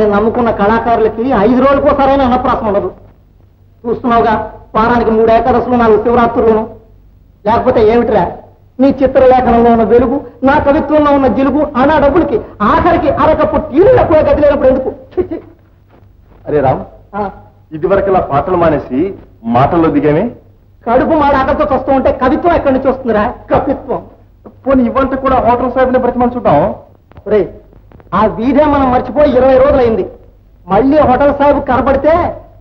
ఆవిడని నమ్ముకున్న కళాకారులకి ఐదు రోజులకోసారైనా అన్నప్రాసం ఉండదు. చూస్తున్నావుగా వారానికి మూడు ఏకాదశులు నాలుగు శివరాత్రులను. లేకపోతే ఏమిటిరా? నీ చిత్రలేఖనంలో ఉన్న వెలుగు నా కవిత్వంలో ఉన్న జిలుగు అనా డబ్బులకి ఆఖరికి అరకప్పు టీలు ఎక్కువ గది లేనప్పుడు ఎందుకు. అరే రామ్ ఆ, ఇదివరకలా పాటలు మానేసి మాటల్లో దిగామే? కడుపు మాడ ఆటలతో వస్తూ ఉంటే కవిత్వం ఎక్కడి నుంచి వస్తుందిరా? కవిత్వం. పోనీ ఇవాళ కూడా హోటల్ సాహిబ్ని బ్రతిమని చూద్దాం ఆ వీధే మనం మర్చిపోయి ఇరవై రోజులైంది. మళ్ళీ హోటల్ సాహిబ్ కనబడితే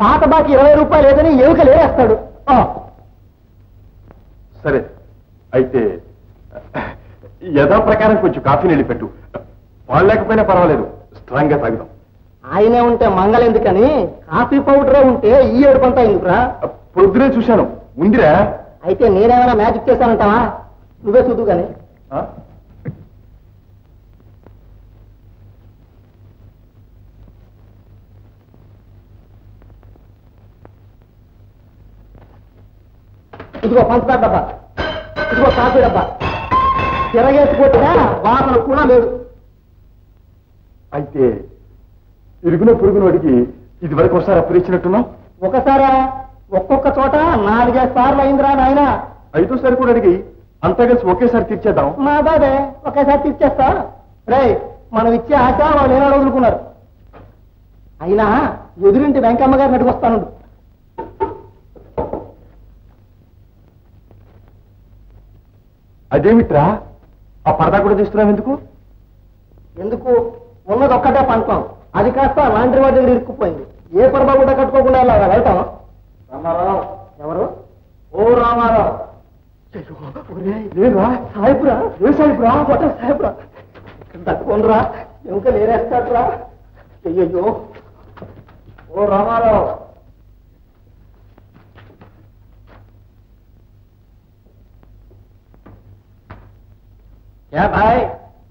పాత బాకి ఇరవై రూపాయలు లేదని ఎలుక లేరేస్తాడు. ఆ, సరే. అయితే యథా ప్రకారం కొంచెం కాఫీ నీళ్ళు పెట్టు పాలు లేకపోయినా పర్వాలేదు. స్ట్రాంగ్గా తాగుదాం. ఆయనే ఉంటే మంగళ ఎందుకని? కాఫీ పౌడరే ఉంటే ఈ ఏడుపంతా ఎందుకురా? పొద్దునే చూశాను. ఉందిరా. అయితే నేనేమైనా మ్యాజిక్ చేశానంటావా? నువ్వే చూదు కానీ ఆ? ఇదిగో పంచదార డబ్బా. ఇదిగో కాఫీ డబ్బా. తిరగేసిపోతే వాసన కూడా లేదు. అయితే ఇరుగున పురుగున వాడికి ఇది వరకు ఒకసారి అప్పు ఇచ్చినట్టున్నాం ఒకసారా? ఒక్కొక్క చోట నాలుగైదు సార్లు అయిందిరా నాయన. ఐదోసారి కూడా అడిగి అంతా కలిసి ఒకేసారి తీర్చేద్దాం. మా బాబే ఒకేసారి తీర్చేస్తా. రే మనం ఇచ్చే ఆశ వాళ్ళు ఏనాడు వదులుకున్నారు. అయినా ఎదురింటి వెంకమ్మ గారిని అడిగొస్తాను అదేమిట్రా? ఆ పరదా కూడా తీస్తున్నాం ఎందుకు? ఎందుకు? ఉన్నది ఒక్కటే పంటం అది కాస్త లాండ్రీ వాడి దగ్గర ఇరుక్కుపోయింది. ఏ పరదా కూడా కట్టుకోకుండా ఇలా వెళ్తాం రామారావు. ఎవరు? ఓ రామారావు. లేరా సాయిబురా ఏ సాయిబురా హోటల్ సాయిబురా ఇక్కడ తక్కువరా ఎముక లేరేస్తాడురా అయ్యయ్యో. ఓ రామారావు. యా భాయ్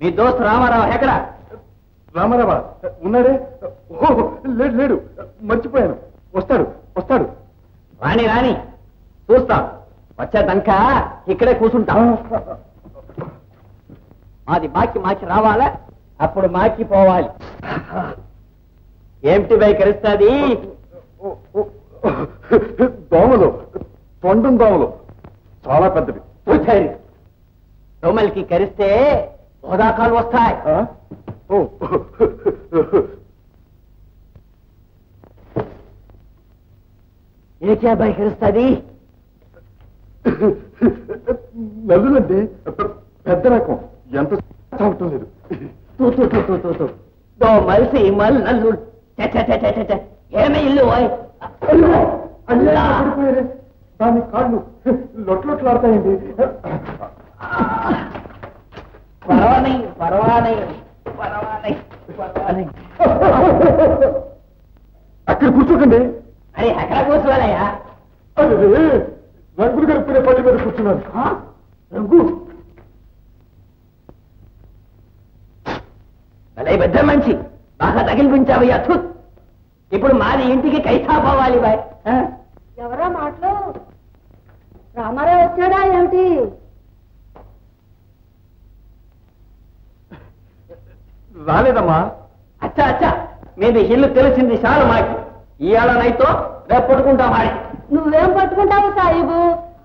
మీ దోస్త్ రామారావు ఎక్కడ? రామారావా? ఉన్నాడే? ఓ లేడు లేడు. మర్చిపోయాను. వస్తాడు వస్తాడు. రాని రాని చూస్తాం. వచ్చేదంక ఇక్కడే కూర్చుంటాం మాది మాకి మాకి రావాలా? అప్పుడు మాకి పోవాలి. ఏమిటి వైఖరిస్తుంది దోమలు తొండం దోమలు. చాలా పెద్దవి. వచ్చాయి దోమలకి కరిస్తే హోదాకాలు వస్తాయి. ఏకే వైఖరిస్తుంది నల్లులండి పెద్ద రకం. ఎంత చావటం లేదు. తూ తూ తూ తూ తూ తూ. దోమల్సి మల్ నల్లు. ఏమి ఇల్లు. దాని కాళ్ళు లొట్లొట్లాడతాయండి. పర్వాలే పర్వాలే పర్వాలే పర్వాలే అక్కడ కూర్చోకండి. అరే ఎక్కడ కూర్చోవాలయ్యా. రంగులు గడుపుకునే పల్లి మీద కూర్చున్నాను. రంగు. భలే పెద్ద మంచి బాగా తగిలిపించావయ్యా థు. ఇప్పుడు మాది ఇంటికి కైసా పోవాలి బాయ్? ఎవరో మాటలు? రామారావు వచ్చాడా ఏమిటి? రాలేదమ్మా. అచ్చా అచ్చా. మీది ఇల్లు తెలిసింది చాలు మాకి ఇవాళ నైతో రేపు పడుకుంటాం ఆడి నువ్వేం పట్టుకుంటావు సాయిబు?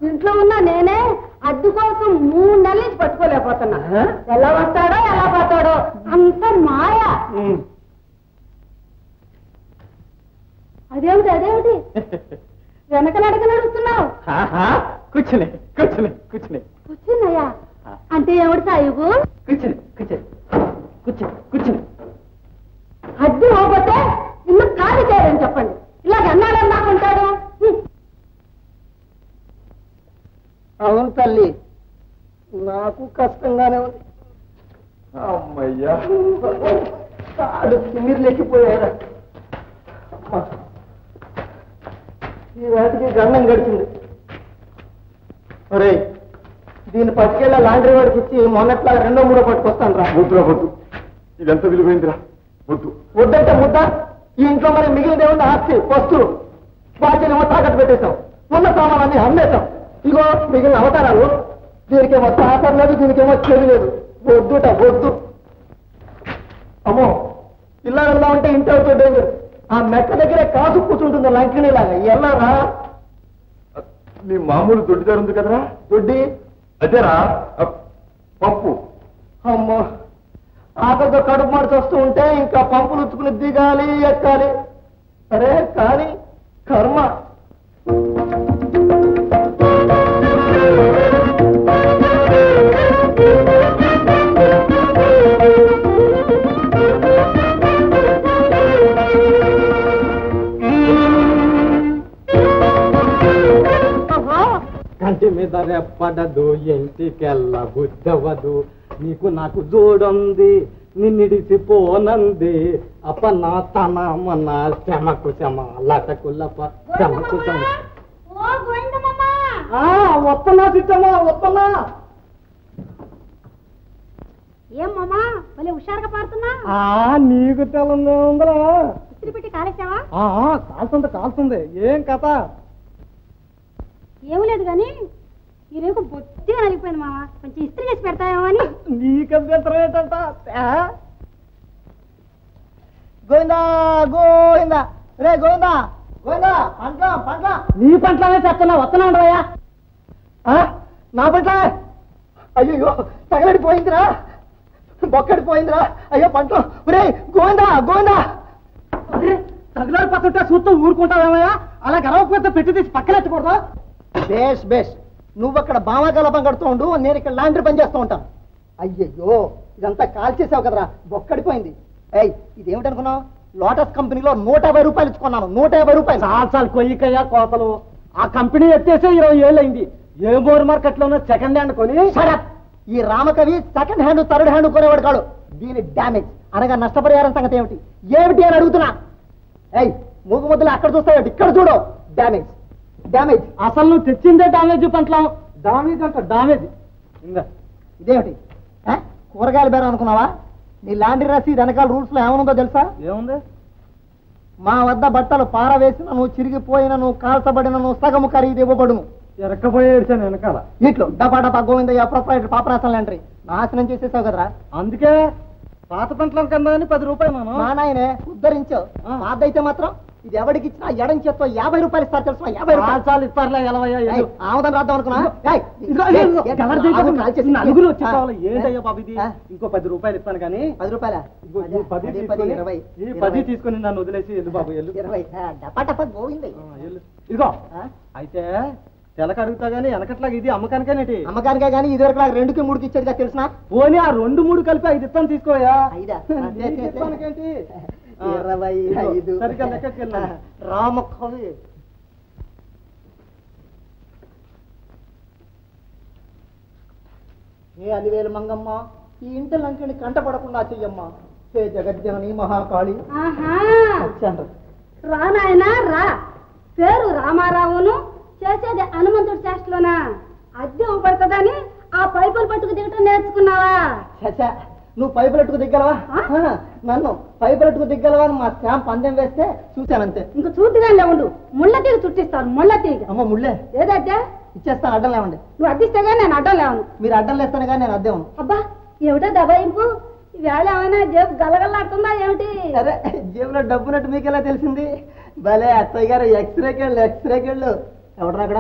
ఇంట్లో ఉన్న నేనే అడ్డు కోసం మూడు నెలల నుంచి పట్టుకోలేకపోతున్నా? ఎలా వస్తాడో ఎలా పోతాడో అంత మాయ. అదేమిటి అదేమిటి? వెనక నడక నడుస్తున్నావు. కూర్చుని కూర్చుని కూర్చుని. కూర్చున్నాయా? అంటే ఏమిటి సాయిబు? కూర్చుని కూర్చుని. కూర్చుని కూర్చుని అడ్డు పోతే నిన్ను ఖాళీ చేయరని చెప్పండి. ఇలాగ అన్నాడని నాకుంటాడు హ్మ్. అవును తల్లి నాకు కష్టంగానే ఉంది. అమ్మయ్యా. ఈ గండం గడిచింది. ఒరే దీన్ని పట్టుకెళ్ళి లాండ్రీ వాడికి ఇచ్చి మొన్నట్లా రెండో మూడో పట్టుకొస్తాను రా. వద్దురా వద్దు ఇదెంత విలువైందిరా. వద్దు. వద్దంటే ముద్ద? ఈ ఇంట్లో మరి మిగిలిన ఏమన్నా ఆస్తి వస్తువులు వాటినేమో తాకట్టు పెట్టేశాం. ఉన్న సామానాన్ని అమ్మేశాం. ఇగో మిగిలిన అవతారాలు. దీనికేమో తాకర్ లేదు దీనికేమో చెవి లేదు. వద్దుట వద్దు. అమ్మో ఇలా వెళ్దామంటే ఇంటి అవుతుంది డేంజర్ ఆ మెక్క దగ్గరే కాసు కూర్చుంటుంది లంకిణిలాగా ఎల్లారా? నీ మామూలు దొడ్డిదారు ఉంది కదరా? దొడ్డి? అదేరా? పప్పు. అమ్మో. ఆకలితో కడుపు మార్చి వస్తూ ఉంటే ఇంకా పంపులు ఉచ్చుకుని దిగాలి ఎక్కాలి. అరే కానీ కర్మ. కంటి మీద రెప్పడదు ఎంటికెళ్ళ బుద్ధవదు. నీకు నాకు జోడుంది నిన్నిడిసిపోనంది. అప్ప నా తన మన శమకు శమ లటకు లప శమకు శమ వస్తున్నా చిట్టమ్మా వస్తున్నా ఏం మామా భలే హుషారుగా పాడుతున్నా? ఆ, నీకు తెలంగా ఉందరా. ఇస్త్రీ పెట్టి కాలేసావా కాల్తుంది కాల్తుంది ఏం కథ? ఏం లేదు కానీ ఈ రేపు బొత్తిగా నలిగిపోయింది మామ. కొంచెం ఇస్త్రీ చేసి పెడతాయేమో అని. నీకు అభ్యంతరం ఏంటంట ఆ? గోవిందా గోవిందా. రే గోవిందా గోవిందా పంట్ల పంట్ల. నీ పంటలనే చెప్తున్నా వస్తున్నా ఉండవయ్యా. ఆ? నా పంట అయ్యో తగలడిపోయిందిరా బొక్కడిపోయిందిరా అయ్యో పంట రే గోవిందా గోవిందా. తగిలాడు పక్కంటే చూస్తూ ఊరుకుంటావేమయ్యా? అలా గర్వపోతే పెట్టి తీసి పక్కనెట్టకూడదు బేష్ బేష్ నువ్వు అక్కడ బామాగలపం కడుతూ ఉండు నేను ఇక్కడ లాండ్రీ పని చేస్తూ ఉంటాను. అయ్యయ్యో ఇదంతా కాల్ చేసావు కదరా బొక్కడిపోయింది. ఏయ్ ఇదేమిటనుకున్నావు? లోటస్ కంపెనీలో నూట యాభై రూపాయలు ఇచ్చుకున్నాను నూట యాభై రూపాయలు. చాలా చాలా కొయ్యికయ్యా కోతలు. ఆ కంపెనీ ఎత్తేసే ఇరవై ఏళ్ళు అయింది ఏ బోర్ మార్కెట్ లోనో సెకండ్ హ్యాండ్ కొని? Up! ఈ Ramakavi second hand third hand కొనేవాడు కాడు. దీని డ్యామేజ్ అనగా నష్టపరిహారం సంగతి ఏమిటి? ఏమిటి అని అడుగుతున్నా. ఏయ్ మూగు ముద్దలు అక్కడ చూస్తావు ఇక్కడ చూడు. డ్యామేజ్ డ్యామేజ్ అసలు నువ్వు తెచ్చిందే డామేజ్ పంటలం. డామేజ్ అంట డామేజ్. ఇంకా ఇదేమిటి? కూరగాయల బేరం అనుకున్నావా? నీ లాండ్రీ రసీదు వెనకాల రూల్స్లో ఏమనుందో తెలుసా? ఏముంది? మా వద్ద బట్టలు పారవేసినను చిరిగిపోయినను కాల్చబడినను సగము ఖరీదు ఇవ్వబడును. ఎరక్కపోయి ఏడ్చాను వెనకాల? ఇట్లు డబా డబా గోవిందయ్య ప్రొపరైటర్ పాపరాసం లాండ్రీ. నాశనం చేసేసావు కదరా. అందుకే పాత పంటలం కన్నా అని పది రూపాయలు మా నాయనే ఉద్ధరించావు ఆ. పాదైతే మాత్రం ఇది ఎవరికి ఇచ్చినా ఎడం చేత్తో యాభై రూపాయలు ఇస్తారు తెలుసు? యాభై రూపాయలు. ఇస్తారులే. ఆమోదం రాద్దాం అనుకున్నా? ఇది? ఇంకో పది రూపాయలు ఇస్తాను కానీ. పది రూపాయల? పది తీసుకొని- ఇరవై. ఈ ఇరవై, పది తీసుకొని నన్ను వదిలేసి ఎల్లు బాబు ఎల్లు ఇరవై. ఎల్లు. ఇదిగో? అయితే తెలక అడుగుతా గానీ వెనకట్లాగా ఇది అమ్మకానికేనేటి అమ్మకానికే కానీ ఇదివరకు నాకు రెండుకి మూడుకి ఇచ్చేదిగా తెలిసిన? పోనీ ఆ రెండు మూడు కలిపి ఐదు ఇస్తాను తీసుకోయా? ఐదా? ఇరవై ఐదు. సరిగ్గా లెక్కకి వెళ్ళాను. రామకవి. ఏ అలివేలు మంగమ్మ ఈ ఇంటి లంకిని కంటపడకుండా చెయ్యమ్మా. హే జగజ్జనని మహాకాళి. ఆహా. వచ్చాను. రా నాయనా రా. పేరు రామారావును చేసేది హనుమంతుడి చేష్టలోనా? అద్దె పడుతుందని ఆ పైపులు పట్టుకు దిగటం నేర్చుకున్నావా? చచ్చా. నువ్వు పైపులెట్టుకు దిగ్గలవా నన్ను పైపులెట్టుకు దిగ్గలవా అని మా శ్యామ్ పందెం వేస్తే చూశానంతే ఇంక చూద్దుగానే ఉండు. ముళ్ళ తీగ చుట్టిస్తాను ముళ్ళ తీగ. అమ్మ ముళ్ళే? ఏదైతే? ఇచ్చేస్తాను అడ్డం లేవండి. నువ్వు అద్దిస్తేగా నేను అడ్డం లేవను. మీరు అడ్డం లేస్తాను కానీ నేను అద్దేవను అబ్బా ఏమిటో దబాయింపు? ఈవేళ ఏమైనా జేబు గలగలాడుతుందా ఏమిటి? అరే జేబులో డబ్బునట్టు మీకు ఎలా తెలిసింది? భలే అత్తయ్య గారు ఎక్స్రేకి వెళ్ళు ఎక్స్రేకి వెళ్ళు ఎవడరా అక్కడ?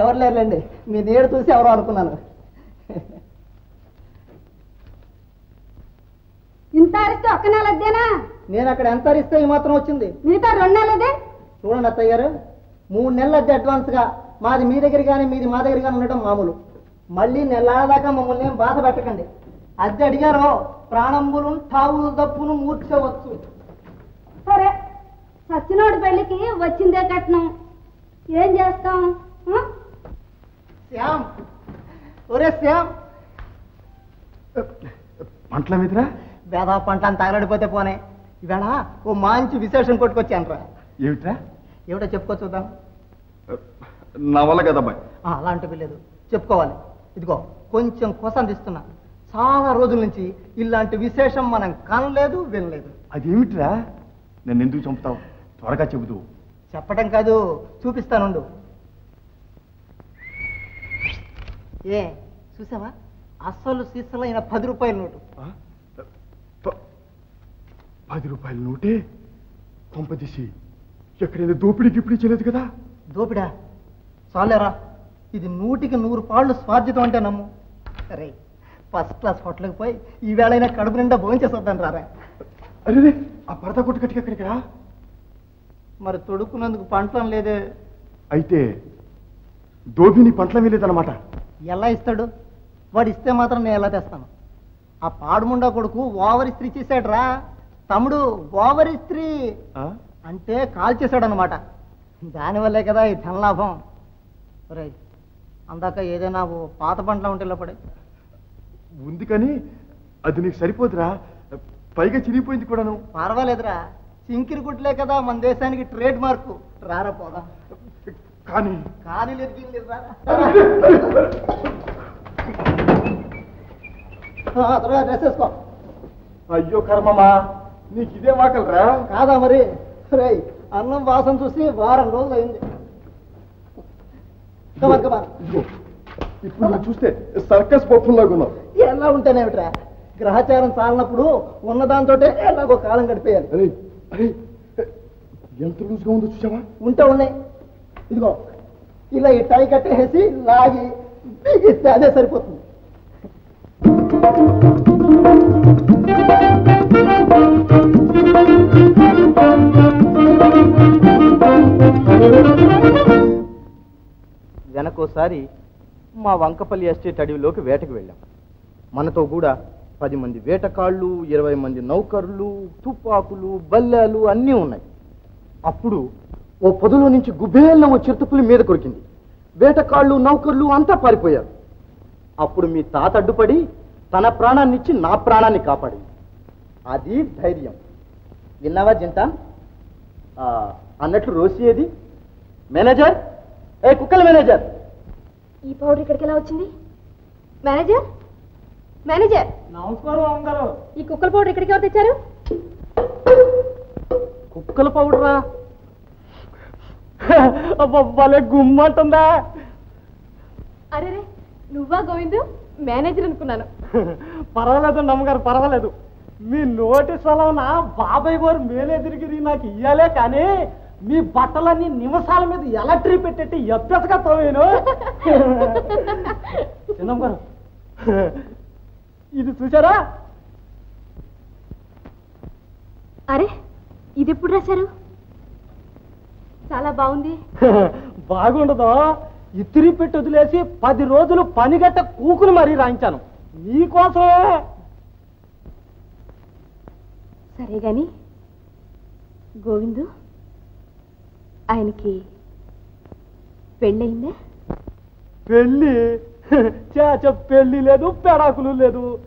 ఎవరు లేరులేండి. మీ నీడ చూసి ఎవరో అనుకున్నాను ఇంత అరిస్తే ఒక్క నెల అద్దేనా నేను అక్కడ ఎంత ఇస్తే ఈ మాత్రం వచ్చింది? మిగతా రెండు నెలదే చూడండి అత్తయ్య గారు మూడు నెలల అద్దె అడ్వాన్స్గా మాది మీ దగ్గర కానీ మీది మా దగ్గర కానీ ఉండటం మామూలు. మళ్ళీ నెలాల దాకా మమ్మల్ని ఏం బాధ పెట్టకండి. అద్దె అడిగారో ప్రాణంబులు తావు దప్పును మూర్చవచ్చు. సరే సచ్చినోడి పెళ్ళికి వచ్చిందే కట్నం. ఏం చేస్తాం? శ్యామ్ ఒరే శ్యామ్. పంటల మీదరా? వేదా పంట అంత తగలడిపోతే పోనే. ఇవాళ ఓ మంచి విశేషం కొట్టుకొచ్చాను రా ఏమిట్రా? ఏమిటో చెప్పుకో చూద్దాం. నా వల్ల ఆ, అలాంటివి లేదు. చెప్పుకోవాలి. ఇదిగో కొంచెం కోసం తీస్తున్నా. చాలా రోజుల నుంచి ఇలాంటి విశేషం మనం కనలేదు వినలేదు. అదేమిట్రా? నన్ను ఎందుకు చంపుతావు? త్వరగా చెబుతూ. చెప్పడం కాదు చూపిస్తానుండు. ఏ చూసావా? అస్సలు సీసలైన పది రూపాయల నోటు. పది రూపాయల నోటే? కొంపదీసి ఎక్కడైనా దోపిడీ గిపిడీ చేయలేదు కదా? దోపిడా? చాలేరా? ఇది నూటికి నూరు పాళ్ళు స్వాధ్యతం అంటే నమ్ము. రే ఫస్ట్ క్లాస్ హోటల్కి పోయి ఈ వేళైనా కడుపు నిండా భోంచేసొద్దాను రారా అరే ఆ పరద కొట్టు కట్టి ఎక్కడికి రా? మరి తొడుక్కున్నందుకు పంటలం లేదే? అయితే దోబిని పంటల వేయలేదన్నమాట. ఎలా ఇస్తాడు? వాడు ఇస్తే మాత్రం నేను ఎలా తెస్తాను? ఆ పాడుముండా కొడుకు ఓవర్ ఇస్త్రీ చేశాడు రా. తమ్ముడు ఓవర్ ఇస్త్రీ ఆ? అంటే కాల్ చేశాడు అనమాట దానివల్లే కదా ఈ ధనలాభం. రే అందాక ఏదైనా పాత పంటలో ఉంటే ఇలా పడే ఉంది కానీ అది నీకు సరిపోదురా. పైగా చిరిగిపోయింది కూడాను. పర్వాలేదురా. చింకిరి గుట్లే కదా మన దేశానికి ట్రేడ్ మార్కు. రారా పోదా. కానీ కానీ లేదు డ్రెస్ వేసుకో. అయ్యో కర్మమా. నీకు ఇదే వాకలరా? కాదా మరి? రేయ్ అన్నం వాసన చూసి వారం రోజులు అయింది ఇప్పుడు చూస్తే సర్కస్ పప్పులాగా ఉన్నావు. ఎలా ఉంటేనేమిట్రా? గ్రహచారం చాలినప్పుడు ఉన్నదాంతో ఎలాగో కాలం గడిపేయాలి. అరే అరే ఎంత లూజ్గా ఉందో చూసావా? ఉంటే ఉన్నాయి. ఇదిగో ఇలా ఈ టై కట్టేసి లాగి బిగిస్తే అదే సరిపోతుంది. వెనకోసారి మా వంకపల్లి ఎస్టేట్ అడవిలోకి వేటకు వెళ్ళాం. మనతో కూడా పది మంది వేటకాళ్ళు ఇరవై మంది నౌకర్లు తుపాకులు బల్లాలు అన్నీ ఉన్నాయి. అప్పుడు ఓ పొదలో నుంచి గుబేళ్ళ ఓ చిరుతపులి మీద కొరికింది. వేటకాళ్ళు నౌకర్లు అంతా పారిపోయారు. అప్పుడు మీ తాత అడ్డుపడి తన ప్రాణాన్నిచ్చి నా ప్రాణాన్ని కాపాడింది. అది ధైర్యం. విన్నావా ఆ, అన్నట్లు రోసి ఏది మేనేజర్? ఏ కుక్కల మేనేజర్? ఈ పౌడర్ ఇక్కడికి ఎలా వచ్చింది? మేనేజర్? మేనేజర్? నమస్కారం అమ్మగారు ఈ కుక్కల పౌడర్ ఇక్కడికి ఎవరు తెచ్చారు? కుక్కల పౌడరా? భలే గుమ్మంటుందా? అరే నువ్వా గోవిందు? మేనేజర్ అనుకున్నాను. పర్వాలేదు అమ్మగారు పర్వాలేదు. మీ నోటి నా బాబాయ్ గారు మేనేజర్గిరి నాకు ఇయ్యాలే కానీ మీ బట్టలన్నీ నిమిషాల మీద ఎలక్ట్రీ పెట్టేట్టి ఎత్తగా తోవేను చిన్నమ్మ గారు ఇది చూసారా అరే ఇది ఎప్పుడు రాశారు? చాలా బాగుంది. బాగుండదు. ఇతిరి పెట్టి వదిలేసి పది రోజులు పనిగట్ట కూకుని మరీ రాయించాను. మీకోసమే సరే గాని గోవిందు ఆయనకి పెళ్ళయిందా? పెళ్ళి? చేచ పెళ్ళి లేదు పెడాకులు లేదు.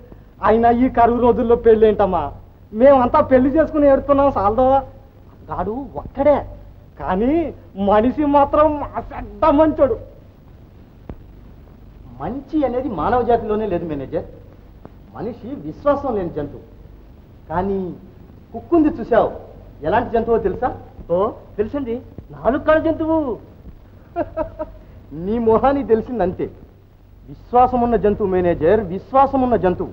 అయినా ఈ కరువు రోజుల్లో పెళ్ళి ఏంటమ్మా మేమంతా పెళ్ళి చేసుకుని ఏడుతున్నాం సాల్దో. గాడు ఒక్కడే. కానీ మనిషి మాత్రం అసడ్డ మంచోడు. మంచి అనేది మానవ జాతిలోనే లేదు మేనేజర్. మనిషి విశ్వాసం లేని జంతువు. కానీ కుక్కుంది చూసావు ఎలాంటి జంతువో తెలుసా? ఓ తెలుసండి. నాలుగు కాళ్ళ జంతువు. నీ మొహానికి తెలిసిందంతే. విశ్వాసం ఉన్న జంతువు మేనేజర్ విశ్వాసం ఉన్న జంతువు.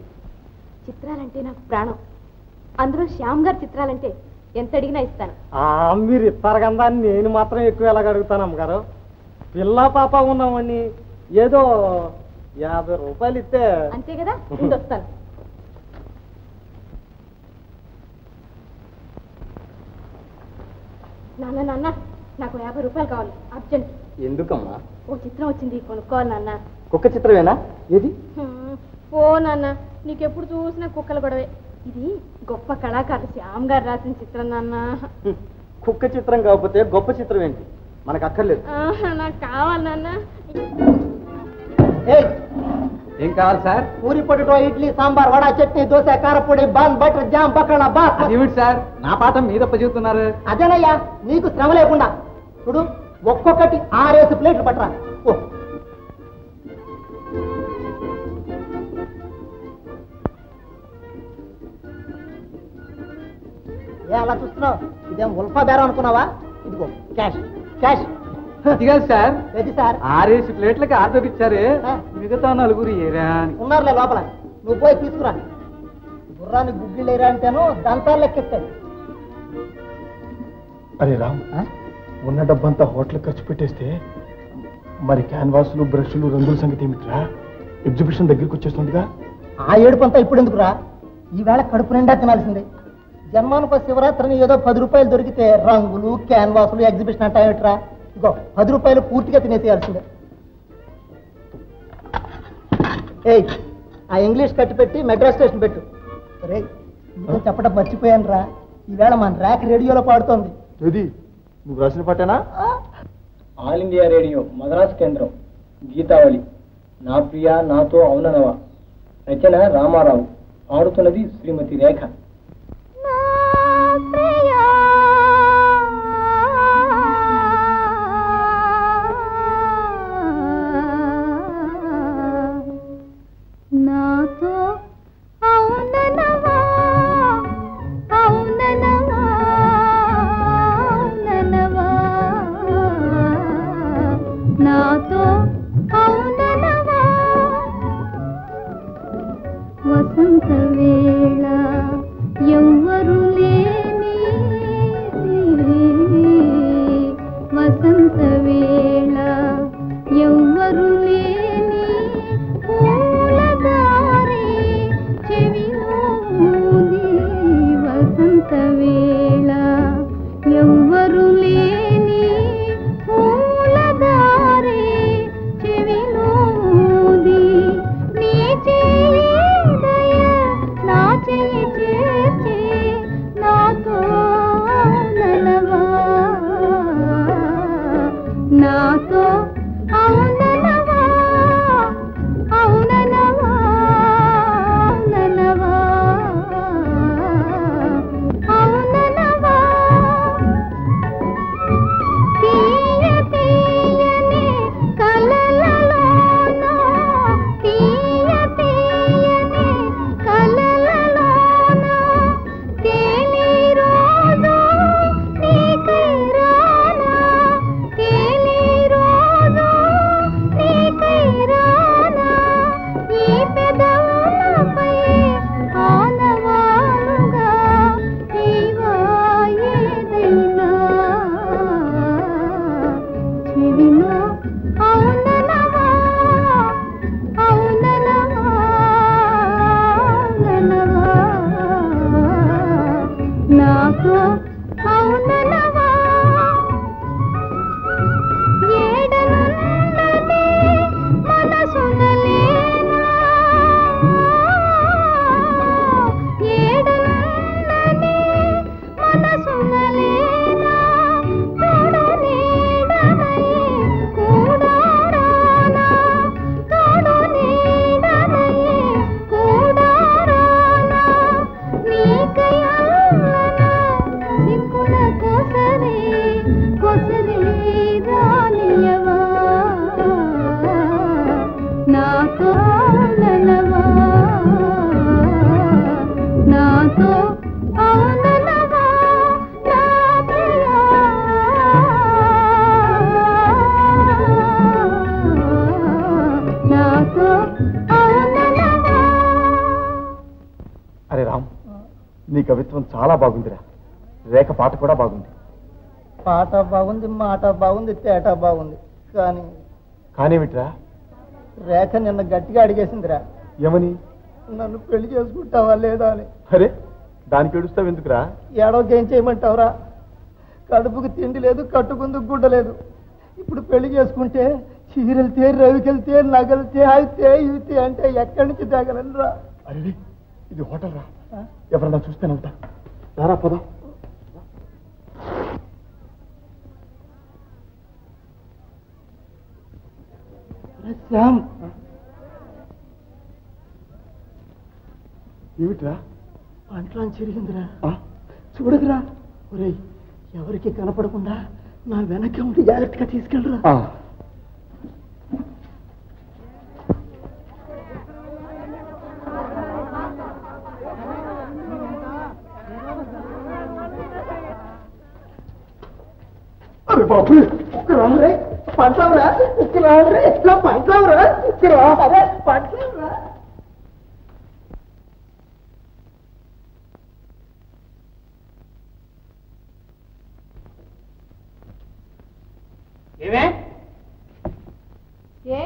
చిత్రాలంటే నాకు ప్రాణం. అందులో శ్యామ్ గారి చిత్రాలంటే ఎంత అడిగినా ఇస్తాను. ఆ మీరు ఇస్తారు కదా నేను మాత్రం ఎక్కువ ఎలాగ అడుగుతాను అమ్మగారు? పిల్ల పాప ఉన్నామని ఏదో యాభై రూపాయలు ఇస్తే అంతే కదా? వస్తాను నాన్న నాన్న నాకు యాభై రూపాయలు కావాలి. అర్జెంట్. ఎందుకమ్మా? ఓ చిత్రం వచ్చింది కొనుక్కోవాలి నాన్న. కుక్క చిత్రమేనా? ఏది. ఓ నాన్న నీకెప్పుడు చూసినా కుక్కల గొడవే. ఇది గొప్ప కళాకారులు శ్యామ్ గారు రాసిన చిత్రం నాన్న. కుక్క చిత్రం కాకపోతే గొప్ప చిత్రం ఏంటి? మనకు అక్కర్లేదు. నాకు కావాలి నాన్న. ఏం కావాలి సార్? పూరి పొటాటో ఇడ్లీ సాంబార్ వడ చట్నీ దోశ కారపొడి బాన్ బటర్ జామ్ బాస్. ఏమిటి సార్. నా పాఠం మీద చెబుతున్నారు అదేనయ్యా నీకు శ్రమ లేకుండా. చూడు ఒక్కొక్కటి ఆరేసి ప్లేట్లు పట్టరా. ఓ. ఏ అలా చూస్తున్నావు? ఇదేం ఉల్ఫా బేరం అనుకున్నావా? ఇదిగో క్యాష్ క్యాష్. ఇదిగా సార్. సార్? ఆరేసి ప్లేట్లకి ఆర్డర్ ఇచ్చారే. ఆ. మిగతా నలుగురు ఏరా అని. ఉన్నారులే లోపల. నువ్వు పోయి తీసుకురా. గుర్రాన్ని గుగ్గిలేరా అంటేను దంతాలు లెక్కిస్తాయి అరే రామ్ ఉన్న డబ్బంతా హోటల్ ఖర్చు పెట్టేస్తే మరి క్యాన్వాసులు బ్రష్లు రంగుల సంగతి ఏమిట్రా? ఎగ్జిబిషన్ దగ్గరికి వచ్చేస్తుందిగా. ఆ ఏడుపంతా ఇప్పుడు ఎందుకురా? ఈవేళ కడుపు నిండా తినాల్సిందే. జన్మానుప శివరాత్రిని ఏదో పది రూపాయలు దొరికితే రంగులు క్యాన్వాసులు ఎగ్జిబిషన్ అంటాయట్రా ఇగో పది రూపాయలు పూర్తిగా తినేసేయాల్సిందే. ఏయ్ ఆ ఇంగ్లీష్ కట్టి పెట్టి మెడ్రాస్ స్టేషన్ పెట్టు. రే నీతో చెప్పడం మర్చిపోయాను రా ఈవేళ మన ర్యాక్ రేడియోలో పాడుతోంది. ఏది? నువ్వు రాసిన పాటేనా? ఆల్ ఇండియా రేడియో మద్రాస్ కేంద్రం గీతావళి. నా ప్రియ నాతో అవుననవా? రచన రామారావు. పాడుతున్నది శ్రీమతి రేఖ. అరే రామ్ నీ కవిత్వం చాలా బాగుందిరా. రేఖ పాట కూడా బాగుంది. పాట బాగుంది మాట బాగుంది తేట బాగుంది. కానీ కానేమిట్రా రేఖ నిన్న గట్టిగా అడిగేసిందిరా. ఏమని? నన్ను పెళ్ళి చేసుకుంటావా లేదా అని. అరే దానికి ఏడుస్తావు ఎందుకురా? ఏడవకి చేయమంటావురా? కడుపుకి తిండి లేదు కట్టుకుందుకు గుడ్డ లేదు. ఇప్పుడు పెళ్ళి చేసుకుంటే చీరలితే రవికెళ్తే నగలితే అయితే ఇవితే అంటే ఎక్కడి నుంచి తేగలనురా అరే ఇది హోటల్ రా. ఎవరన్నా చూస్తేనంట రారా పద. శ్యామ్. ఏమిట్రా? పంటలో చిరిగిందిరా? చూడదురా ఒరేయ్ ఎవరికి కనపడకుండా నా వెనక ఉండి జాగ్రత్తగా తీసుకెళ్ళరా. బాబు పంటలవరా ఏమే? ఏ?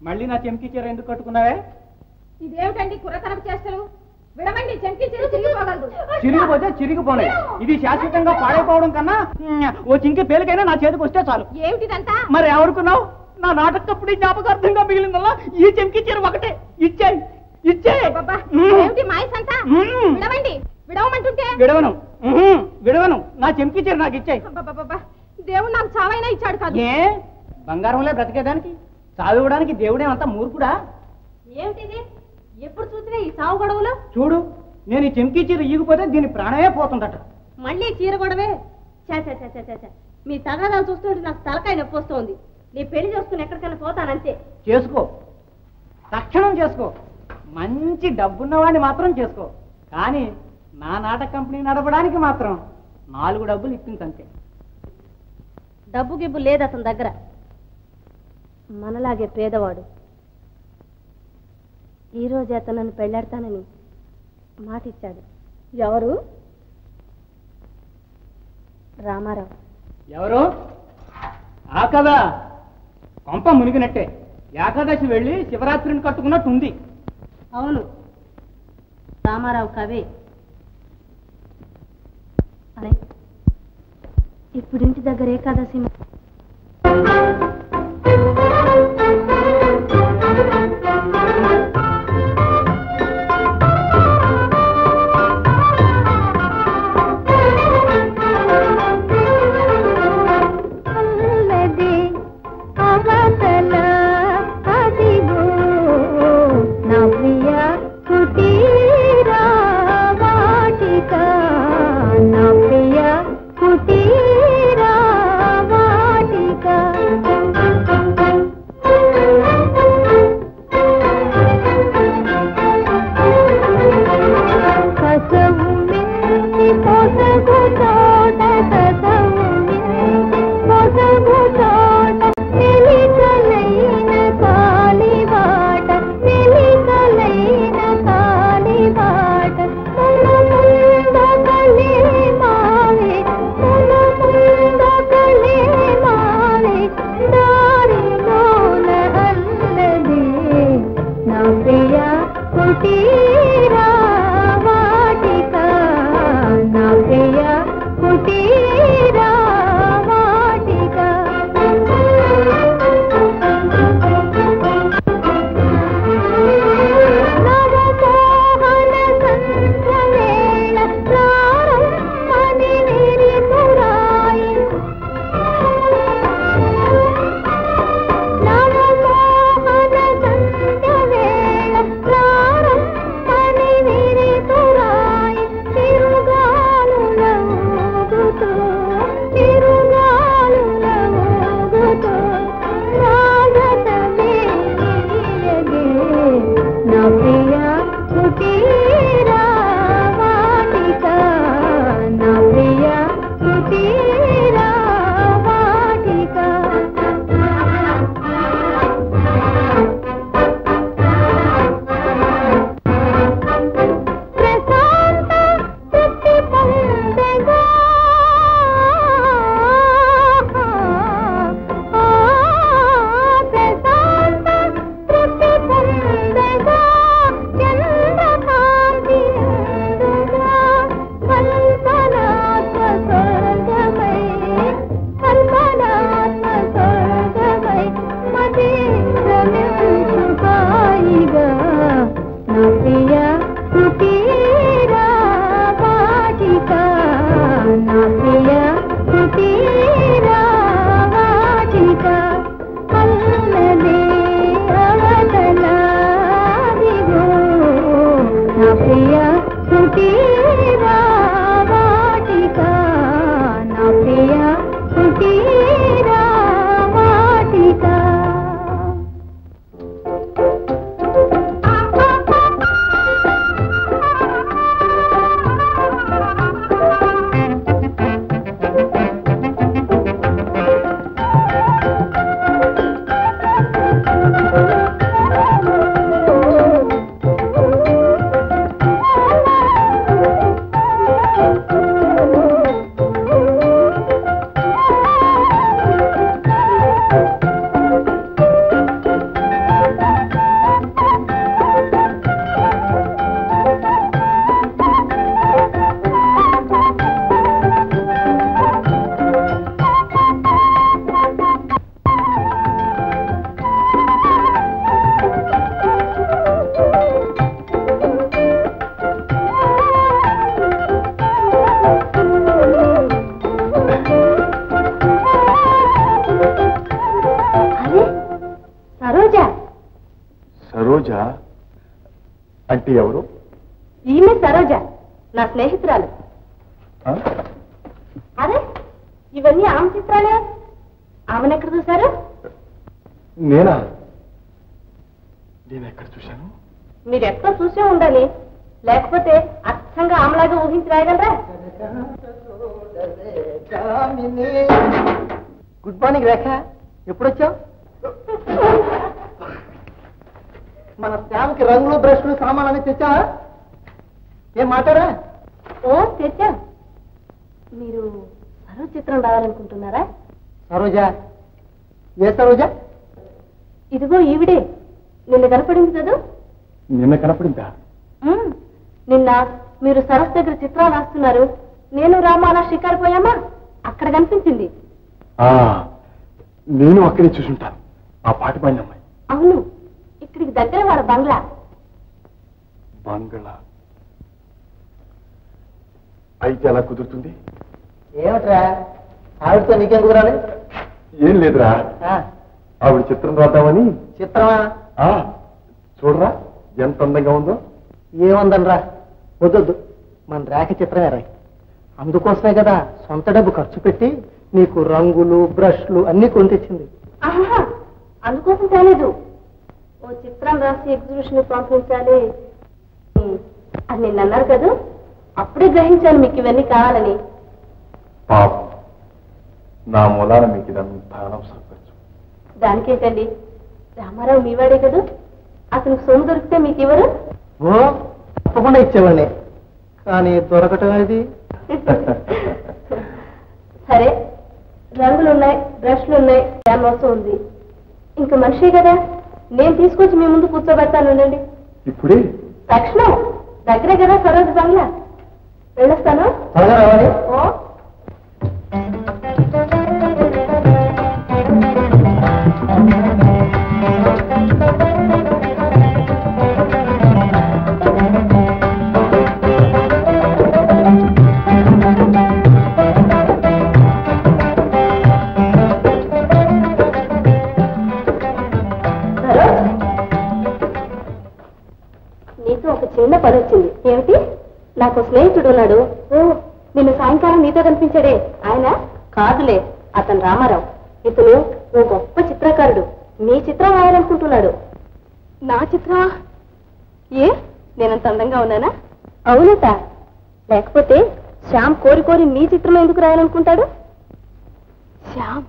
మళ్ళీ నా చెంకి చీర ఎందుకు కట్టుకున్నావే? ఇదేమిటండి కురతనపు చేష్టలు విడమండి చెంకి చిరు తిరిగిపోగలదు చిరిగిపోతే చిరిగిపోనే. ఇది శాశ్వతంగా పాడైపోవడం కన్నా ఓ చింకి పేలికైనా నా చేతికి వస్తే చాలు. ఏమిటిదంతా? మరి ఎవరుకున్నావు? నా నాటకప్పుడు జ్ఞాపకార్థంగా మిగిలిందల్లా ఈ చెంకి చీర ఒకటే. ఇచ్చేయి ఇచ్చేయి. ఏమిటి మాయసంతా. విడవండి విడవమంటుంటే? విడవను. విడవను. నా చెంకి చీర నాకు ఇచ్చాయి. దేవుడు నాకు చావైనా ఇచ్చాడు కాదు. ఏ? బంగారంలో బ్రతికేదానికి? చదవడానికి దేవుడేమంతా మూర్ఖుడా? ఏమిటిది? ఎప్పుడు చూసినా ఈ సావు గొడవలు? చూడు నేను ఈ చెంకి చీర ఈగిపోతే దీని ప్రాణమే పోతుందట. మళ్ళీ చీర గొడవే. మీ తగాదాలు చూస్తుంటే నాకు తలకాయ నొప్పి వస్తోంది. నీ పెళ్ళి చేసుకుని ఎక్కడికైనా పోతానంతే. చేసుకో. తక్షణం చేసుకో. మంచి డబ్బున్నవాడిని మాత్రం చేసుకో. కానీ నా నాటక కంపెనీ నడపడానికి మాత్రం నాలుగు డబ్బులు ఇప్పించంతే. డబ్బు గిబ్బు లేదు అతని దగ్గర. మనలాగే పేదవాడు. ఈ రోజు అతను నన్ను పెళ్ళాడతానని మాట ఇచ్చాడు ఎవరు? రామారావు. ఎవరు? ఆ కదా కొంప మునిగినట్టే. ఏకాదశి వెళ్ళి శివరాత్రిని కట్టుకున్నట్టు ఉంది అవును. రామారావు కవే. అరే ఇప్పుడు ఇంటి దగ్గర ఏకాదశి ఏ సరోజ ఇదిగో ఈవిడే నిన్న కనపడింది కదా నిన్న కనపడిందా ఉమ్, నిన్న మీరు సరస్ దగ్గర చిత్రాలు రాస్తున్నారు నేను రామాలా షికారు పోయామా అక్కడ కనిపించింది ఆ, నేను అక్కడే చూసుంటాను ఆ పాటి పైన అమ్మాయి అవును ఇక్కడికి దగ్గర వాడు బంగ్లా బంగళా అయితే ఎలా కుదురుతుంది ఏమిట్రా ఆవిడతో నీకేం కుదరాలి ఏం లేదురా ఆ, ఆవిడ చిత్రం రాద్దామని చిత్రమా ఆ, చూడరా ఎంత అందంగా ఉందో ఏముందనరా వద్దొద్దు మన రేఖ చిత్రమే రాయి అందుకోసమే కదా సొంత డబ్బు ఖర్చు పెట్టి నీకు రంగులు బ్రష్లు అన్ని కొని తెచ్చింది. అందుకోసం తేలేదు ఓ చిత్రం రాసి ఎగ్జిబిషన్ పంపించాలి. అది నిన్న అన్నారు కదా అప్పుడే గ్రహించాను మీకు ఇవన్నీ కావాలని. పాపం నా మూలాన మీకు ఇదంతా అనవసరం ఖర్చు. దానికేంటండి? రామారావు మీవాడే కదా అతనికి సొమ్ము దొరికితే మీకు ఇవ్వరు? ఓ తప్పకుండా ఇచ్చేవాడిని. కానీ దొరకటం అనేది సరే రంగులు ఉన్నాయి బ్రష్లు ఉన్నాయి క్యాన్వాస్ ఉంది? ఇంకా మనిషి కదా. నేను తీసుకొచ్చి మీ ముందు కూర్చోబెడతాను ఉండండి. ఇప్పుడే? తక్షణం. దగ్గరే కదా సరోజ బంగ్లా. వెళ్ళొస్తాను. నాకు స్నేహితుడు ఉన్నాడు. ఓ నిన్న సాయంకాలం నీతో కనిపించాడే. ఆయన? కాదులే అతను రామారావు. ఇతను ఓ గొప్ప చిత్రకారుడు. మీ చిత్రం రాయాలనుకుంటున్నాడు. నా చిత్రమా ఏ? నేనంత అందంగా ఉన్నానా? అవునట లేకపోతే శ్యామ్ కోరి కోరి మీ చిత్రం ఎందుకు రాయాలనుకుంటాడు? శ్యామ్?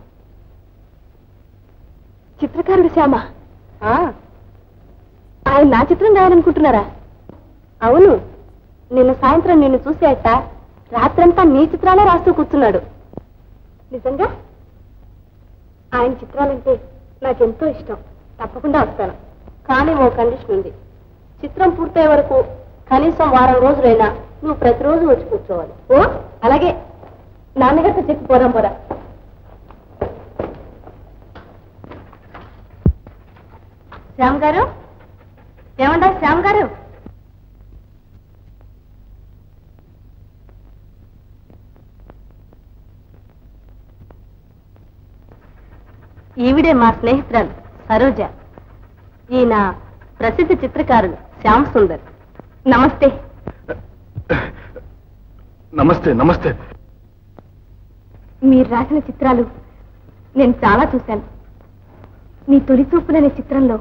చిత్రకారుడు శ్యామా? ఆ. ఆయన నా చిత్రం రాయాలనుకుంటున్నారా? అవును. నిన్న సాయంత్రం నిన్ను చూసేట రాత్రంతా నీ చిత్రాలే రాస్తూ కూర్చున్నాడు. నిజంగా? ఆయన చిత్రాలంటే నాకెంతో ఇష్టం. తప్పకుండా వస్తాను. కానీ ఓ కండిషన్ ఉంది. చిత్రం పూర్తయ్యే వరకు కనీసం వారం రోజులైనా నువ్వు ప్రతిరోజు వచ్చి కూర్చోవాలి. ఓ అలాగే. నాన్నగారితో చెప్పి పోదాం పోరా. శ్యామ్ గారు? ఏమంటారు శ్యామ్ గారు? ఈవిడే మా స్నేహితురాలు సరోజ. ఈయన ప్రసిద్ధ చిత్రకారుడు శ్యామ్ సుందర్. నమస్తే. నమస్తే నమస్తే. మీరు రాసిన చిత్రాలు నేను చాలా చూశాను. మీ తొలి చూపులనే చిత్రంలో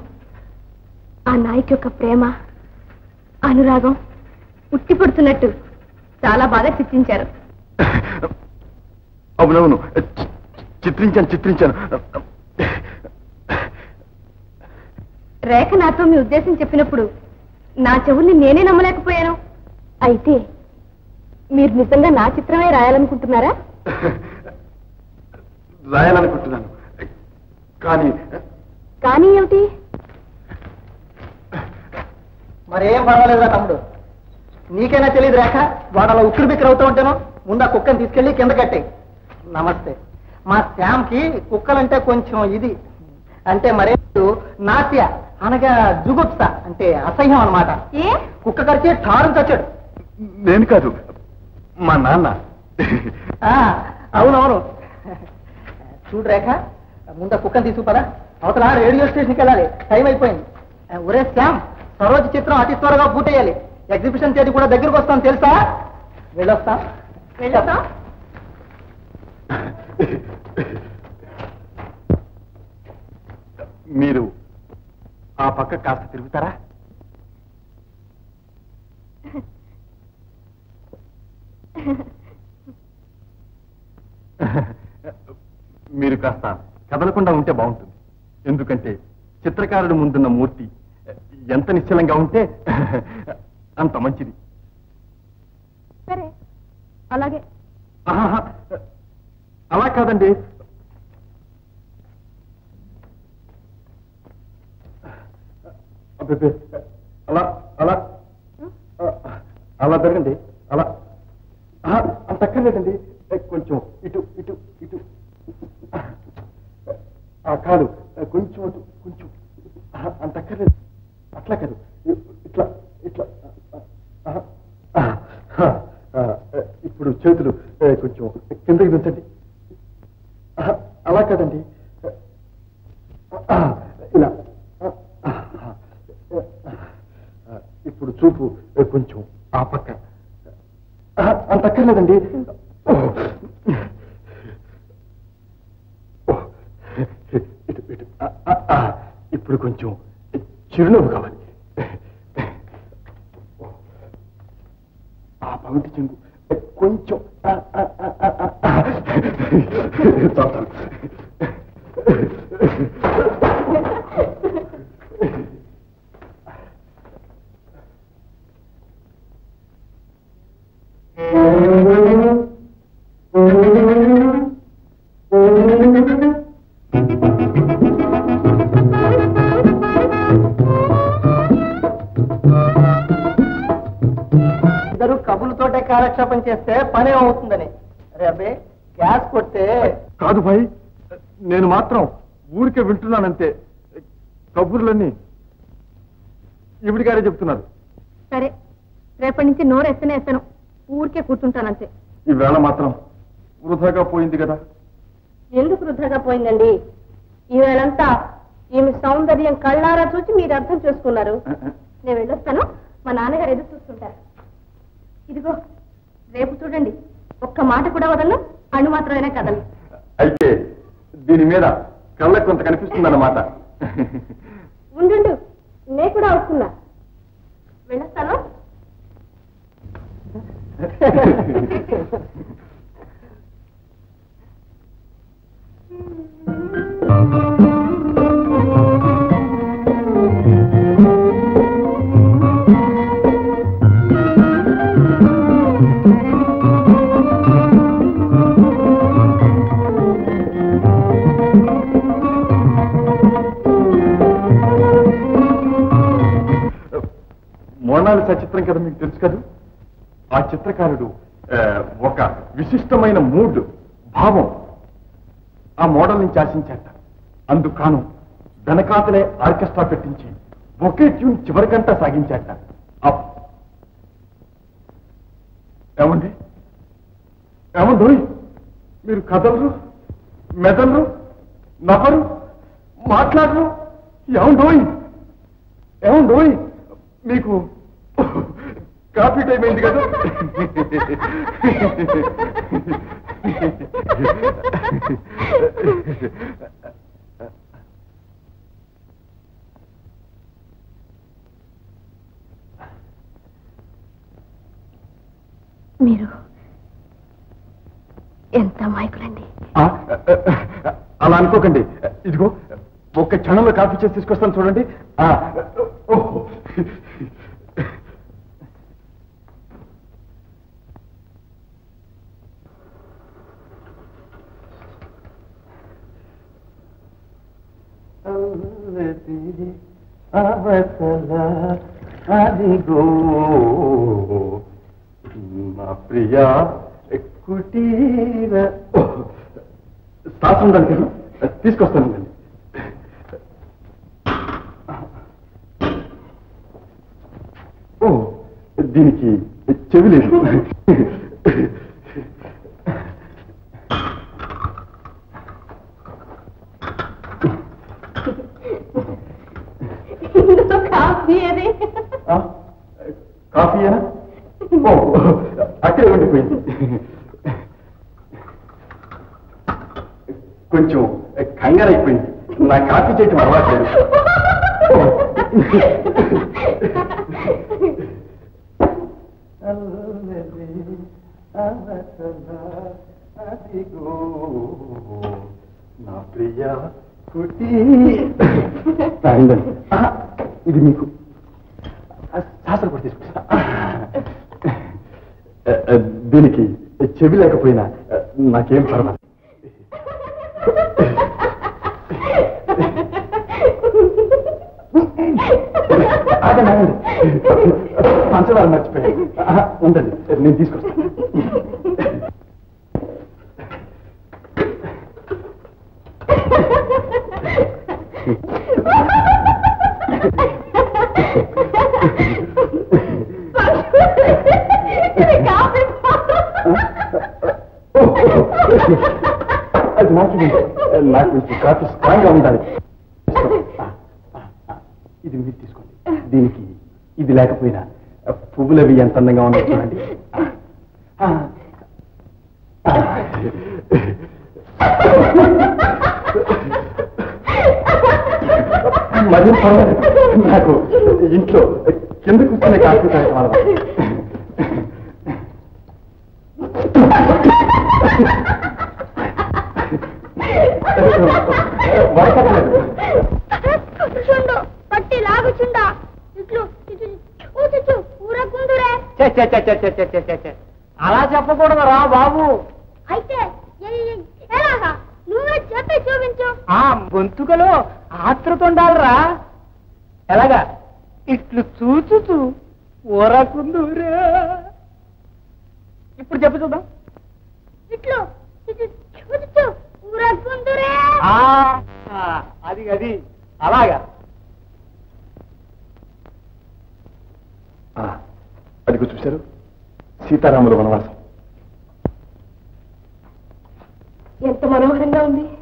ఆ నాయకు యొక్క ప్రేమ అనురాగం ఉట్టిపడుతున్నట్టు చాలా బాగా చిత్రించారు. అవునవును. చిత్రించాను చిత్రించాను. రేఖ నాతో మీ ఉద్దేశం చెప్పినప్పుడు నా చెవుల్ని నేనే నమ్మలేకపోయాను. అయితే మీరు నిజంగా నా చిత్రమే రాయాలనుకుంటున్నారా? రాయాలనుకుంటున్నాను. కానీ కానీ ఏమిటి? మరేం పర్వాలేదురా తమ్ముడు. నీకైనా తెలియదు రేఖ వాడు అలా ఉక్కిరి బిక్కిరి అవుతూ ఉంటాను ముందు ఆ కుక్కని తీసుకెళ్ళి కింద కట్టే నమస్తే. మా శ్యామ్కి కుక్కలంటే కొంచెం ఇది. అంటే మరే నాట్య. అనగా జుగుప్స అంటే అసహ్యం అన్నమాట. ఏ? కుక్క కరిచి ఠారం చచ్చాడు. నేను కాదు మా నాన్న. ఆ, అవునవును. చూడు రేఖ ముందు కుక్కని తీసుకుపదా. అవతల రేడియో స్టేషన్కి వెళ్ళాలి. టైం అయిపోయింది. ఒరే శ్యామ్ సరోజ చిత్రం అతి త్వరగా పూర్తయ్యాలి. ఎగ్జిబిషన్ తేదీ కూడా దగ్గరకు వస్తాను తెలుసా? వెళ్ళొస్తా. వెళ్ళొస్తా? మీరు ఆ పక్క కాస్త తిరుగుతారా? మీరు కాస్త కదలకుండా ఉంటే బాగుంటుంది. ఎందుకంటే చిత్రకారుడు ముందున్న మూర్తి ఎంత నిశ్చలంగా ఉంటే అంత మంచిది. సరే అలాగే. అలా కాదండి. అలా అలా. అలా జరగండి అలా. ఆహా, అంత అక్కర్లేదండి. కొంచెం ఇటు ఇటు ఇటు. ఆ కాదు. కొంచెం అటు కొంచెం. అంత అక్కర్లేదు. అట్లా కాదు. ఇట్లా ఇట్లా. ఇప్పుడు చేతులు కొంచెం కిందకి దించండి. అలా కాదండి. సాగించాట అప్. ఏమండి? ఏమండి? మీరు కదలరు మెదలరు నవ్వరు మాట్లాడరు? ఏమండోయ్ ఏమండోయ్ మీకు కాఫీ టైం అయింది కదా? మీరు ఎంత అమాయకులండి. ఆ, అలా అనుకోకండి. ఇదిగో ఒక్క క్షణంలో కాఫీ చేసి తీసుకొస్తాను చూడండి. ఆ, ఓహో. అదిగో. నా ప్రియ కుటీర శాస్త్రం దానికి తీసుకొస్తానండి ఓ దీనికి చెవి లేదు. కాఫీ అది. అక్కడే ఉండిపోయింది. కొంచెం కంగారు అయిపోయింది. నా కాఫీ చేయటం అలవాట్లేదు నా ప్రియ కుటి. ఇది మీకు. శాస్త్రపడి తీసుకుంటా Uh, uh, దీనికి uh, చెవి లేకపోయినా నాకేం పర్వాలేదు. అదే పంచదార మర్చిపోయాను. ఉండండి నేను తీసుకొస్తాను Ha ha ha! అది ఇవ్వండి. నాకు కొంచెం కాఫీ స్ట్రాంగ్గా ఉండాలి ఇది మీరు తీసుకోండి దీనికి ఇది లేకపోయినా పువ్వులు అవి ఎంత అందంగా ఉన్నాయి చూడండి మరి పర్వాలేదు. నాకు ఇంట్లో కింద కూర్చునే కాఫీ తాగటం అలా చెప్పకూడదు రా అలా చెప్పకూడదురా బాబు. అయితే ఎలాగా? నువ్వే ఆ గొంతుకలో ఆతృతుండాలరా ఎలాగా? ఇట్లు చూచుచు ఊరకుందురే. ఇప్పుడు చెప్పు చూద్దాం. ఇట్లు అది అది. అలాగా. ఆ, అదిగో చూశారు సీతారాముల వనవాసం. ఎంత మనోహరంగా ఉంది.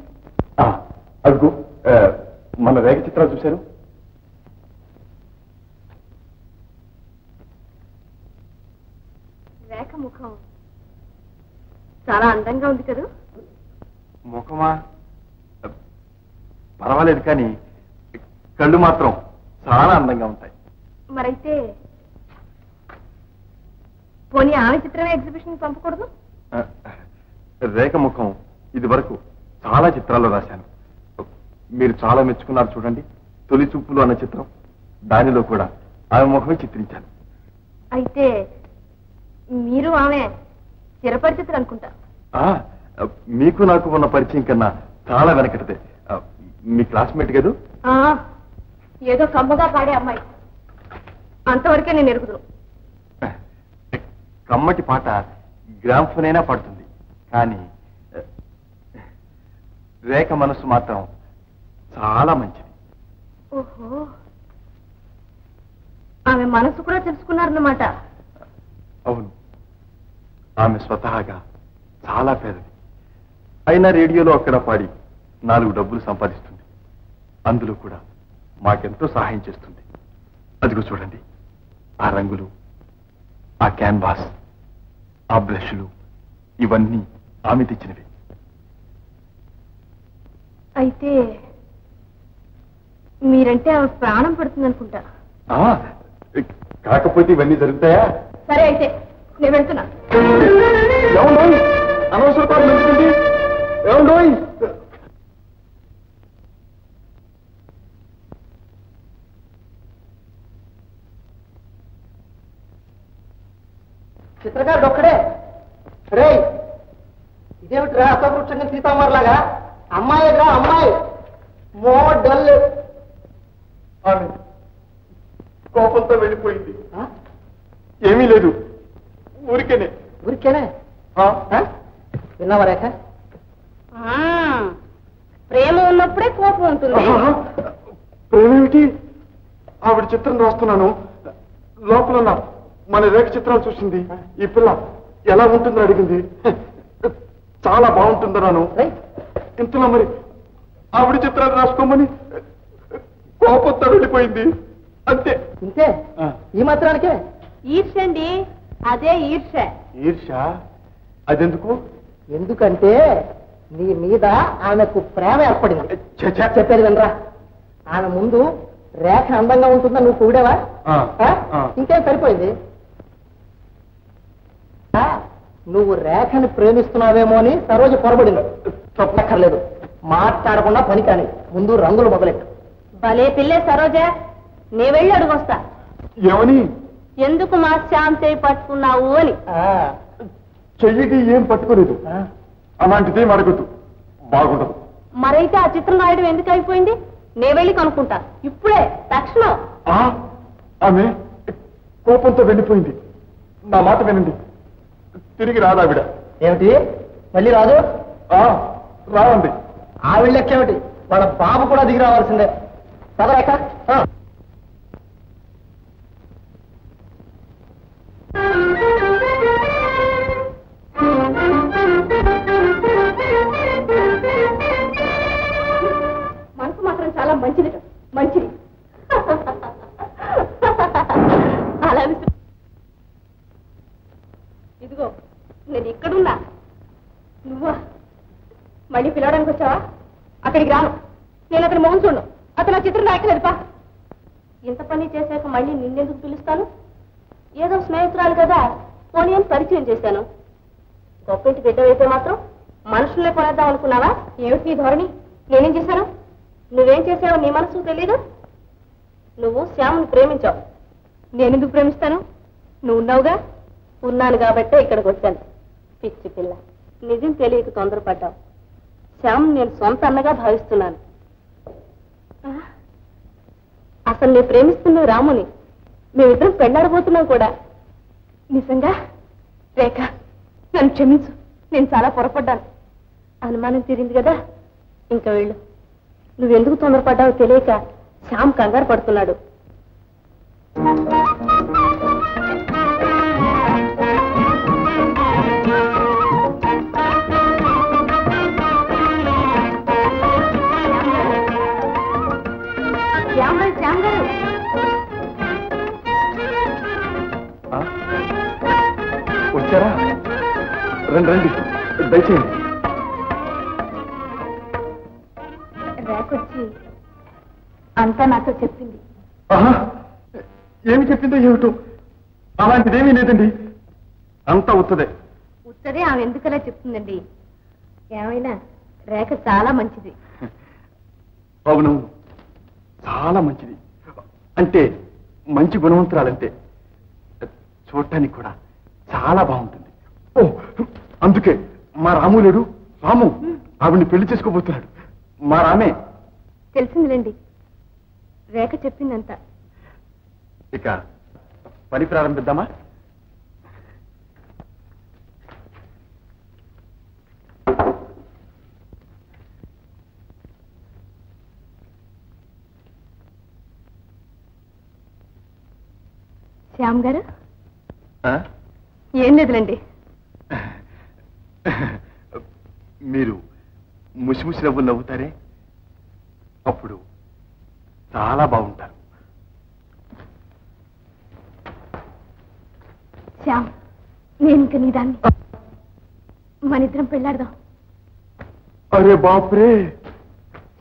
ఆ, అదిగో మన రేఖ చిత్రాలు చూశారు? రేఖ ముఖం. చాలా అందంగా ఉంది కదా. ముఖమా? పర్వాలేదు కానీ కళ్ళు మాత్రం చాలా అందంగా ఉంటాయి. మరైతే పోనీ ఆమె చిత్రమే ఎగ్జిబిషన్ పంపకూడదు? రేఖ ముఖం ఇది వరకు చాలా చిత్రాల్లో రాశాను. మీరు చాలా మెచ్చుకున్నారు చూడండి. తొలి చూపులు అన్న చిత్రం. దానిలో కూడా ఆమె ముఖమే చిత్రించాను. అయితే మీరు ఆమె చిరపరిచితులు అనుకుంటా. మీకు నాకు ఉన్న పరిచయం కన్నా చాలా వెనకటిదే. మీ క్లాస్మేట్ కదూ ఆ, ఏదో కమ్మగా పాడే అమ్మాయి. అంతవరకే నేను ఎరుగుదును. కమ్మటి పాట గ్రామ్ఫోనైనా పడుతుంది. కానీ రేఖ మనసు మాత్రం చాలా మంచిది. ఓహో. ఆమె మనసు కూడా తెలుసుకున్నారన్నమాట. అవును. ఆమె స్వతహాగా చాలా పేదది. అయినా రేడియోలో అక్కడ పాడి నాలుగు డబ్బులు సంపాదిస్తుంది. అందులో కూడా మాకెంతో సహాయం చేస్తుంది. అదిగో చూడండి. ఆ రంగులు ఆ క్యాన్వాస్ ఆ బ్రష్లు ఇవన్నీ ఆమె తెచ్చినవి. అయితే మీరంటే ఆమె ప్రాణం పడుతుంది అనుకుంటా ఆ, కాకపోతే ఇవన్నీ జరుగుతాయా? సరే అయితే నేను వెళ్తున్నా. ఏమండోయ్ అనవసర పాటలు ఎందుకండి ఏమండోయ్ చిత్రకారుడు ఒక్కడే. రే ఇదేమిటి అసవృక్షంగా సీతామర్లాగా? అమ్మాయిగా అమ్మాయి. మోడల్. కోపంతో వెళ్ళిపోయింది. ఏమీ లేదు. ఊరికేనే. ఊరికేనే? విన్నావా రేఖ? ప్రేమ ఉన్నప్పుడే కోపం ఉంటుంది! ప్రేమేమిటి? ఆవిడ చిత్రం రాస్తున్నాను. లోపల ఉన్న మన రేఖ చిత్రాలు చూసింది. ఈ పిల్ల ఎలా ఉంటుందని అడిగింది. చాలా బాగుంటుందన్నాను. ఇంతలో మరి ఆవిడ చిత్రాలు రాసుకోమని కోపంతో వెళ్ళిపోయింది. అంతే. ఆ. ఈ మాత్రానికే? ఈర్షండి అదే ఈర్ష ఈర్ష అదెందుకు? ఎందుకంటే నీ మీద ఆమెకు ప్రేమ ఏర్పడింది. చెప్పేది వినరా. ఆమె ముందు రేఖ అందంగా ఉంటుందని నువ్వు పొగిడేవా ఆ, ఆ? ఆ. ఇంకేం సరిపోయింది? ఆ, నువ్వు రేఖని ప్రేమిస్తున్నావేమో అని సరోజ పొరబడింది. చెప్పక్కర్లేదు మాట్లాడకుండా పని కాని. ముందు రంగులు మొదలెట్టు. భలే పిల్లే సరోజ. నే వెళ్ళి అడుగొస్తా ఏమని? ఎందుకు మా శ్యామ్ చేయి పట్టుకున్నావు అని? ఆ, చెయ్యికి ఏం పట్టుకోలేదు. అలాంటిదేం అడగదు బాగుండదు. మరైతే ఆ చిత్రం రాయడం ఎందుకు అయిపోయింది? నే వెళ్ళి కనుక్కుంటా. ఇప్పుడే తక్షణం. ఆ, ఆమె కోపంతో వెళ్ళిపోయింది. నా మాట వినండి. తిరిగి రాదావిడ ఏమిటి? మళ్ళీ రాదు? ఆ, రావండి. ఆవిళ్ళెక్కేమిటి వాళ్ళ బాబు కూడా దిగి రావాల్సిందే. పదరేఖ నేను ఇక్కడున్నా. నువ్వా? మళ్ళీ పిలవడానికి వచ్చావా? అక్కడికి రాను. నేను అతని మోహన్ చూడు అతను ఆ చిత్రం రాయట్లేదుపా. ఇంత పని చేశాక మళ్ళీ నిన్నెందుకు పిలుస్తాను? ఏదో స్నేహితురాలు కదా. పోనీ అని పరిచయం చేశాను. గొప్పింటి బిడ్డవైతే మాత్రం మనుషులే కొనేద్దాం అనుకున్నావా? ఏమిటి నీ ధోరణి? నేనేం చేశాను? నువ్వేం చేసావో నీ మనసు తెలీదు? నువ్వు శ్యామ్ని ప్రేమించావు. నేనెందుకు ప్రేమిస్తాను? నువ్వు ఉన్నావుగా ఉన్నాను కాబట్టే ఇక్కడికి వచ్చాను. పిచ్చి పిల్ల. నిజం తెలియక తొందరపడ్డావు. శ్యామ్ నేను సొంత అన్నగా భావిస్తున్నాను? అసలు నేను ప్రేమిస్తున్న రాముని మేమిద్దరం పెళ్ళాడబోతున్నాం కూడా. నిజంగా? రేఖ నన్ను క్షమించు. నేను చాలా పొరపడ్డాను. అనుమానం తీరింది కదా? ఇంకా వెళ్ళు. నువ్వెందుకు తొందరపడ్డావో తెలియక శ్యామ్ కంగారు పడుతున్నాడు. వచ్చారా? రండి రండి. దయచేయండి. అంతా నాతో చెప్పింది. ఏమి చెప్పిందో ఏమిటో? అలాంటిదేమీ లేదండి. అంతా ఉత్తదే. ఉత్తదే ఆమె ఎందుకలా చెప్తుందండి? ఏమైనా రేఖ చాలా మంచిది. అవునవును చాలా మంచిది. అంటే మంచి గుణవంతురాలంటే చూడటానికి కూడా. చాలా బాగుంటుంది. ఓ అందుకే మా రాము లేడు రాము ఆవిడ్ని పెళ్ళి చేసుకోబోతున్నాడు. మా రామే. తెలిసిందిలేండి. రేఖ చెప్పిందంత. ఇక పని ప్రారంభిద్దామా? శ్యామ్ గారు? ఆ? ఏం లేదులేండి. మీరు ముసిముసి నవ్వులు నవ్వుతారే? అప్పుడు చాలా బాగుంటారు. శ్యామ్ నేను ఇంక నీ దాన్ని మన ఇద్దరం పెళ్ళాడదాం. అరే బాప్రే!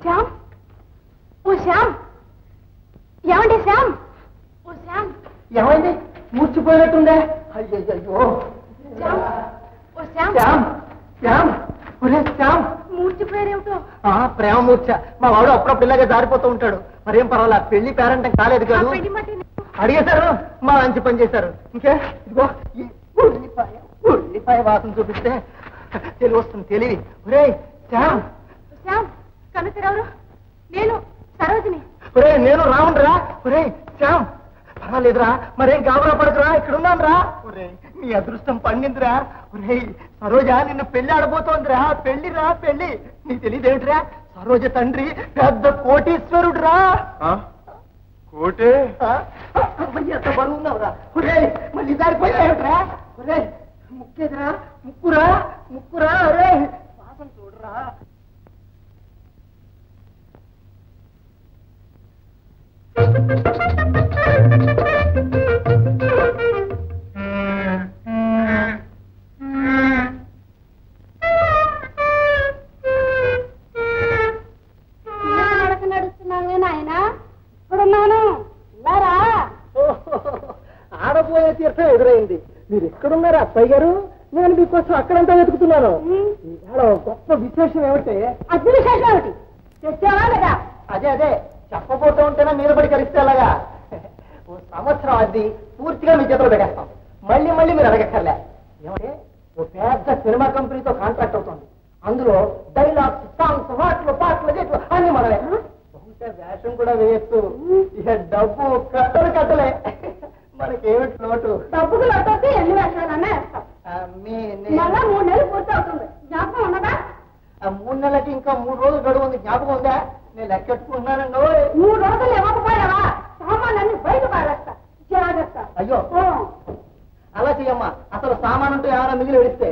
శ్యామ్ ఓ శ్యామ్! ఏమండి శ్యామ్? ఓ శ్యామ్! ఏమైంది? మూర్చిపోయినట్టుందే? అయ్యయ్యో శ్యామ్ ఓ శ్యామ్. శ్యామ్ శ్యామ్ ఒరే శ్యామ్. మూర్చిపోయారేమిటో ఆ, ప్రేమ మూర్ఛ మా వాడు అప్పుడప్పుడు ఇలాగే జారిపోతూ ఉంటాడు. మరేం పర్వాలా పెళ్ళి పేరంటం కాలేదు కాదు అడిగేశారు మా మంచి పని చేశారు. ఇంకే ఇదిగో ఈ ఉల్లిపాయ ఉల్లిపాయ వాసన చూపిస్తే తెలివి వస్తుంది తెలివి. ఒరే శ్యామ్. శ్యామ్ కనుతరెవరు నేను సరోజిని. ఒరే నేను రావుండ్రా ఒరే శ్యామ్. పర్వాలేదురా. మరేం గాబరా పడకురా? ఇక్కడ రా ఒరే నీ అదృష్టం పండిందిరా. ఒరే సరోజ నిన్ను పెళ్ళి ఆడబోతోందిరా పెళ్ళిరా పెళ్ళి నీకు తెలియదేమిటిరా? సరోజ తండ్రి పెద్ద కోటీశ్వరుడురా? కోటే? ఎంత బరువు ఉన్నావురా ఒరే మళ్ళీ దారిపోయావుట్రా ఒరే ముక్కేదిరా. ముక్కురా ముక్కురా. ఒరే వాసన చూడరా నడక నడుస్తున్నావే నాయనా ఇప్పుడున్నాను ఇలారా ఆడపోయే తీర్థం ఎదురైంది. మీరు ఎక్కడున్నారా అత్తయ్య గారు? నేను మీకోసం అక్కడంతా వెతుకుతున్నాను. ఇవాళ గొప్ప విశేషం ఏమిటి? అగ్ని విశేషం ఏమిటి? తెచ్చావా లేదా? అదే అదే. చెప్పబోతూ ఉంటేనే మీరు పడి కరిస్తే ఎలాగా ఓ అది పూర్తిగా మీ చేతిలో పెట్టేస్తాం. మళ్ళీ మళ్ళీ మీరు అడగక్కర్లే. ఏమంటే ఓ పెద్ద సినిమా కంపెనీతో కాంట్రాక్ట్ అవుతుంది. అందులో డైలాగ్స్ సాంగ్స్ పాటలు పాటలు గీట్లు అన్ని మనమే బహుశా వేషం కూడా వేయచ్చు ఇక డబ్బు కట్టలు కట్టలే మనకేమిటి లోటు డబ్బుకు లొట్టొస్తే ఎన్ని వేషాలన్నా వేస్తాం ఆ, మీ నే- మళ్ళా మూడు నెలలు పూర్తి అవుతుంది జ్ఞాపకం ఉన్నదా ఆ మూడు నెలలకి ఇంకా మూడు రోజులు గడువు ఉంది జ్ఞాపకం ఉందా నేను లెక్కెట్టుకుంటున్నానండి ఓయ్. మూడు రోజులు ఇవ్వకపోయావా సామాన్లన్నీ బయట పారేస్తా జాగ్రత్త అయ్యో ఓ, అలా చెయ్యమ్మా అసలు సామానంటూ ఏమైనా మిగిలి ఎడిస్తే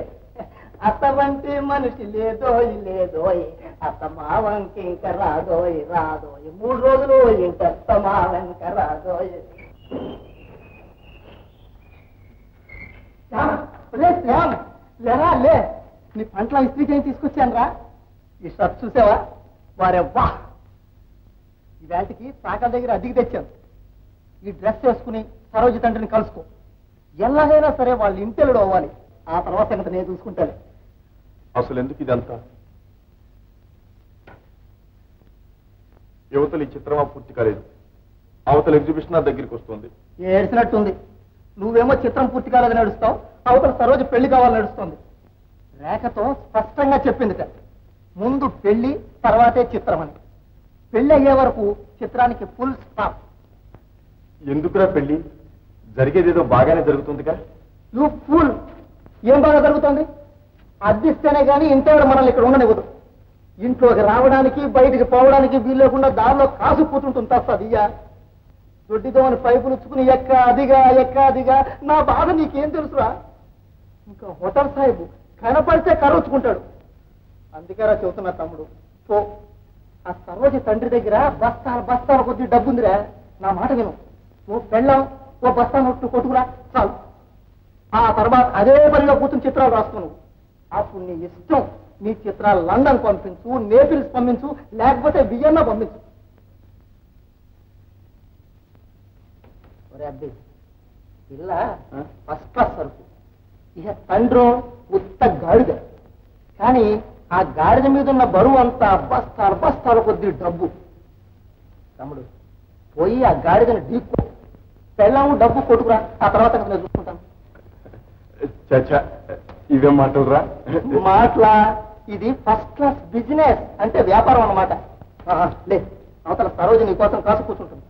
అత్త వంటి మనిషి లేదోయ్ లేదోయ్ అత్త మావంకి ఇంక రాదోయ్ రాదోయ్ మూడు రోజులు ఇంక అత్త మావంక రాదోయ్ శ్యామ్, లే శ్యామ్, లేరా లే నీ పంటల ఇస్త్రీ చేయి తీసుకొచ్చాను రా ఈ షర్ట్ చూసావా వారే వా ఈ వేటికి సాకల దగ్గర అద్దెకి తెచ్చాను ఈ డ్రెస్ వేసుకుని సరోజి తండ్రిని కలుసుకో ఎలాగైనా సరే వాళ్ళ ఇంటెలుడు అవ్వాలి. ఆ తర్వాత సంగతి నేను చూసుకుంటాను. అసలు ఎందుకు ఇదంతా? యువతలు ఈ చిత్రమా పూర్తి కాలేదు. అవతల ఎగ్జిబిషన్ నా దగ్గరికి వస్తుంది. ఏడ్చినట్టుంది. నువ్వేమో చిత్రం పూర్తి కాలేదని నడుస్తావు అవతల సరోజ పెళ్ళి కావాలని నడుస్తుంది. రేఖతో స్పష్టంగా చెప్పిందిట. ముందు పెళ్ళి తర్వాతే చిత్రం అని. పెళ్ళి అయ్యే వరకు చిత్రానికి ఫుల్ స్టాప్ ఎందుకురా పెళ్ళి? జరిగేదేదో బాగానే జరుగుతుందిగా? నువ్వు ఫుల్ ఏం బాగా జరుగుతుంది? అద్దిస్తేనే కానీ ఇంట్లో మనల్ని ఇక్కడ ఉండనివ్వదు. ఇంట్లోకి రావడానికి బయటికి పోవడానికి వీలు లేకుండా దారిలో కాసు కూతుంటుంది తప్ప దొడ్డితో అని పైపులు ఇచ్చుకుని ఎక్క అదిగా ఎక్క అదిగా నా బాధ నీకేం తెలుసురా? ఇంకా హోటల్ సాహిబు కనపడితే కరవచ్చుకుంటాడు అందుకేరా చెబుతున్నా తమ్ముడు. పో. ఆ సరోజి తండ్రి దగ్గర బస్తాల బస్తాల కొద్ది డబ్బుందిరా. నా మాట విను. నువ్వు పెళ్ళాం. ఓ బస్తా నొట్టు కొట్టుకురా చాలు. ఆ తర్వాత అదే పనిలో కూర్చుని చిత్రాలు రాస్తున్నావు అప్పుడు నీ ఇష్టం నీ చిత్రాలు లండన్ పంపించు నేపిల్స్ పంపించు లేకపోతే వియన్నా పంపించు. ఒరే అబ్బి పిల్ల ఫస్ట్ క్లాస్ సరుకు. ఇక తండ్రి ఉత్త గాడిద. కానీ ఆ గాడిద మీద ఉన్న బరువు అంతా బస్తాలు బస్తాల కొద్ది డబ్బు. తమ్ముడు పోయి ఆ గాడిదని ఢీక్కో పెళ్ళాము డబ్బు కొట్టుకురా. ఆ తర్వాత నేను చూసుకుంటాను. చచ్చా ఇవేం మాటలురా? మాట్లా ఇది ఫస్ట్ క్లాస్ బిజినెస్ అంటే వ్యాపారం అన్నమాట. లే అవతల సరోజు నీ కోసం కాసు కూర్చుంటుంది.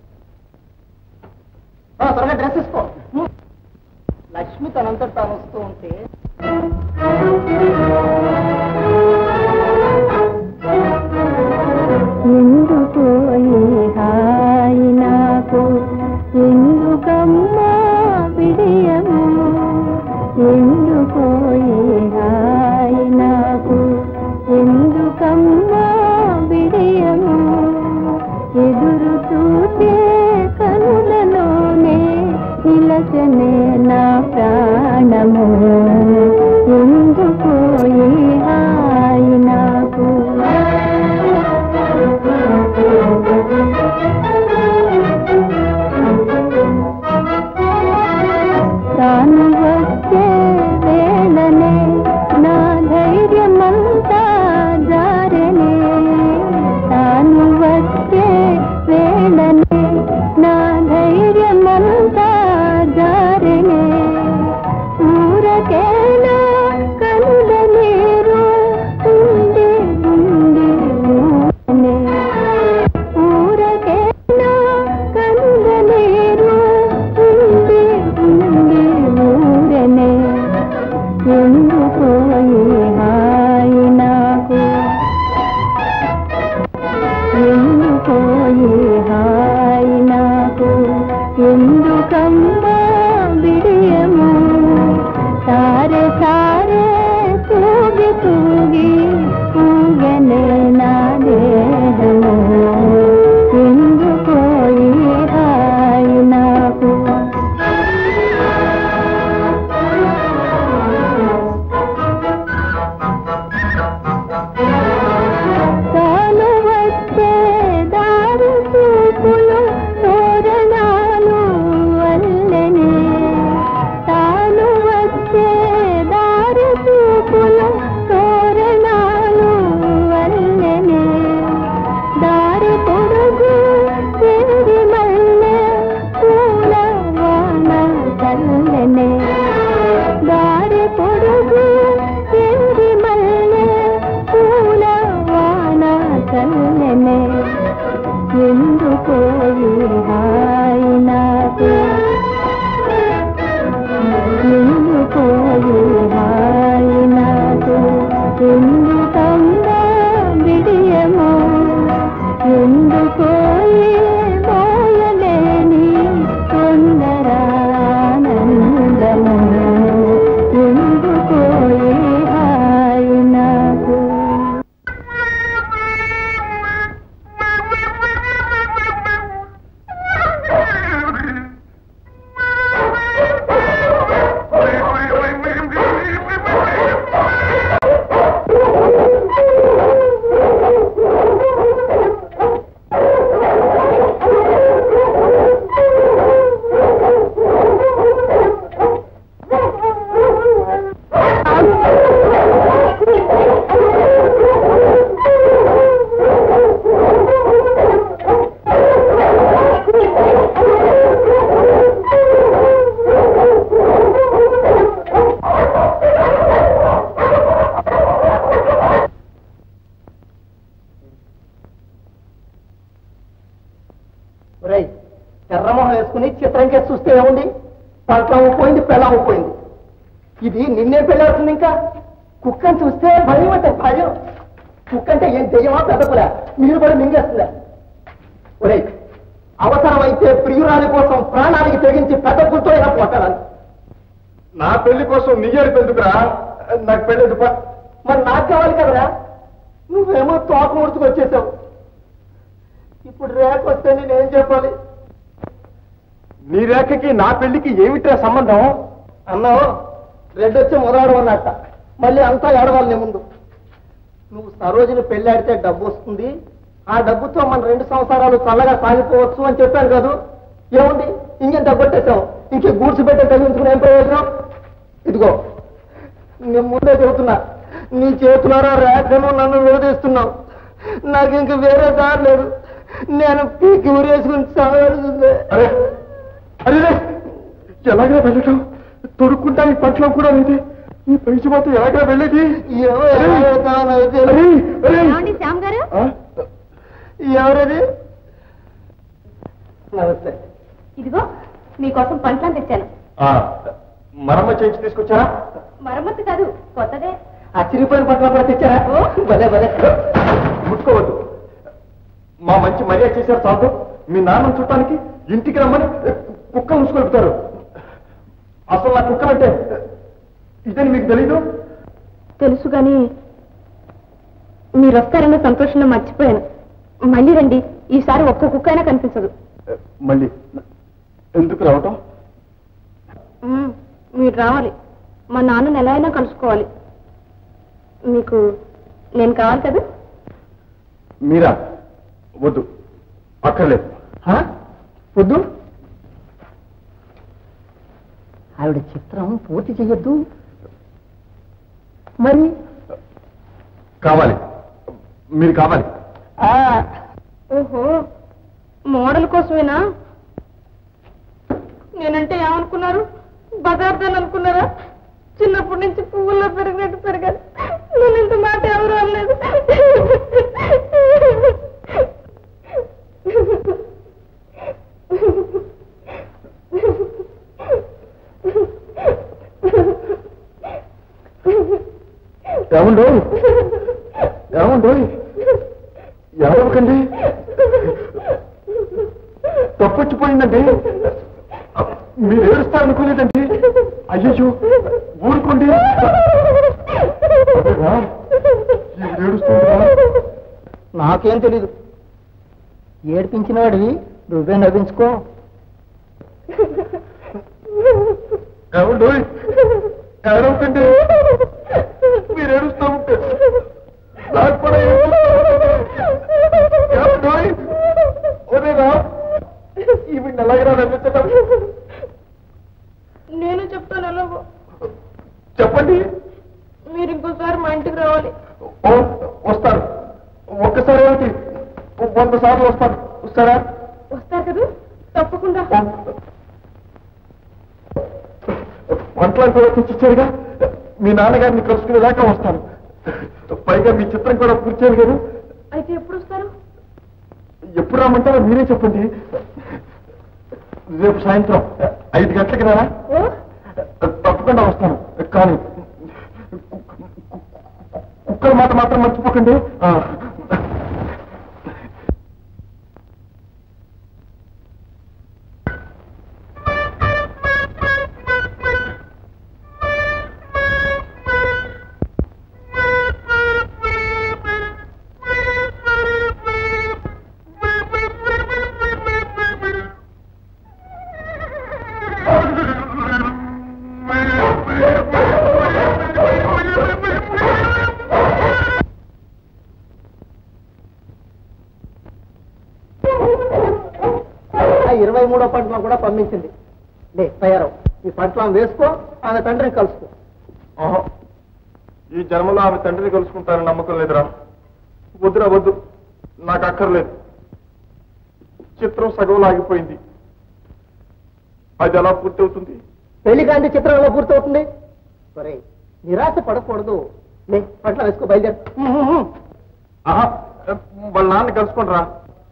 ఆ, త్వరగా డ్రెస్ ఇసుకో హ్మ్. లక్ష్మి తనంతట తాను వస్తూ ఉంటే ఎందుకు? నా ఏమిట్రా సంబంధం? అన్నావు? రెడ్డి వచ్చి మొదలాడు అన్నట్ట. మళ్ళీ అంతా ఏడవాలి నీ ముందు. నువ్వు సరోజిని పెళ్ళాడితే డబ్బు వస్తుంది. ఆ డబ్బుతో మన రెండు సంవత్సరాలు చల్లగా సాగిపోవచ్చు అని చెప్పాను కాదు. ఏముంది? ఇంకేం తగ్గొట్టేశావు ఇంకే గూడ్స్ పెట్టే తగ్గించుకుని ఏం ప్రయోజనం? ఇదిగో నేను ముందే చెబుతున్నా. నీ చేతులారా రేఖను నన్ను విడదీస్తున్నావు. నాకు ఇంక వేరే దారి లేదు. నేను పీకి ఊరేసుకుని చావాల్సిందే అరే ఎలాగా వెళ్ళటం. తొడుక్కుంటా ఈ పట్ల కూడా ఉంది ఈ పైచి మొత్తం ఎలాగా వెళ్ళేది? ఎవరది? నమస్తే. ఇదిగో మీకోసం పంటలను తెచ్చాను. ఆ, మరమ్మ చేయించి తీసుకొచ్చారా? మరమ్మతు కాదు కొత్తదే. ఆ చిరిగిపోయిన పట్ల కూడా తెచ్చారా? భలే భలే. ముట్టుకోవద్దు. మా మంచి మర్యాద చేశారు చాలు. మీ నాన్న చుట్టానికి ఇంటికి రమ్మని కుక్క ముసుకొలుపుతారు అసలు నా కుక్కలంటే ఇదని మీకు తెలీదు? తెలుసు కానీ మీరు వస్తారన్న సంతోషంలో మర్చిపోయాను. మళ్ళీ రండి. ఈసారి ఒక్క కుక్క అయినా కనిపించదు. మళ్ళీ. ఎందుకు రావటం? మీరు రావాలి. మా నాన్నని ఎలా అయినా కలుసుకోవాలి. మీకు నేను కావాలి కదా? మీరా? వద్దు. అక్కర్లేదు. ఆ? వద్దు? ఆవిడ చిత్రం పూర్తి చెయ్యొద్దు. మరి? కావాలి. మీరు కావాలి. ఓహో మోడల్ కోసమేనా? నేనంటే ఏమనుకున్నారు? బజార్దాన్ని అనుకున్నారా? చిన్నప్పటి నుంచి పువ్వుల్లో పెరిగినట్టు పెరగాలి నేను ఇంత మాట ఎవరు అనలేదు. ఏమండో ఏమండో ఎవరికండి? తప్పొచ్చిపోయిందండి. మీరు ఏడుస్తారనుకోలేదండి. అయ్యో ఊరుకోండి. నాకేం తెలీదు. ఏడిపించిన వాడివి నువ్వే నవ్వించుకో. ఏమండో ఏడవకండి మీరు ఏడుస్తూ ఉంటే? నాకు కూడా ఏమండో ఒరేరా ఈవిడ ఎలాగరా నమ్మించడం నేను చెప్తాను ఎలాగో. చెప్పండి. మీరు ఇంకోసారి మా ఇంటికి రావాలి. ఓ, వస్తాను ఒక్కసారి ఏమిటి? వంద సార్లు వస్తాను వస్తారా? వస్తారు కదా? తప్పకుండా. వంటలు కూడా తెచ్చిచ్చారుగా మీ నాన్నగారిని కలుసుకునేదాకా వస్తాను. పైగా మీ చిత్రం కూడా పూర్చేది కదా. అయితే ఎప్పుడు వస్తారు? ఎప్పుడు రమ్మంటారో మీరే చెప్పండి. రేపు సాయంత్రం ఐదు గంటలకి రారా తప్పకుండా వస్తాను. కానీ కుక్కల మాట మాత్రం మర్చిపోకండి. పంటలో వేసుకో ఆమె తండ్రిని కలుసుకో. ఈ జన్మలో ఆమె తండ్రిని కలుసుకుంటానని నమ్మకం లేదురా. వద్దురా వద్దు. నాకు అక్కర్లేదు. చిత్రం సగం ఆగిపోయింది. అది ఎలా పూర్తి అవుతుంది పెళ్ళి కాంతి చిత్రంలో పూర్తవుతుంది? సరే నిరాశ పడకూడదు. లే పంటలో వేసుకో బయలుదేరు. వాళ్ళ నాన్న కలుసుకుంటారా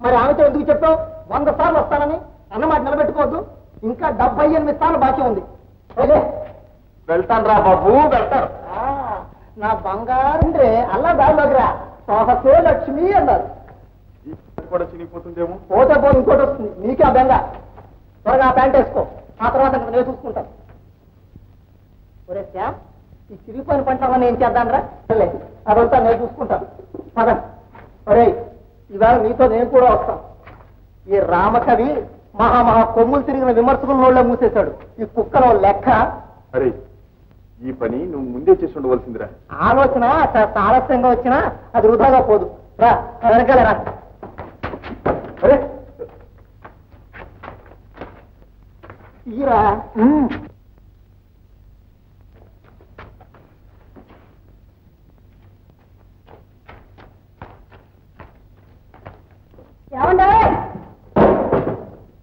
మరి ఆమెతో ఎందుకు చెప్పావు? వంద సార్లు వస్తానని. అన్నమాట నిలబెట్టుకోవద్దు. ఇంకా డెబ్బై ఎనిమిది సార్లు బాకీ ఉంది. వెళ్తాను రా బాబు వెళ్తాను. ఆ, నా బంగారండ్రే అల్లా దారిలోకి రా సోహసే లక్ష్మి అన్నారు కూడా చినిగిపోతుందేమో? పోతే పోతే ఇంకోటి వస్తుంది. నీకే ఆ బెంగ. త్వరగా ఆ ప్యాంట్ వేసుకో. ఆ తర్వాత నేను చూసుకుంటాను. ఒరే శ్యామ్ ఈ చిరిగిపోయిన పంటలన్నీ ఏం చేద్దాం రా అదంతా నేను చూసుకుంటాను. పదండి ఒరే ఇవాళ నీతో నేను కూడా వస్తాను. ఈ రామకవి మహా మహా కొమ్ములు తిరిగిన విమర్శకుల నోళ్ళే మూసేశాడు. ఈ కుక్కలో లెక్క? అరే ఈ పని నువ్వు ముందే చేసి ఉండవలసిందిరా. ఆలోచన కాస్త ఆలస్యంగా వచ్చినా అది వృధాగా పోదు. రా నా వెనకాలే రా. అరే. తీరా ఏమండే?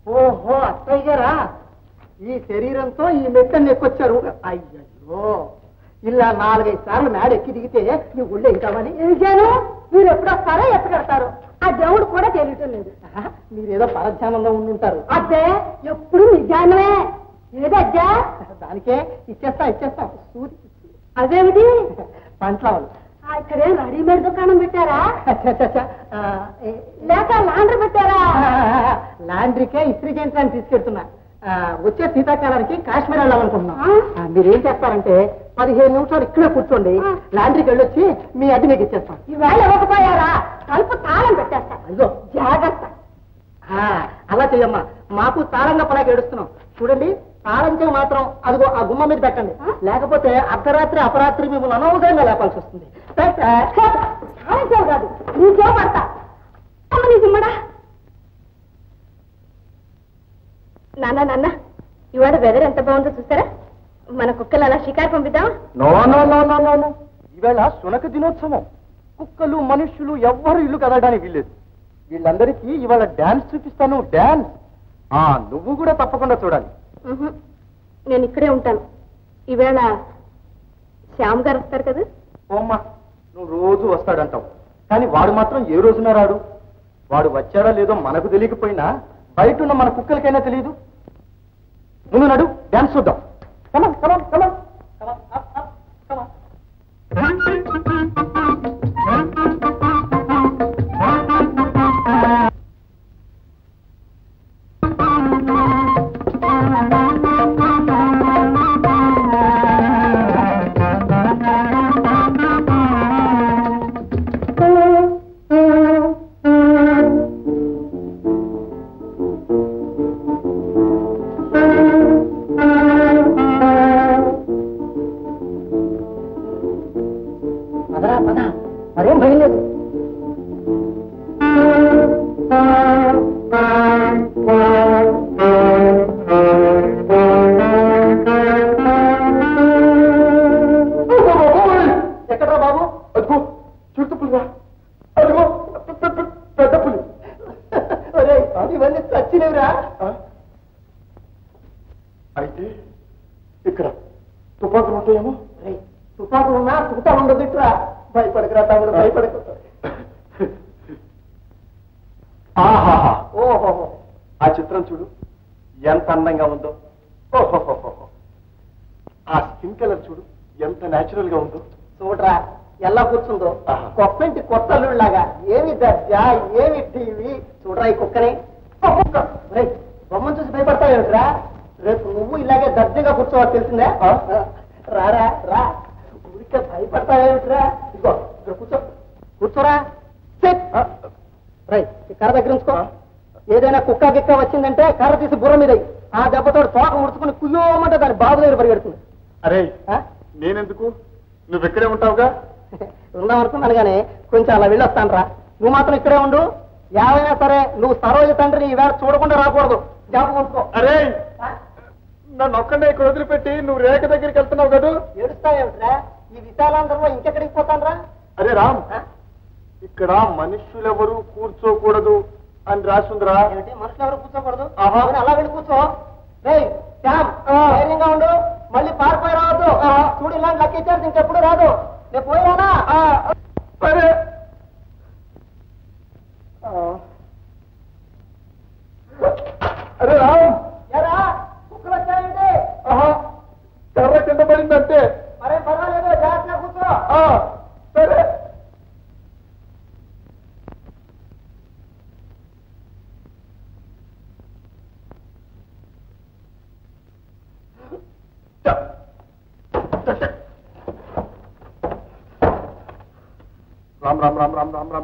ఓహో అత్తయ్య గారా? ఈ శరీరంతో ఈ మెట్టని ఎక్కొచ్చారు. అయ్యయ్యో ఇలా నాలుగైదు సార్లు మేడ ఎక్కి దిగితే నీ ఒళ్ళు ఇంకామని ఏజాను మీరు ఎప్పుడు వస్తారో ఎప్పుడు కడతారు? ఆ దేవుడు కూడా తెలియటం లేదు. మీరేదో పరధ్యానంలో ఉండుంటారు. అదే ఎప్పుడు నిజానమే? ఏదజ్జా దానికే ఇచ్చేస్తా ఇచ్చేస్తా. సూది. అదేమిటి? పంట్లాలు ఆ, ఇక్కడే రెడీమేడ్ దుకాణం పెట్టారా? లేక లాండ్రీ పెట్టారా? లాండ్రీకే ఇస్త్రీ చేయించడానికి తీసుకెళ్తున్నా. వచ్చే శీతాకాలానికి కాశ్మీర్ వెళ్ళాలనుకుంటున్నాం మీరేం చేస్తారంటే పదిహేను నిమిషాలు ఇక్కడే కూర్చోండి. లాండ్రీకి వెళ్ళొచ్చి మీ అద్దె మీకు ఇచ్చేస్తాం. ఈవేళ ఇవ్వకపోయారా? తలుపు తాళం పెట్టేస్తా. అయ్యో. జాగ్రత్త. ఆ, అలా చెయ్యమ్మా. మాకు తాళంగా పలాకి ఏడుస్తున్నాం. చూడండి. తాళం చేయి మాత్రం అదిగో ఆ గుమ్మ మీద పెట్టండి? లేకపోతే అర్ధరాత్రి అపరాత్రి మిమ్మల్ని అనవసరంగా లేపాల్సి వస్తుంది. కాదు నీకే పడతా. నీ నాన్న నాన్న ఇవాళ వెదర్ ఎంత బాగుందో చూసారా మన కుక్కలు అలా షికారు పంపిద్దాం no no no no no no. ఈవేళ శునక దినోత్సవం. కుక్కలు మనుష్యులు ఎవ్వరు ఇల్లు కదలడానికి వీల్లేదు. వీళ్ళందరికీ ఇవాళ డాన్స్ చూపిస్తాను డాన్స్ ఆ నువ్వు కూడా తప్పకుండా చూడాలి. నేను ఇక్కడే ఉంటాను. ఈవేళ శ్యామ్ గారు వస్తారు కదా? ఓమ్మా నువ్వు రోజు వస్తాడంటావు. కానీ వాడు మాత్రం ఏ రోజున రాడు? వాడు వచ్చాడో లేదో మనకు తెలియకపోయినా బయట ఉన్న మన కుక్కలకైనా తెలియదు ముందు నడు డాన్స్ చూద్దాం. కమన్ కమన్ కమన్ పదరా వెళ్ళొస్తాను రా నువ్వు మాత్రం ఇక్కడే ఉండు. ఏమైనా సరే నువ్వు సరోజ తండ్రిని ఈవేళ చూడకుండా రాకూడదు. ఉంచుకో. అరే! నన్ను ఒక్కడే ఇక్కడ వదిలిపెట్టి నువ్వు రేఖ దగ్గరికి వెళ్తున్నావు కదా? ఏడుస్తావేమిట్రా ఈ విశాలాంధ్రంలో ఇంకెక్కడికి పోతాను రా అరే రామ్! ఇక్కడ మనుష్యులెవరూ కూర్చోకూడదు అని రాసుందిరా. మనుషులు ఎవరు కూర్చోకూడదు? అలా వెళ్ళి కూర్చో. ధైర్యంగా ఉండు. మళ్ళీ పారిపోయి రావద్దు. చూడు ఇలాంటి లక్కీ చార్జ్ ఇంకెప్పుడు రాదు. నేను పోయానా అరే అరే రామ్ ఎరా రామ్ రామ్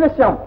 definição.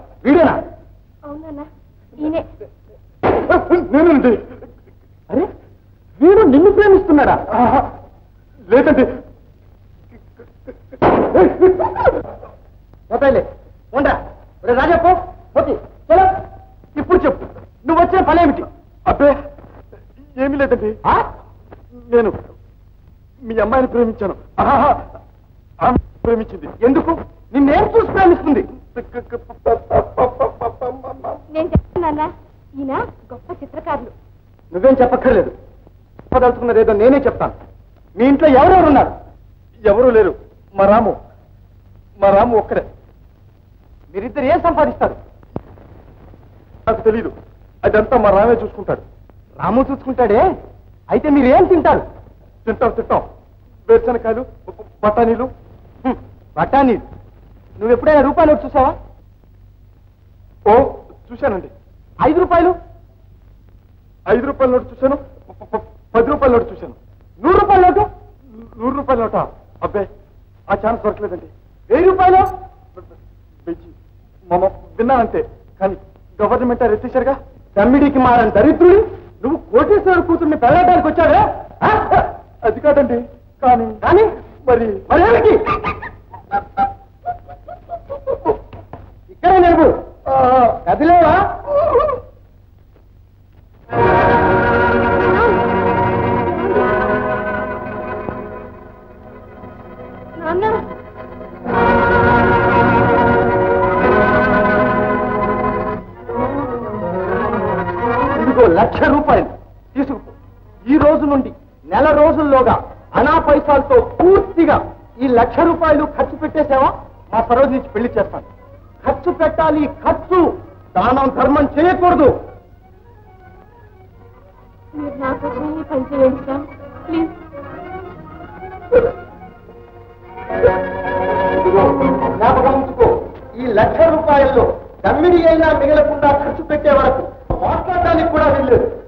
రూపాయల్లో దమ్మిడి అయినా మిగలకుండా ఖర్చు పెట్టే వరకు మాట్లాడడానికి కూడా వీల్లేదు.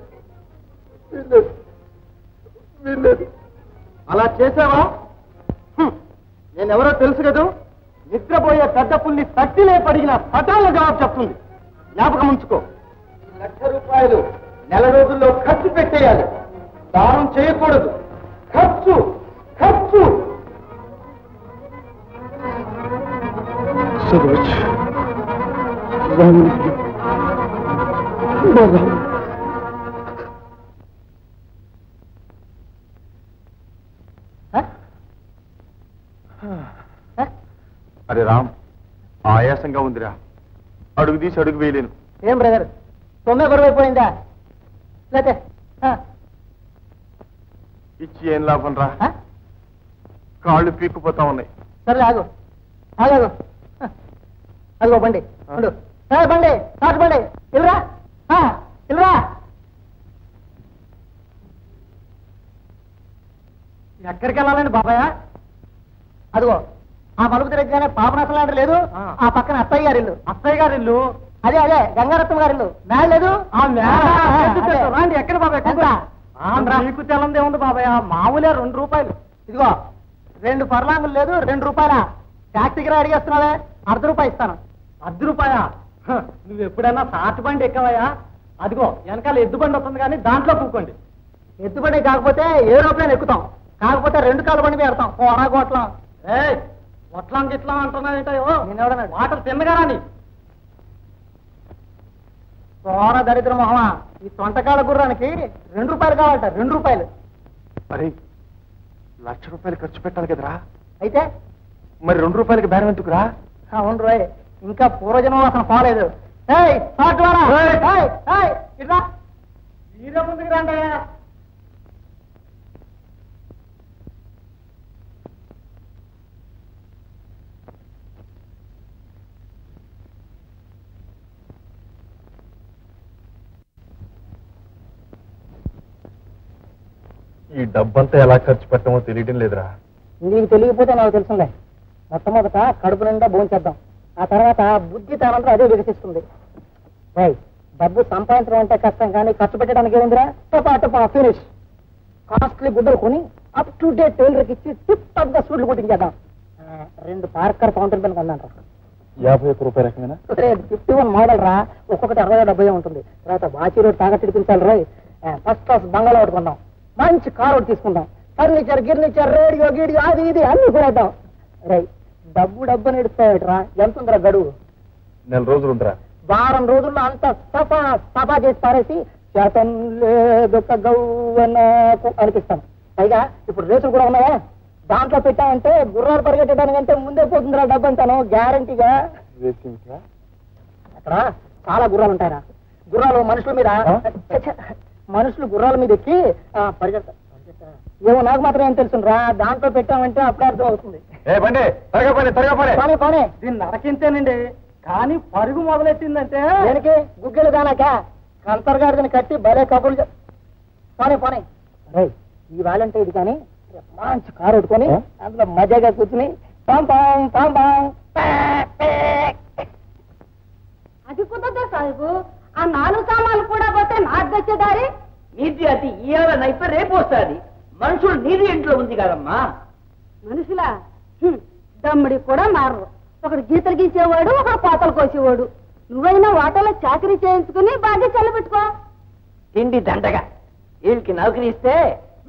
వీల్లేదు. అలా చేసావా? నేనెవరో తెలుసు కదూ? నిద్రపోయే పెద్ద పుల్లి తట్టిలే పడిగిన పటాల జవాబు చెప్తుంది. జ్ఞాపకం ఉంచుకో. లక్ష రూపాయలు నెల రోజుల్లో ఖర్చు పెట్టేయాలి. దానం చేయకూడదు. ఖర్చు అరే రామ్ ఆయాసంగా ఉందిరా. అడుగు తీసి అడుగు వేయలేను. ఏం బ్రదర్? తొమ్మిది గొడవైపోయిందా లేతే ఇచ్చి ఏం లాభం రా? కాళ్ళు పీక్కుపోతా ఉన్నాయి. సరే ఆగు. ఆగాగు ఆ, అదిగో బండి బండి తాటు బండి ఇల్లురా ఆ, ఇల్లురా ఎక్కడికి వెళ్ళాలండి బాబాయ్? అదిగో ఆ మలుపు తిరగగానే పాపనాశం లాంటి లేదు ఆ. పక్కన అత్తయ్య గారి ఇల్లు. అత్తయ్య గారి ఇల్లు? అదే అదే గంగారత్నం గారి ఇల్లు. మేడ లేదు. రండి ఎక్కడ బాబాయ్? మీకు తెలందే ఉంది బాబాయ్. మామూలే రెండు రూపాయలు. ఇదిగో రెండు పర్లాంగులు లేదు రెండు రూపాయల. ట్యాక్సీకి అడిగేస్తున్నావే. అర్ధ రూపాయి ఇస్తాను. అర్ధ రూపాయా? నువ్వు ఎప్పుడైనా సాటు బండి ఎక్కవయ్యా? అదిగో వెనకాల ఎద్దు బండి వస్తుంది కానీ దాంట్లో కూకోండి. ఎత్తుబడి కాకపోతే ఏ రూపాయలు ఎక్కుతాం. కాకపోతే రెండు కాళ్ళ బండి మీద పెడతాం పోరా గోట్లం ఏ ఒట్లం గిట్లం అంటున్నావేంటో నిన్నెవడన్నాడు? వాటర్ తిన్నగా రాని. పోరా దరిద్ర మొహమా ఈ తొంటకాల గుర్రానికి రెండు రూపాయలు కావాలట రెండు రూపాయలు. అరే లక్ష రూపాయలు ఖర్చు పెట్టాలి కదరా? అయితే? మరి రెండు రూపాయలకి బేరం ఎందుకురా? అవును రోయ్. ఇంకా పూర్వజన్మ అసలు పోలేదు. ముందుకు రండి ఈ డబ్బంతా ఎలా ఖర్చు పెట్టమో తెలియడం లేదురా. నీకు తెలియకపోతే నాకు తెలుసులే. మొట్టమొదట కడుపు నిండా భోంచేద్దాం. ఆ తర్వాత బుద్ధి తనంతా అదే వికసిస్తుంది. డబ్బు సంపాదించడం అంటే కష్టం కానీ ఖర్చు పెట్టడానికి ఏముందిరా? టపా టపా ఫినిష్ కాస్ట్లీ గుడ్డలు కొని అప్ టు డేట్ టైలర్కి ఇచ్చి టిప్ టాప్గా స్వీట్లు కొట్టించేద్దాం రెండు పార్కర్ ఫౌంటైన్ పెన్ కొన్నాను యాభై ఒక్క రూపాయల రకమేనా? ఫిఫ్టీ వన్ మోడల్ రా ఒక్కొక్కటి అరవై డెబ్బై ఉంటుంది. తర్వాత బాచీ రోడ్ తాగట్టు ఇప్పించాలి రోయ్ ఫస్ట్ క్లాస్ బంగాళా ఒకటి కొందాం. మంచి కార్ ఒకటి తీసుకుందాం. ఫర్నిచర్ గిర్నిచర్ రేడియో గీడియో అది ఇది అన్ని కొనేద్దాం. రై డబ్బు డబ్బు నెడుస్తాయట్రా ఎంత ఉందిరా గడువు? నెల రోజులు ఉందిరా. వారం రోజుల్లో అంత సఫా సఫా చేసి పారేసి శాతం లేదు గౌవనకు అనిపిస్తాను పైగా ఇప్పుడు రేసులు కూడా ఉన్నాయా? దాంట్లో పెట్టామంటే గుర్రాలు పరిగెట్టడానికంటే ముందే పోతుందిరా డబ్బు అంతాను గ్యారంటీగా అక్కడ? చాలా గుర్రాలు ఉంటాయరా. గుర్రాలు మనుషుల మీద మనుషులు గుర్రాల మీద ఎక్కి పరిగెడతారా? ఏమో నాకు మాత్రం ఏం తెలుసురా దాంట్లో పెట్టామంటే అప్పుడే అర్థం అవుతుంది ఏ బండి త్వరగా పని త్వరగా పని పోనీ. పోనీ దీన్ని నరకింతేనండి కానీ పరుగు మొదలెట్టిందంటే? దేనికి? గుగ్గిలు దానాక? కంతరగాడిని కట్టి భలే కబుర్లు పోనీ పోనీ. రేయ్, ఈ వాళ్ళంటే ఇది కానీ మంచి కారు పెట్టుకొని అందులో మజాగా కూర్చుని పాం పాం పాం పాం అది కుదరదు సాహిబు. ఆ నాలుగు సామాన్లు కూడా పోతే నాకు తెచ్చేదారి నీది అది ఇవాళ నైతే రేపు వస్తుంది. మనుషులు నీది ఇంట్లో ఉంది కదమ్మా. మనుషులా? హ్మ్, దమ్ముడి కూడా మారరు. ఒకడు గీతలు గీసేవాడు ఒకడు కోతలు కోసేవాడు. నువ్వైనా వాటలో చాకరీ చేయించుకుని బాగా చల్లబెట్టుకో తిండి దండగా. వీళ్ళకి నౌకరీ ఇస్తే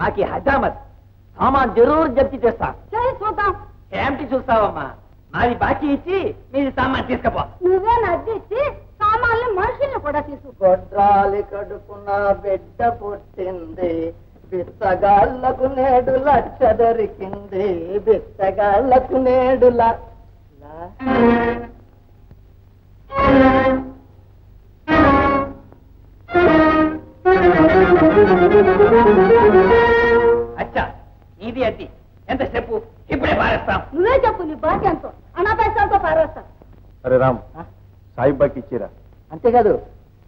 మాకి హజామత్ సామాన్ జరూరు జప్తి చేస్తా. చూద్దాం. ఏమిటి చూస్తావమ్మా? మాది బాకీ ఇచ్చి మీది సామాన్ తీసుకపో. నువ్వే నద్దిచ్చి సామాన్లు మనుషుల్ని కూడా తీసుకో. గొడ్రాలి కడుపున బిడ్డ పుట్టింది. బిత్తగాళ్ళకు నేడు లక్ష దొరికింది బిత్తగాళ్ళకు నేడు అచ్చా నీది అది. ఎంత చెప్పు ఇప్పుడే పారేస్తాం. నువ్వే చెప్పు నీ బాకీ ఎంతో? అనాపైసలతో పారేస్తా. అరే రామ్ సాయిబాకి ఇచ్చిరా? అంతేకాదు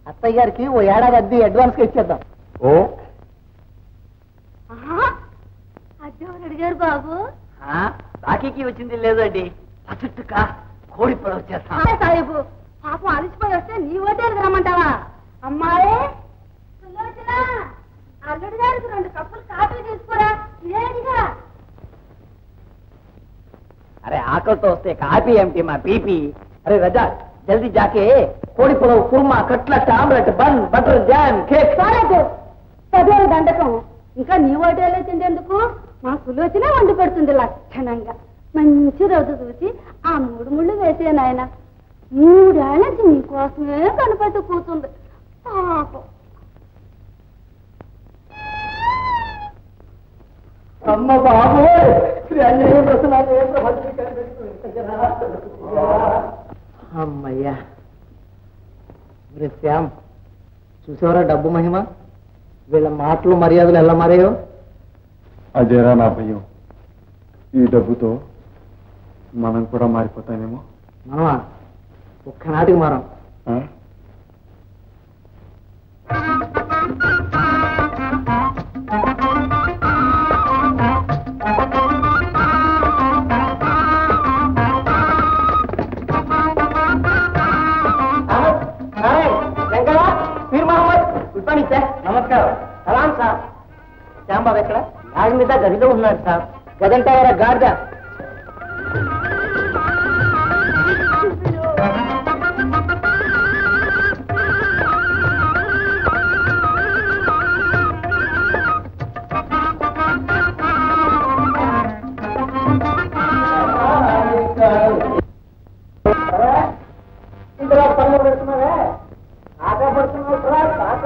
అత్తయ్య గారికి ఓ ఏడాది అద్దె అడ్వాన్స్గా ఇచ్చేద్దాం. ఓ? అద్దెవరు అడిగారు బాబు? ఆ, బాకీకి వచ్చింది లేదండి పసుట్టుక కోడి పొడవు చేస్తాం అదే సాహిబు పాపం అలసిపోయి వస్తే నీ ఓటేలకు రమ్మంటావా? అమ్మాయి అల్లుడి గారికి రెండు కప్పులు కాఫీ తీసుకురా అరే ఆకలితో వస్తే కాపీ ఏమిటి మా పీపీ అరే రజా జల్దీ జాకే కోడి పొడవు kurma cutlet omelette bun butter jam cake. దండకం. ఇంకా నీ ఓటేలో తిండేందుకు? మా సులోచన వండి పెడుతుంది లక్షణంగా. మంచి రోజు చూసి ఆ మూడు ముళ్ళు వేసే నాయన. మూడేళ్ళ నుంచి నీకోసమే కనిపెట్టు కూతుంది పాపం. అమ్మ బాబు అమ్మయ్యా. శ్యామ్ చూసేవరా డబ్బు మహిమ? వీళ్ళ మాటలు మర్యాదలు ఎలా మారాయో? అదేరా నా భయం. ఈ డబ్బుతో మనం కూడా మారిపోతామేమో. మనమా? ఒక్కనాటికి మారం. నమస్కారం. సలాం సార్ శ్యాంబాబు ఎక్కడ? గాడి మీద గదిలో ఉన్నాడు సార్ గదంటే గాడిద ఇందులో పనులు పెడుతున్నావే ఆట పడుతున్నావు కాక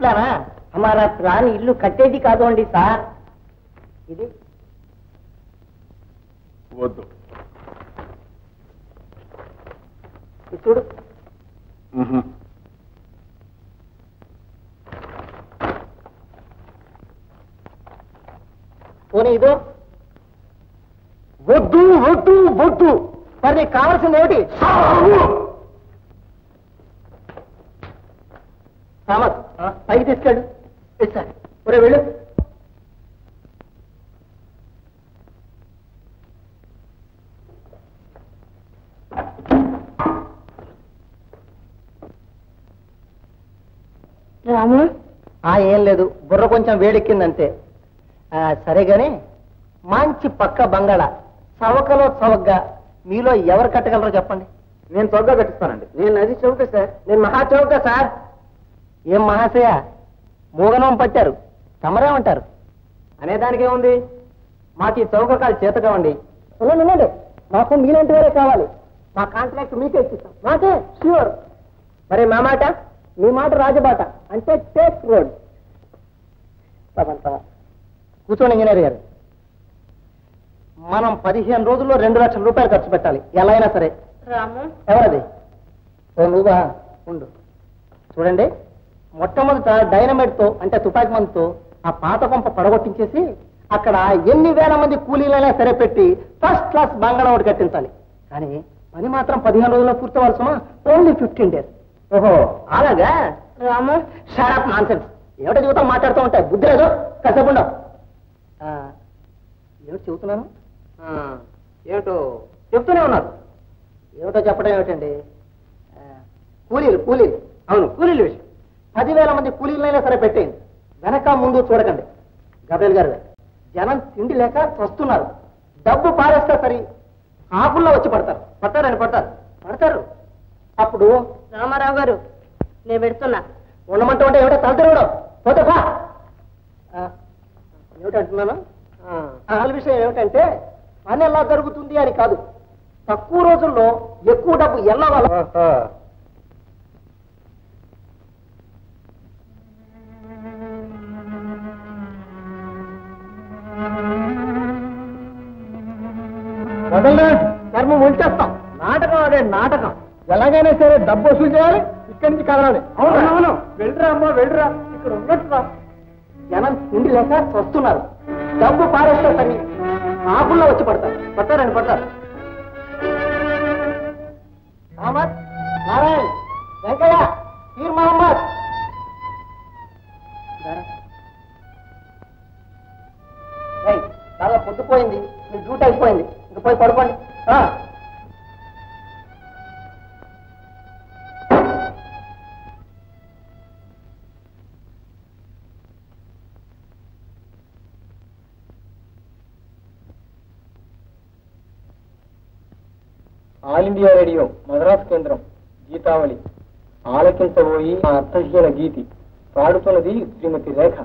ఉంది ఇది నీ ప్లానా ఇల్లు కట్టేది కాదు అండి సార్. ఇది. వద్దు. చూడు. పోనీ ఇదో వద్దు వద్దు వద్దు. మరి నీకు కావాల్సింది ఏమిటి? కొంచెం వేడెక్కిందంతే. ఆ, సరే గాని మంచి పక్క బంగాళ చవకలో చవకగా మీలో ఎవరు కట్టగలరో చెప్పండి. నేను త్వరగా కట్టిస్తానండి. నేను అది చౌక సార్. నేను మహా చౌక సార్. ఏం మహాశయ? మూగనం పట్టారు. తమరేమంటారు అనేదానికి ఏముంది మాకు ఈ చౌకకాలు చేత కావండి ఉండండి ఉండండి మాకు మీలాంటి వారే కావాలి. మా కాంట్రాక్ట్ మీకే ఇచ్చిస్తాం. మాకే? ష్యూర్ మరి మా మాట? మీ మాట రాజబాట. అంటే టేక్ రోడ్. కూర్చోండి ఇంజనీర్ గారు. మనం పదిహేను రోజుల్లో రెండు లక్షల రూపాయలు ఖర్చు పెట్టాలి. ఎలా అయినా సరే. రాము. ఎవరది? ఓ నువ్వా? ఉండు. చూడండి. మొట్టమొదట డైనమైట్తో అంటే తుపాకి మందుతో ఆ పాత కొంప పడగొట్టించేసి అక్కడ ఎన్ని వేల మంది కూలీలైనా సరే పెట్టి ఫస్ట్ క్లాస్ బంగాళా ఒకటి కట్టించాలి. కానీ పని మాత్రం పదిహేను రోజుల్లో పూర్తవలసమా ఓన్లీ ఫిఫ్టీన్ డేస్. ఓహో. అలాగా? రాము. షారప్ నాన్సెన్స్ ఏమిటో చెబుతాం మాట్లాడుతూ ఉంటాయి? బుద్ధి లేదు. కాసేపు ఉండవు ఏమిటి చెబుతున్నాను? ఆ, ఏమిటో చెప్తూనే ఉన్నారు. ఏమిటో చెప్పడం ఏమిటండి? కూలీలు కూలీలు. అవును కూలీలు విషయం. పదివేల మంది కూలీలైనా సరే పెట్టేయండి. వెనక ముందు చూడకండి. గబేల్ గారు జనం తిండి లేక వస్తున్నారు. డబ్బు పారేస్తే సరి ఆకుల్లో వచ్చి పడతారు. పడతారండి పడతారు. పడతారు. అప్పుడు రామారావు గారు నేను పెడుతున్నా. ఉండమంటూ ఉంటే ఏమిటో తలతిరగడం. పోతే ఏమిటంటున్నాను? అసలు విషయం ఏమిటంటే పని ఎలా జరుగుతుంది అని కాదు. తక్కువ రోజుల్లో ఎక్కువ డబ్బు ఎలా వల్ల ధర్మం ఉంచేస్తాం నాటకం అదే నాటకం. ఎలాగైనా సరే డబ్బు వసూలు చేయాలి ఇక్కడి నుంచి కదలాలి. అవును. వెళ్ళరా అమ్మా వెళ్ళరా. ఇక్కడ ఉన్నట్టురా జనం తిండి లేక వస్తున్నారు. డబ్బు పారేస్తే తని ఆకుల్లో వచ్చి పడతారు. పడతారండి పడతారు? రామత్ నారాయణ్ వెంకయ్య పీర్ మహమ్మద్. రేయ్, బాగా పొద్దుపోయింది మీ డ్యూటీ అయిపోయింది. ఇంక పోయి పడుకోండి. ఆల్ ఇండియా రేడియో మద్రాస్ కేంద్రం గీతావళి. ఆలకించబోయి ఆ అర్థహీన గీతి పాడుతున్నది శ్రీమతి రేఖ.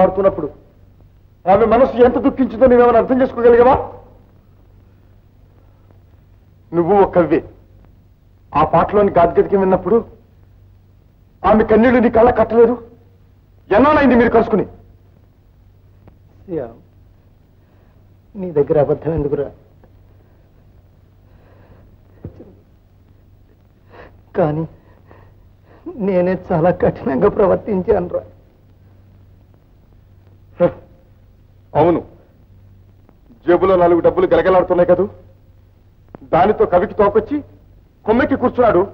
పాడుతున్నప్పుడు ఆమె మనసు ఎంత దుఃఖించిందో నువ్వేమైనా అర్థం చేసుకోగలిగావా? నువ్వు ఒక కవ్వే. ఆ పాటలోని గాద్గదికి విన్నప్పుడు ఆమె కన్నీళ్ళు నీ కళ్ళ కట్టలేదు. ఎన్నానైంది మీరు కలుసుకుని? నీ దగ్గర అబద్ధం ఎందుకురా? కానీ నేనే చాలా కఠినంగా ప్రవర్తించాను రా హ, అవును జేబులో నాలుగు డబ్బులు గలగలాడుతున్నాయి కదూ? దానితో కవికి తోకొచ్చి కొమ్మెక్కి కూర్చున్నాడు.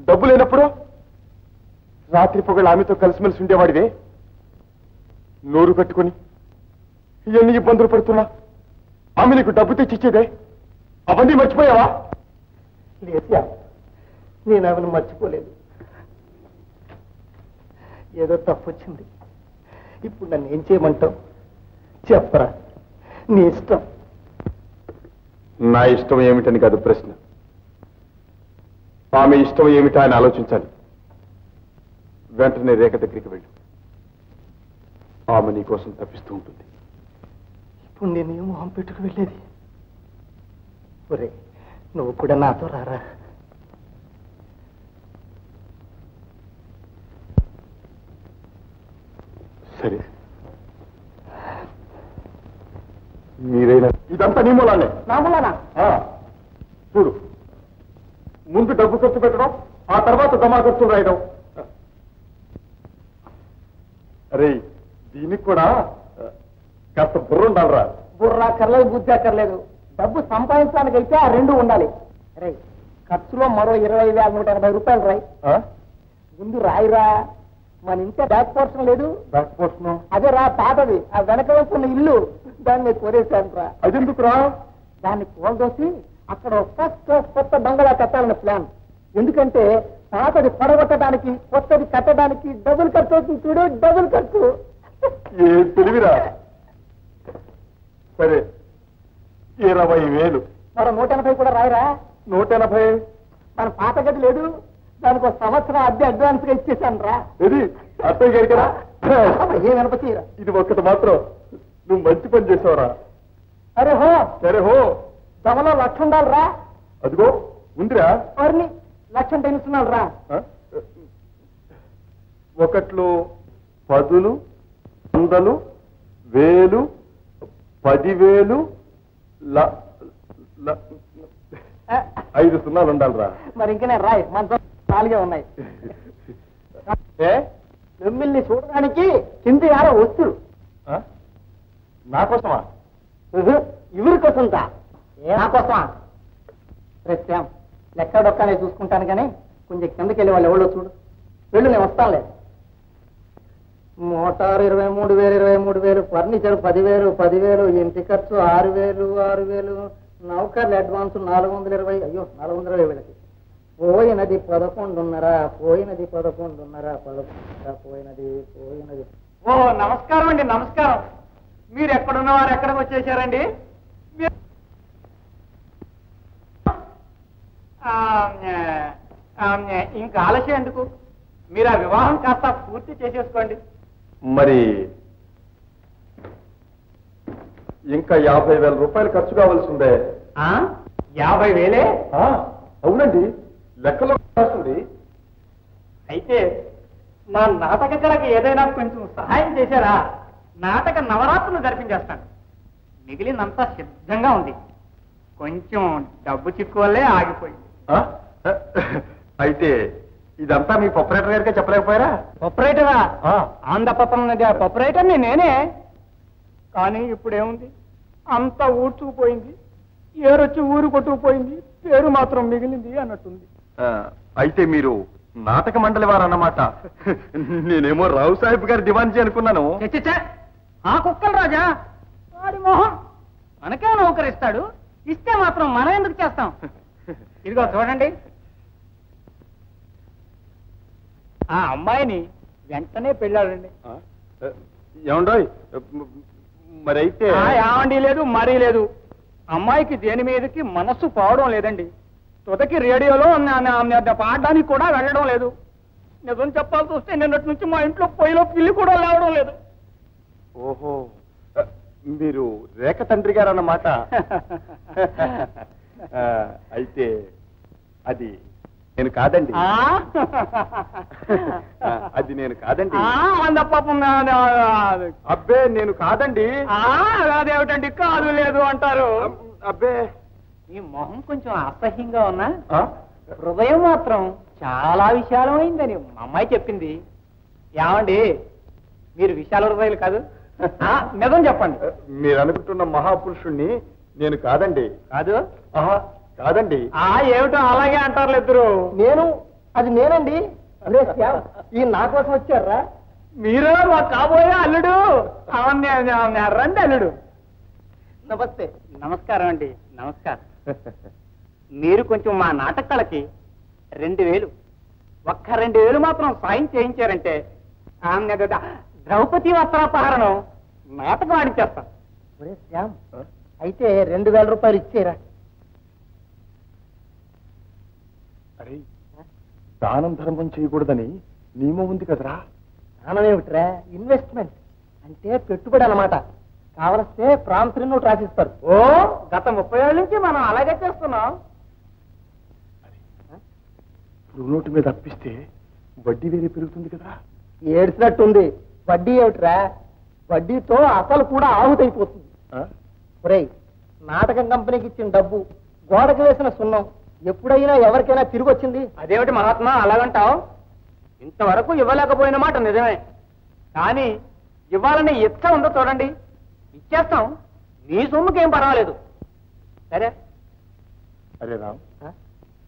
డబ్బు లేనప్పుడు రాత్రి పొగలు ఆమెతో కలిసిమెలిసి ఉండేవాడివే. నోరు కట్టుకుని ఎన్ని ఇబ్బందులు పడుతున్నా? ఆమె నీకు డబ్బు తెచ్చిచ్చేదే అవన్నీ మర్చిపోయావా? లేసా నేను ఆమెను మర్చిపోలేదు. ఏదో తప్పు వచ్చింది. ఇప్పుడు నన్ను ఏం చేయమంటావు? చెప్పరా. నీ ఇష్టం. నా ఇష్టం ఏమిటని కాదు ప్రశ్న. ఆమె ఇష్టం ఏమిటా అని ఆలోచించాలి. వెంటనే రేఖ దగ్గరికి వెళ్ళు. ఆమె నీ కోసం తప్పిస్తూ ఉంటుంది. ఇప్పుడు నేను ఏ మొహం పెట్టుకు వెళ్ళేది? ఒరే నువ్వు కూడా నాతో రారా? సరే. మీరైనా ఇదంతా నీ మూలానే నా మూలనా? ఆ, చూడు. ముందు డబ్బు ఖర్చు పెట్టడం ఆ తర్వాత జమా ఖర్చులు రాయడం. అరే దీనికి కూడా కాస్త బుర్ర ఉండాలిరా. బుర్ర అక్కర్లేదు బుద్ధి అక్కర్లేదు. డబ్బు సంపాదించడానికి అయితే ఆ రెండు ఉండాలి. రై ఖర్చులో మరో ఇరవై వేల నూట ఎనభై రూపాయలు రాయి? ముందు రాయిరా. మన ఇంట్లో బ్యాక్ పోర్షన్ లేదు. బ్యాక్ పోస్ట్ అదే రా పాతది. ఆ వెనక వైపు ఉన్న ఇల్లు. దాన్ని కోరేశాను రా అదెందుకురా? దాన్ని కూలదోసి అక్కడ ఒక్క కొత్త బంగళా కట్టాలన్న ప్లాన్ ఎందుకంటే పాతది పడగొట్టడానికి కొత్తది కట్టడానికి డబుల్ ఖర్చు అవుతుంది చూడు డబుల్ ఖర్చు. ఏ తెలివిరా? సరే ఇరవై వేలు? మరో నూట ఎనభై కూడా రాయరా? నూట ఎనభై? మన పాత గది లేదు. దానికి ఒక సంవత్సరం అద్దె అడ్వాన్స్గా ఇచ్చేసాను రా ఇది అత్తయ్య గారికి రా. ఏం వినపతీరా ఇది ఒక్కటి మాత్రం. నువ్వు మంచి పని చేసావురా. అరే హో! సరే హో. దమలో లక్ష ఉండాలి రా అదిగో ఉందిరా. వారిని లక్షం రా? ఒకట్లో పదులు వందలు వేలు పదివేలు ఐదు సున్నాలు ఉండాలిరా. మరి ఇంకనే రాయ్ మన నాలుగే ఉన్నాయి. మిమ్మల్ని చూడడానికి కింది యారో వస్తురు నా కోసమా? ఇవరి కోసం నా కోసమా? శ్యామ్ లెక్కడొక్కనే చూసుకుంటాను కానీ కొంచెం కిందకి వెళ్ళి వాళ్ళు ఎవరో చూడు. వెళ్ళు నేను వస్తానులే మోటార్ ఇరవై మూడు వేలు ఇరవై మూడు వేలు ఫర్నిచర్ పదివేలు పదివేలు ఇంటి ఖర్చు ఆరు వేలు ఆరు వేలు నౌకర్లు అడ్వాన్స్ నాలుగు వందల ఇరవై అయ్యో నాలుగు వందల ఇరవై వేలకి పోయినది పదకొండున్నర పోయినది పదకొండున్నర పదకొండున్నర పోయినది పోయినది. ఓ నమస్కారం అండి నమస్కారం. మీరు ఎక్కడున్నవారు ఎక్కడికి వచ్చేసారండి? ఇంకా ఆలస్యం ఎందుకు? మీరు ఆ వివాహం కాస్త పూర్తి చేసేసుకోండి. మరి ఇంకా యాభై వేల రూపాయలు ఖర్చు కావాల్సి ఉందే ఆ? యాభై వేలే? అవునండి. లెక్కలో రాస్తుంది. అయితే మా నాటక కళకి ఏదైనా కొంచెం సహాయం చేశారా? నాటక నవరాత్రులు జరిపించేస్తాను. మిగిలినంతా సిద్ధంగా ఉంది. కొంచెం డబ్బు చిక్కు వల్లే ఆగిపోయింది. ఆ? అయితే ఇదంతా మీ ప్రొపరేటర్ గారికే చెప్పలేకపోయారా? ఆపరేటరా ఆ. ఆంధ్రపత్రం ఆపరేటర్ని నేనే. కానీ ఇప్పుడు ఏముంది అంత ఊడ్చుకుపోయింది. ఏరొచ్చి ఊరు కొట్టుకుపోయింది. పేరు మాత్రం మిగిలింది అన్నట్టుంది. ఆ, అయితే మీరు నాటక మండలి వారు అన్నమాట నేనేమో రావు సాహెబ్ గారి దివాన్జీ అనుకున్నాను. ఆ కుక్కలు రాజా? వాడి మొహం మనకే నౌకరిస్తాడు. ఇస్తే మాత్రం మనం ఎందుకు చేస్తాం? ఇదిగో చూడండి. ఆ అమ్మాయిని వెంటనే పెళ్ళాడండి? ఏమండోయ్? మరి అయితే ఆ, ఏమండి లేదు మరీ లేదు. అమ్మాయికి దేని మీదకి మనస్సు పోవడం లేదండి. తుదకి రేడియోలో పాడడానికి కూడా వెళ్ళడం లేదు. నిజం చెప్పాల్సి వస్తే నిన్నటి నుంచి మా ఇంట్లో పొయ్యిలో పిల్లి కూడా లేవడం లేదు. ఓహో. మీరు రేఖ తండ్రి గారు అన్నమాట ఆ, అయితే అది నేను కాదండి. అది నేను కాదండి. అబ్బే నేను కాదండి. అదేమిటండి? కాదు లేదు అంటారు. అబ్బే. ఈ మొహం కొంచెం అసహ్యంగా ఉన్నా? హృదయం మాత్రం చాలా విశాలమైందని మా అమ్మాయి చెప్పింది. ఏమండి? మీరు విశాల హృదయాలు కాదు నిజం చెప్పండి. మీరు అనుకుంటున్న మహాపురుషుణ్ణి నేను కాదండి. కాదు? ఆహా కాదండి. ఆ ఏమిటో అలాగే అంటారు ఇద్దరు. నేను అది నేనండి. ఈ నా కోసం వచ్చారా? మీరు మా కాబోయే అల్లుడు. రండి అల్లుడు. నమస్తే. నమస్కారం అండి. నమస్కారం. మీరు కొంచెం మా నాటకాలకి రెండు వేలు. ఒక్క రెండు వేలు మాత్రం సాయం చేయించారంటే ఆమె ద్రౌపది వస్త్రాపహరణం నాటకం ఆడించేస్తాం. ఒరే శ్యామ్ అయితే రెండు వేల రూపాయలు ఇచ్చేరా. అరే దానం ధర్మం చేయకూడదని నియమం ఉంది కదరా? దానం ఏమిట్రా? ఇన్వెస్ట్మెంట్. అంటే పెట్టుబడి అన్నమాట. కావలిస్తే ప్రాంతరీ నోట్ రాసిస్తారు. ఓ గత ముప్పై ఏళ్ళ నుంచి మనం అలాగే చేస్తున్నాం. నోటు మీద అప్పిస్తే వడ్డీ వేరే పెరుగుతుంది కదా ఏడ్చినట్టుంది. వడ్డీ ఏమిట్రా? వడ్డీతో అసలు కూడా ఆహుతైపోతుంది. ఆ? ఒరేయ్ నాటకం కంపెనీకి ఇచ్చిన డబ్బు గోడకు వేసిన సున్నం ఎప్పుడైనా ఎవరికైనా తిరిగి వచ్చింది అదేమిటి మహాత్మా అలాగంటావు? ఇంతవరకు ఇవ్వలేకపోయిన మాట నిజమే. కానీ ఇవ్వాలని ఇచ్చ ఉందో చూడండి. ఇచ్చేస్తాం. నీ సొమ్ముకేం పర్వాలేదు. సరే. అరే రామ్?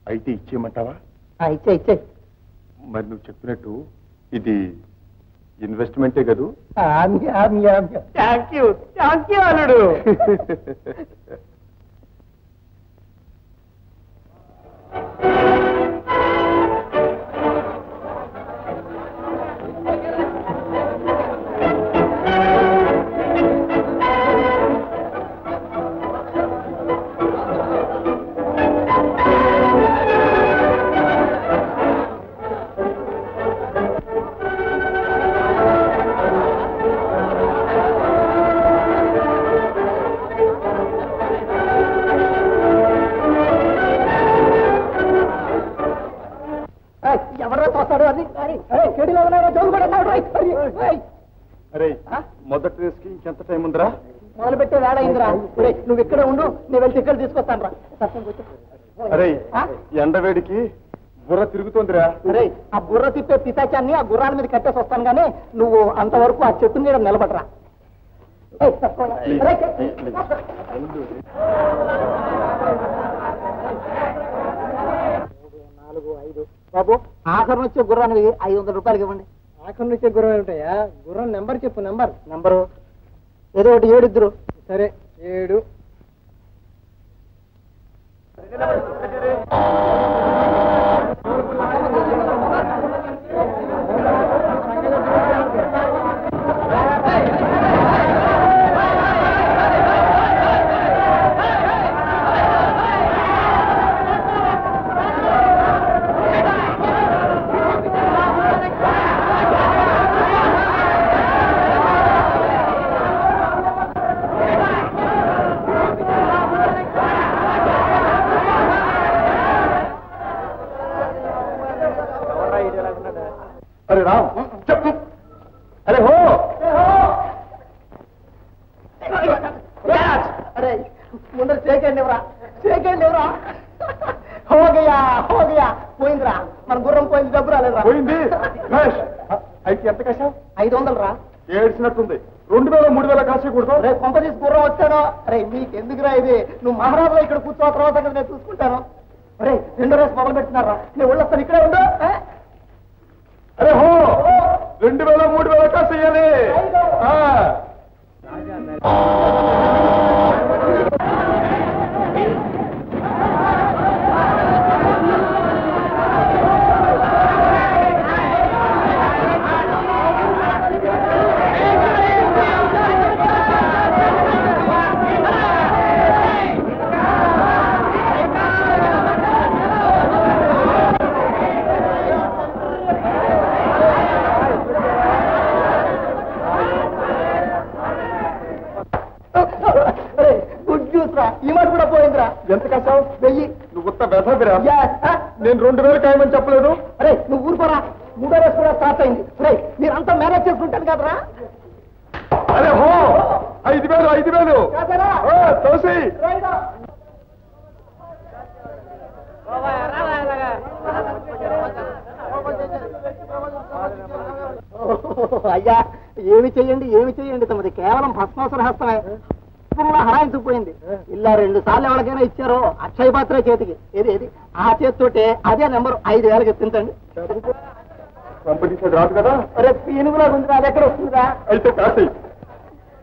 అయితే ఇచ్చేయమంటావా? ఇచ్చే ఇచ్చే. మరి నువ్వు చెప్పినట్టు ఇది ఇన్వెస్ట్మెంటే కదూ. థ్యాంక్ యూ థ్యాంక్ యూ అల్లుడు. పిల్లవేడికి బుర్ర తిరుగుతుందిరా. అరే ఆ బుర్ర తిప్పే పిశాచాన్ని ఆ గుర్రాల మీద కట్టేసి వస్తాను కానీ నువ్వు అంతవరకు ఆ చెట్టు మీద నిలబడరా. నాలుగు ఐదు బాబు ఆఖరి నుంచి గుర్రానికి ఐదు వందల రూపాయలకి ఇవ్వండి. ఆఖరి నుంచి గుర్రం ఏమిటయ్యా? గుర్రం నెంబర్ చెప్పు నెంబర్. నెంబరు? ఏదో ఒకటి ఏడు ఇద్దరు. సరే ఏడు. என்ன பண்ணுறது చూసుకుంటారు? ఐదు వేలకి ఎత్తించండి రాదు కదా? అరే పీనుగులా ఉంది అది ఎక్కడ వస్తుందా అయితే కాసి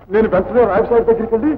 నేను పెంచడం రాజశాఖ దగ్గరికి వెళ్ళి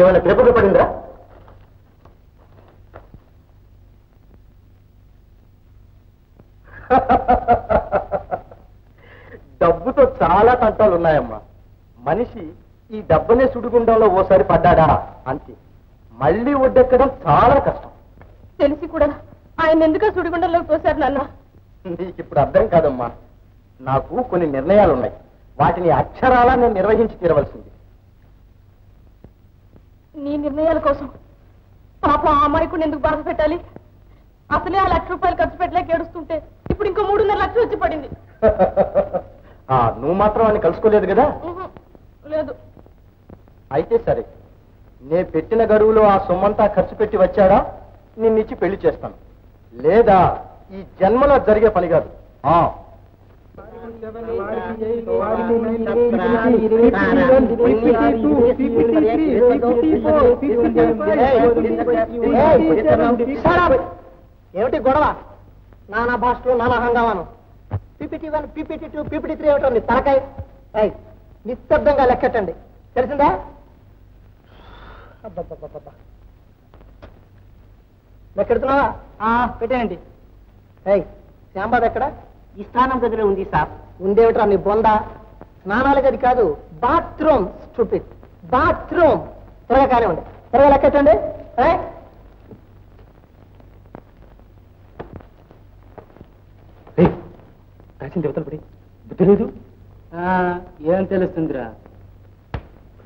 ఏమైనా పేపర్లో పడిందా? డబ్బుతో చాలా తంటాలు ఉన్నాయమ్మా. మనిషి ఈ డబ్బనే సుడిగుండంలో ఓసారి పడ్డాడా? అంతే. మళ్ళీ ఒడ్డెక్కడం చాలా కష్టం. తెలిసి కూడా ఆయన ఎందుకు సుడిగుండంలోకి తోశారు నాన్న. నీకు ఇప్పుడు అర్థం కాదమ్మా. నాకు కొన్ని నిర్ణయాలు ఉన్నాయి వాటిని అక్షరాలా నేను నిర్వహించి తీరవలసింది. నిర్ణయాల కోసం. పాప ఆ అమాయకుడిని ఎందుకు బాధ పెట్టాలి? అసలే ఆ లక్ష రూపాయలు ఖర్చు పెట్టలేక ఏడుస్తుంటే ఇప్పుడు ఇంకో మూడున్నర లక్షలు వచ్చి పడింది. ఆ, నువ్వు మాత్రం వాడిని కలుసుకోలేదు కదా? లేదు. అయితే సరే. నే పెట్టిన గడువులో ఆ సొమ్మంతా ఖర్చు పెట్టి వచ్చాడా? నిన్నిచ్చి పెళ్ళి చేస్తాను. లేదా ఈ జన్మలో జరిగే పని కాదు. ఆ. ఏమిటి గొడవ నానా భాషలో నానా హంగామాను PPT one PPT two PPT three ఏమిటో నీ తలకాయ ఏయ్, నిశ్శబ్దంగా లెక్కటండి తెలిసిందా లెక్కెడుతున్నావా ఆ, పెట్టేయండి ఏయ్ శ్యాంబాద్ ఎక్కడ? ఈ స్నానం గదిలో ఉంది సార్. ఉందేమిట్రా నీ బొంద? స్నానాల గది కాదు బాత్రూమ్ స్టూపిడ్. బాత్రూమ్. త్వరగా కానివ్వండి. త్వరగా లెక్కెట్టండి ఏయ్ రాసిన దేవతలు పడి? బుద్ధి లేదు. ఏం తెలుస్తుందిరా?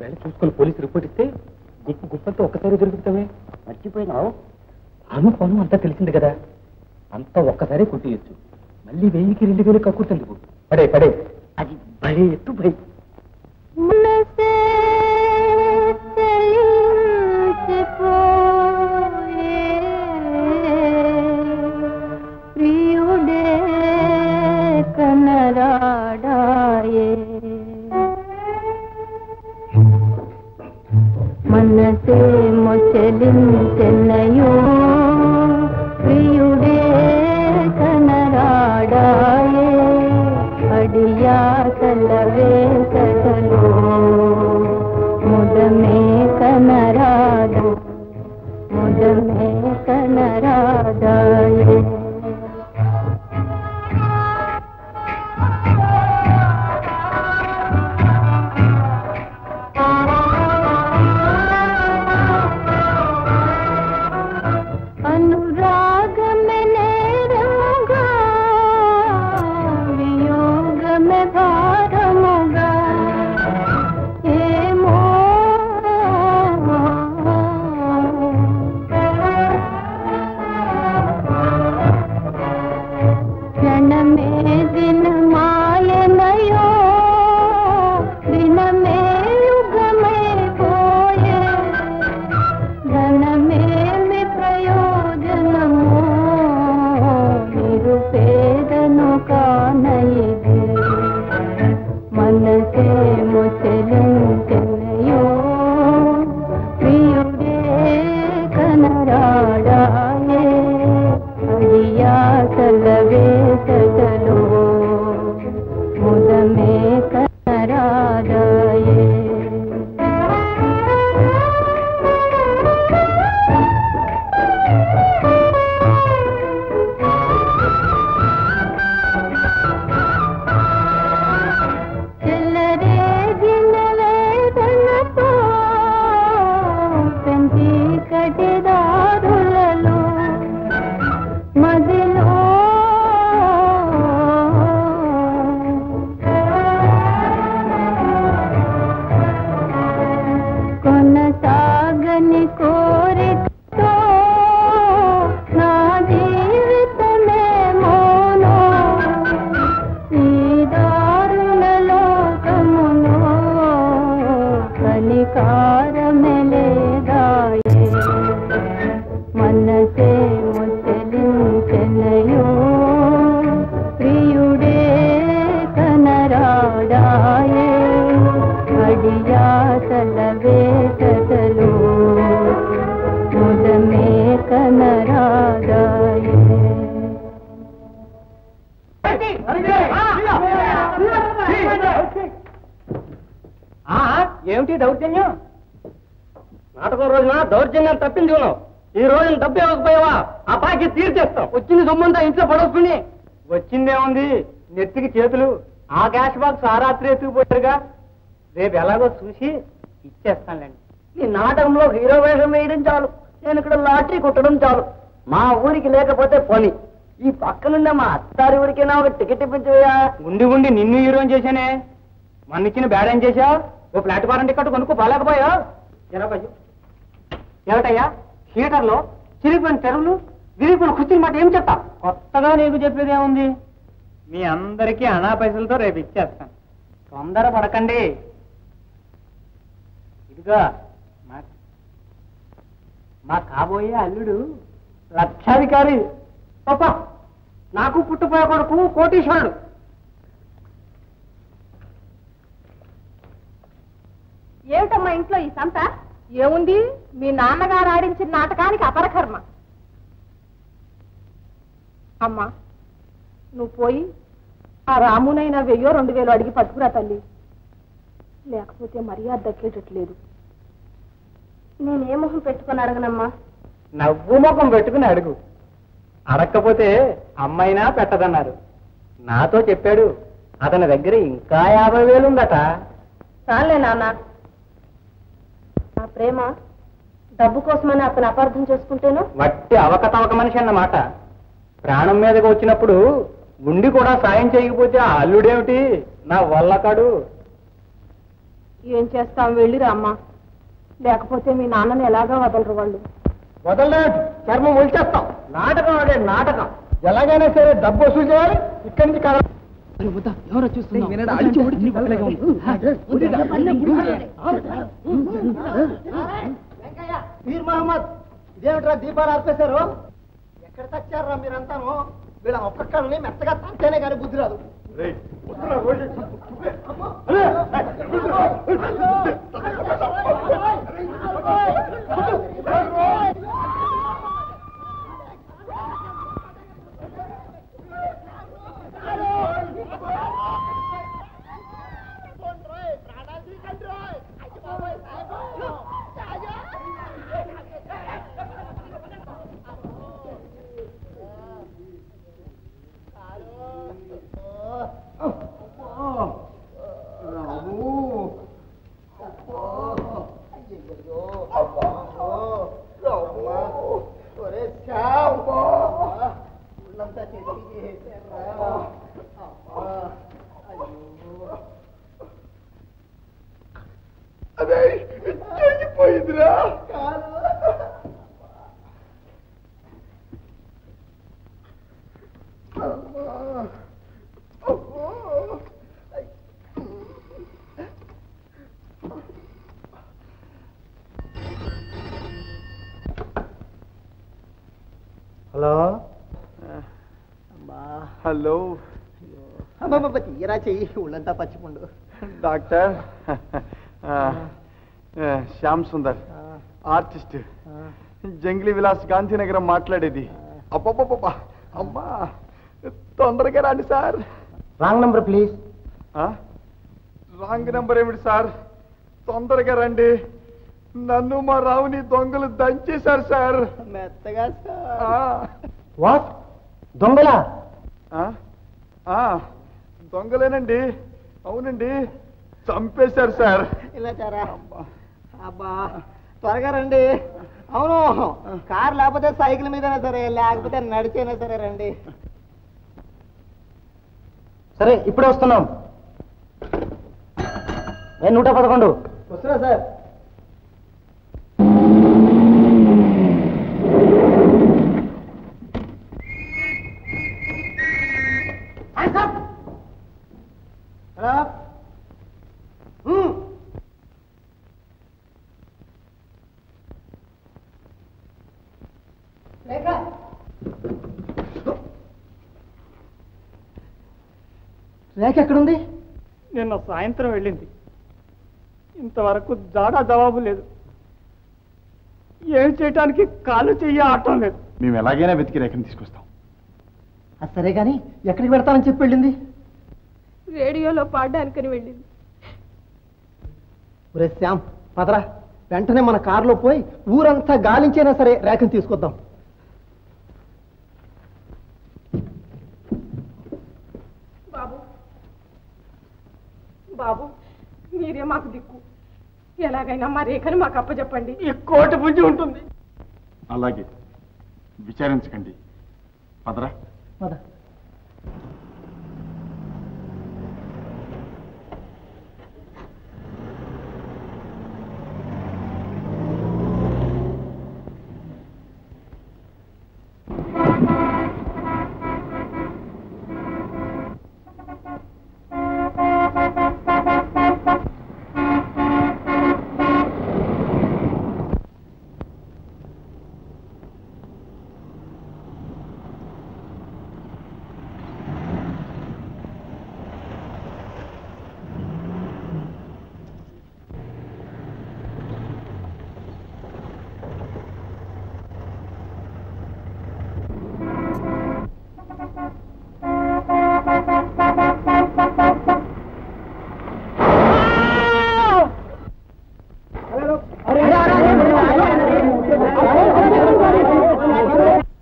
వేళ చూసుకొని పోలీసు రిపోర్ట్ ఇస్తే గుప్పు గుప్పంతా ఒక్కసారి దొరుకుతామే మర్చిపోయినావు? అను పను అంతా తెలిసింది కదా. అంతా ఒక్కసారి కొట్టేయచ్చు. మళ్ళీ వెయ్యికి రెండు వేలు కక్కుర్తందుకు పడే పడే అది భలే ఎత్తు పడే మనసే చలించిపోయే ప్రియుడే याद आए ఆ రాత్రి ఎత్తుకుపోయారుగా? రేపు ఎలాగో చూసి ఇచ్చేస్తానులేండి. ఈ నాటకంలో హీరో వేషం వేయడం చాలు. నేను ఇక్కడ లాటరీ కుట్టడం చాలు. మా ఊరికి లేకపోతే పని. ఈ పక్కనుండే మా అత్తారి ఊరికైనా ఒక టికెట్ ఇప్పించవయ్యా? ఉండి ఉండి నిన్ను హీరోని చేశానే. మన ఇచ్చిన బ్యాడ్ ఏం చేశా? ఓ ప్లాట్ఫారం టికెట్ కొనుక్కో బాలేకపోయా? ఏమిటయ్యా? థియేటర్లో చిరిగిపోయిన తెరువులు విరిగిపోయిన కుర్చీని మాట ఏం చెప్తా కొత్తగా నీకు చెప్పేది ఏముంది మీ అందరికీ అనా పైసలతో రేపు ఇచ్చేస్తాను. తొందర పడకండి ఇదిగో మా కాబోయే అల్లుడు లక్షాధికారి పాప నాకు పుట్టిపోయే కొడుకు కోటీశ్వరుడు. ఏమిటమ్మా ఇంట్లో ఈ సంత? ఏముంది? మీ నాన్నగారు ఆడించిన నాటకానికి అపరకర్మ. అమ్మా నువ్వు పోయి ఆ రామునైనా వెయ్యో రెండు వేలు అడిగి పట్టుకురా తల్లి. లేకపోతే మర్యాద దక్కేటట్లేదు. నేనే మొహం పెట్టుకొని అడగనమ్మా? నవ్వు ముఖం పెట్టుకుని అడుగు. అడక్కపోతే అమ్మైనా పెట్టదన్నారు. నాతో చెప్పాడు అతని దగ్గర ఇంకా యాభై వేలు ఉందట చాలే నాన్న. నా ప్రేమ డబ్బు కోసమని అతను అపార్థం చేసుకుంటేను? వట్టి అవకతవక మనిషి అన్నమాట. ప్రాణం మీదకి వచ్చినప్పుడు గుండి కూడా సాయం చేయకపోతే ఆ అల్లుడేమిటి? నా వల్లకాడు. ఏం చేస్తాం వెళ్ళిరా అమ్మా. లేకపోతే మీ నాన్నని ఎలాగా వదలరు వాళ్ళు? వదలలేదు చర్మం ఒలిచేస్తాం. నాటకం ఆడే నాటకం. ఎలాగైనా సరే డబ్బు వసూలు చేయాలి. ఇక్కడి నుంచి కదల పీర్ మహమ్మద్ ఇదేమిట్రా దీపాలు ఆర్పేశారు? ఎక్కడ తెచ్చారా మీరంతాను? వీళ్ళ ఒక్కొక్కరిని మెత్తగా తంతేనే కానీ బుద్ధి రాదు. అదే తీరా చెయ్యి ఒళ్ళంతా పచ్చిపుండు డాక్టర్ శ్యామ్ సుందర్ ఆర్టిస్ట్. జంగ్లీ విలాస్ గాంధీనగరం మాట్లాడేది. అబ్బబ్బబ్బ అమ్మా తొందరగా రండి సార్. Wrong number please. ఆ? రాంగ్ నెంబర్ ఏమిటి సార్? తొందరగా రండి. నన్ను మా రావుని దొంగలు దంచేశారు సార్. మెత్తగా ఆ, వాట్ దొంగలా? దొంగలేనండి. అవునండి. చంపేశారు సార్. ఇలా చారా అబ్బా. త్వరగా రండి. అవును కార్ లేకపోతే సైకిల్ మీదైనా సరే లేకపోతే నడిచైనా సరే రండి. సరే ఇప్పుడే వస్తున్నాం. నేను నూట పదకొండు. వస్తున్నా సార్. రేఖ ఎక్కడుంది? నిన్న సాయంత్రం వెళ్ళింది. ఇంతవరకు జాడా జవాబు లేదు. ఏం చేయటానికి కాలు చెయ్యి ఆటం లేదు. మేము ఎలాగైనా వెతికి రేఖను తీసుకొస్తాం. అది సరే కానీ ఎక్కడికి పెడతానని చెప్పి వెళ్ళింది? రేడియోలో పాడడానికని వెళ్ళింది. ఒరే శ్యామ్ పదరా. వెంటనే మన కారులో పోయి ఊరంతా గాలించైనా సరే రేఖను తీసుకొద్దాం బాబు బాబు మీరే మాకు దిక్కు. ఎలాగైనా మా రేఖని మాకు అప్పచెప్పండి ఈ కోటి పుంజి ఉంటుంది. అలాగే విచారించకండి. పదరా. పద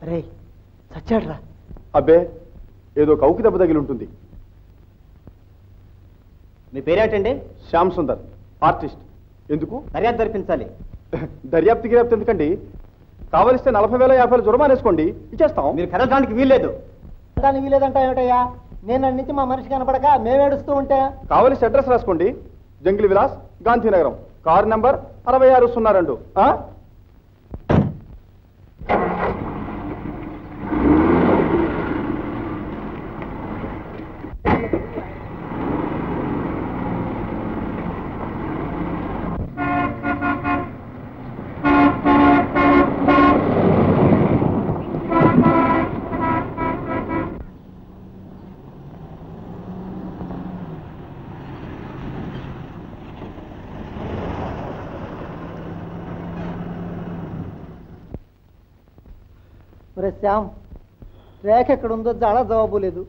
అరే చచ్చాడ్రా అబ్బే ఏదో కౌకి దెబ్బ తగిలి ఉంటుంది. మీ పేరేటండి శ్యామ్ సుందర్ ఆర్టిస్ట్. ఎందుకు? దర్యాప్తు జరిపించాలి. దర్యాప్తు గిర్యాప్తు ఎందుకండి? కావలిస్తే నలభై వేల యాభై వేల జురమాన వేసుకోండి ఇచ్చేస్తాం. మీరు కదలడానికి వీల్లేదు. దాన్ని వీలేదంట ఏమిటయ్యా? నేను అన్ని నుంచి మా మనిషి కనపడక మేము ఏడుస్తూ ఉంటే? కావలిస్తే అడ్రస్ రాసుకోండి. జంగిలి విలాస్ గాంధీనగరం. కారు నెంబర్ అరవై ఆరు సున్నా రెండు. శ్యామ్ రేఖ ఎక్కడుందో జాడ జవాబు లేదు.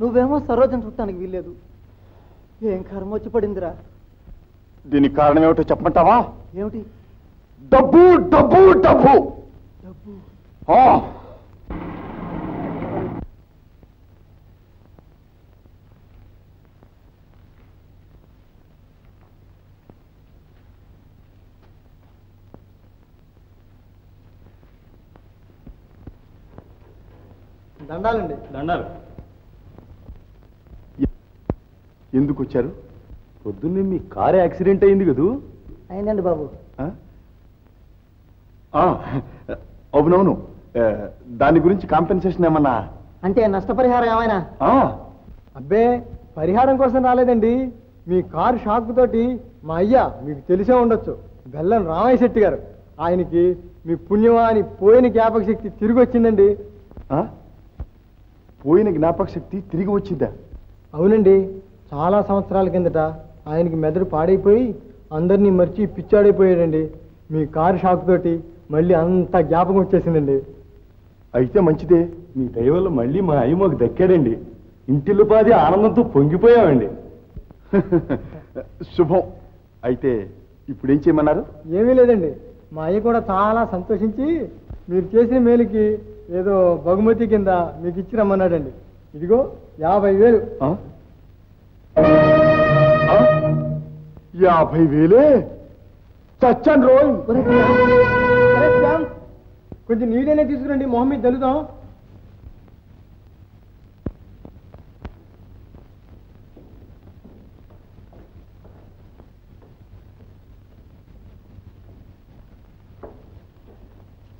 నువ్వేమో సరోజను చూడటానికి వీల్లేదు. ఏం కర్మ వచ్చి పడిందిరా? దీనికి కారణం ఏమిటో చెప్పమంటావా? ఏమిటి? డబ్బు డబ్బు డబ్బు. డబ్బు ఆ. దండాలండి. దండాలు. ఎందుకు వచ్చారు పొద్దున్నే మీ కారు యాక్సిడెంట్ అయింది కదూ? అయిందండి బాబు. ఆ? ఆ, అవునవును దాని గురించి కాంపెన్సేషన్ ఏమన్నా? అంటే నష్టపరిహారం ఏమైనా? ఆ, అబ్బే పరిహారం కోసం రాలేదండి. మీ కారు షాక్ తోటి మా అయ్య మీకు తెలిసే ఉండొచ్చు. బెల్లం రామయ్య శెట్టి గారు. ఆయనకి మీ పుణ్యమా అని పోయిన జ్ఞాపక శక్తి తిరిగి వచ్చిందండి ఆ? పోయిన జ్ఞాపక శక్తి తిరిగి వచ్చిందా. అవునండి చాలా సంవత్సరాల కిందట ఆయనకి మెదడు పాడైపోయి అందరినీ మర్చి పిచ్చాడైపోయాడండి. మీ కారు షాక్ తోటి మళ్ళీ అంత జ్ఞాపకం వచ్చేసిందండి. అయితే మంచిదే మీ దయ వల్ల మళ్ళీ మా అయ్య మాకు దక్కాడండి. ఇంటిల్లు పాది ఆనందంతో పొంగిపోయామండి. శుభం. అయితే ఇప్పుడు ఏం చేయమన్నారు? ఏమీ లేదండి. మా అయ్య కూడా చాలా సంతోషించి మీరు చేసిన మేలుకి ఏదో బహుమతి కింద మీకు ఇచ్చి రమ్మన్నాడండి. ఇదిగో యాభై వేలు? యాభై వేలే? చచ్చాను శ్యామ్, కొంచెం నీడైనా తీసుకురండి మొహం మీద తల్లుదాం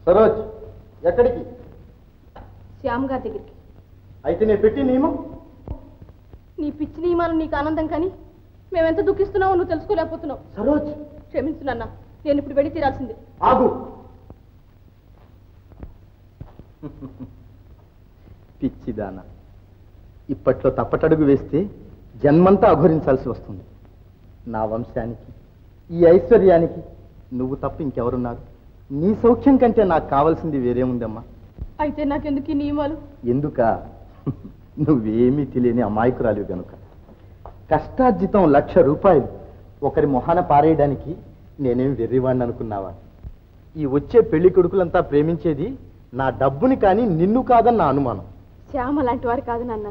సరోజ్ ఎక్కడికి? శ్యామ్ గారి దగ్గరికి. అయితే నేను పెట్టి నియమం? నీ పిచ్చి నియమాలు నీకు ఆనందం కానీ మేమెంత దుఃఖిస్తున్నావో నువ్వు తెలుసుకోలేకపోతున్నావు. సరోజ్! క్షమించు నాన్న నేను ఇప్పుడు వెళ్ళి తీరాల్సింది. ఆగు! పిచ్చిదాన. ఇప్పట్లో తప్పటడుగు వేస్తే జన్మంతా అఘోరించాల్సి వస్తుంది. నా వంశానికి ఈ ఐశ్వర్యానికి నువ్వు తప్ప ఇంకెవరున్నారు? నీ సౌఖ్యం కంటే నాకు కావాల్సింది వేరే ఉందమ్మా అయితే నాకెందుకు ఈ నియమాలు? ఎందుక? నువ్వేమీ తెలియని అమాయకురాలు గనుక. కష్టార్జితం లక్ష రూపాయలు ఒకరి మొహాన పారేయడానికి నేనేం వెర్రివాడిని అనుకున్నావా? ఈ వచ్చే పెళ్ళి కొడుకులంతా ప్రేమించేది నా డబ్బుని కానీ నిన్ను కాదని నా అనుమానం. శ్యామ లాంటి వారు కాదు నాన్న.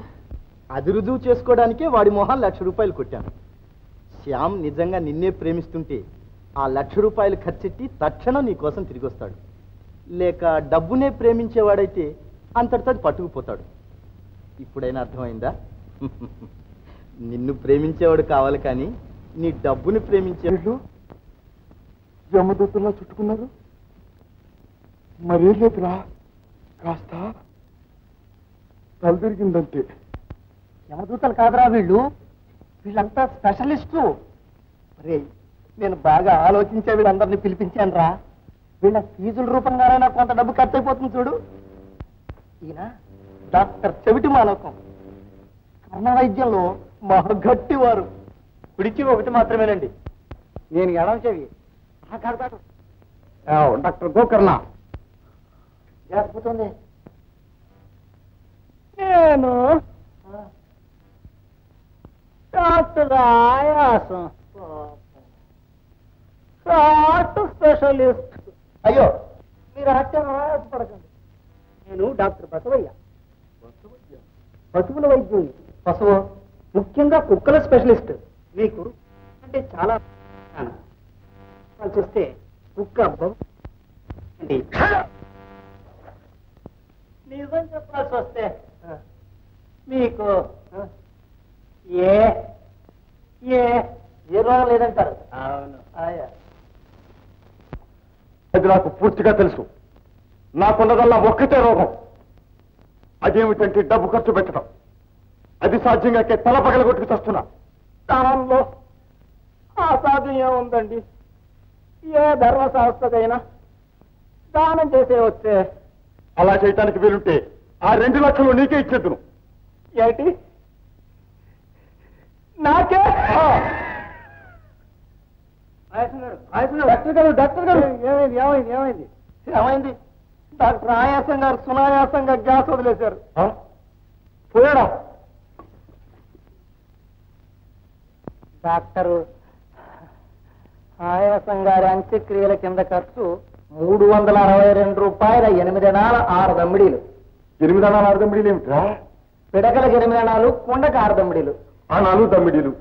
అది రుజువు చేసుకోవడానికే వాడి మొహాన్ లక్ష రూపాయలు కొట్టాను. శ్యామ్ నిజంగా నిన్నే ప్రేమిస్తుంటే ఆ లక్ష రూపాయలు ఖర్చెట్టి తక్షణం నీ కోసం తిరిగి వస్తాడు లేక డబ్బునే ప్రేమించేవాడైతే అంతటితో పట్టుకుపోతాడు. ఇప్పుడైనా అర్థమైందా? నిన్ను ప్రేమించేవాడు కావాలి కానీ నీ డబ్బుని ప్రేమించేవాడు జమ్మదూతలా చుట్టుకున్నారు. మరేం లేదురా కాస్త తలదిరిగిందంతే. యమదూతలు కాదురా వీళ్ళు. వీళ్ళంతా స్పెషలిస్టు. రే నేను బాగా ఆలోచించే వీళ్ళందరినీ పిలిపించాను రా వీళ్ళ ఫీజుల రూపంగానైనా కొంత డబ్బు ఖర్చు అయిపోతుంది చూడు. ఈయన డాక్టర్ చెవిటి మానవకం కర్ణ వైద్యంలో మహగట్టి వారు కుడిచి ఒకటి మాత్రమేనండి. నేను ఎడవ చెవి. డాక్టర్ గోకర్ణ. లేకపోతుంది నేను డాక్టర్ ఆయాసం. Heart specialist. అయ్యో మీరు హత్య ఆయాసపడకండి నేను డాక్టర్ బసవయ్య. పశువుల వైద్యుని పశువు ముఖ్యంగా కుక్కల స్పెషలిస్ట్. మీకు అంటే చాలా చూస్తే కుక్క? నిజం చెప్పాల్సి వస్తే మీకు ఏ ఏ ఏ రోగం లేదంటారు? అవును. ఆయా. అది నాకు పూర్తిగా తెలుసు. నాకున్నదల్లా ఒక్కటే రోగం. అదేమిటంటే డబ్బు ఖర్చు పెట్టడం. అది సాధ్యంగా తల పగలగొట్టుకు చస్తున్నా. దానంలో అసాధ్యం ఏముందండి? ఏ ధర్మ సంస్థకైనా దానం చేసే వచ్చే. అలా చేయటానికి వీలుంటే ఆ రెండు లక్షలు నీకే ఇచ్చేద్దును. ఏంటి? నాకే? డాక్టర్ గారు డాక్టర్ గారు. ఏమైంది ఏమైంది ఏమైంది? ఏమైంది? డాక్టర్ ఆయాసం గారు సునాయాసంగా గ్యాస్ వదిలేశారు? పోయాడా? డాక్టరు ఆయాసం గారి అంత్యక్రియల కింద ఖర్చు మూడు వందల అరవై రెండు రూపాయల ఎనిమిది అణాల ఆరు దమ్మిడీలు. ఎనిమిది అనాలు ఆరు దమ్మిడీలు ఏమిట్రా? పిడకలకు ఎనిమిది అణాలు కుండకు ఆరు దమ్మిడీలు. ఆ నాలుగు దమ్మిడీలు.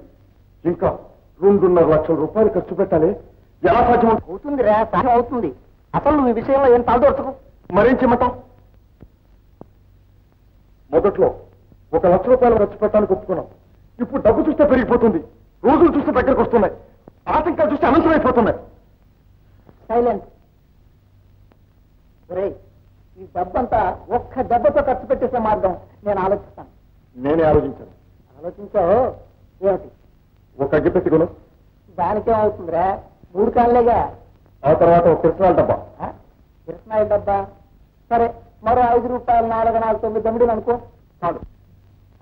ఇంకా? రెండున్నర లక్షల రూపాయలు ఖర్చు పెట్టాలి. ఎలా సాధ్యం? అవుతుంది రా సహాయం అవుతుంది. అసలు నువ్వు ఈ విషయంలో ఏం తలదొరచకు మరేం చెమ్మటం మొదట్లో ఒక లక్ష రూపాయలు ఖర్చు పెట్టడానికి ఒప్పుకున్నాం. ఇప్పుడు డబ్బు చూస్తే పెరిగిపోతుంది. రోజులు చూస్తే దగ్గరకు వస్తున్నాయి. ఆటంకాలు చూస్తే అనంతమైపోతున్నాయి సైలెంట్. ఒరేయ్ ఈ డబ్బంతా ఒక్క దెబ్బతో ఖర్చు పెట్టేసే మార్గం నేను ఆలోచిస్తాను. నేనే ఆలోచించాను. ఆలోచించావు? ఏమిటి? ఒక అగ్గి పెట్టుకును దానికేమవుతుందిరా మూడు కాళ్ళేగా. ఆ తర్వాత ఒక కిరసనాల డబ్బా. కిరసనాయిల డబ్బా? సరే మరో ఐదు రూపాయలు నాలుగు నాలుగు తొమ్మిది తొమ్మిది అనుకో. చాలు.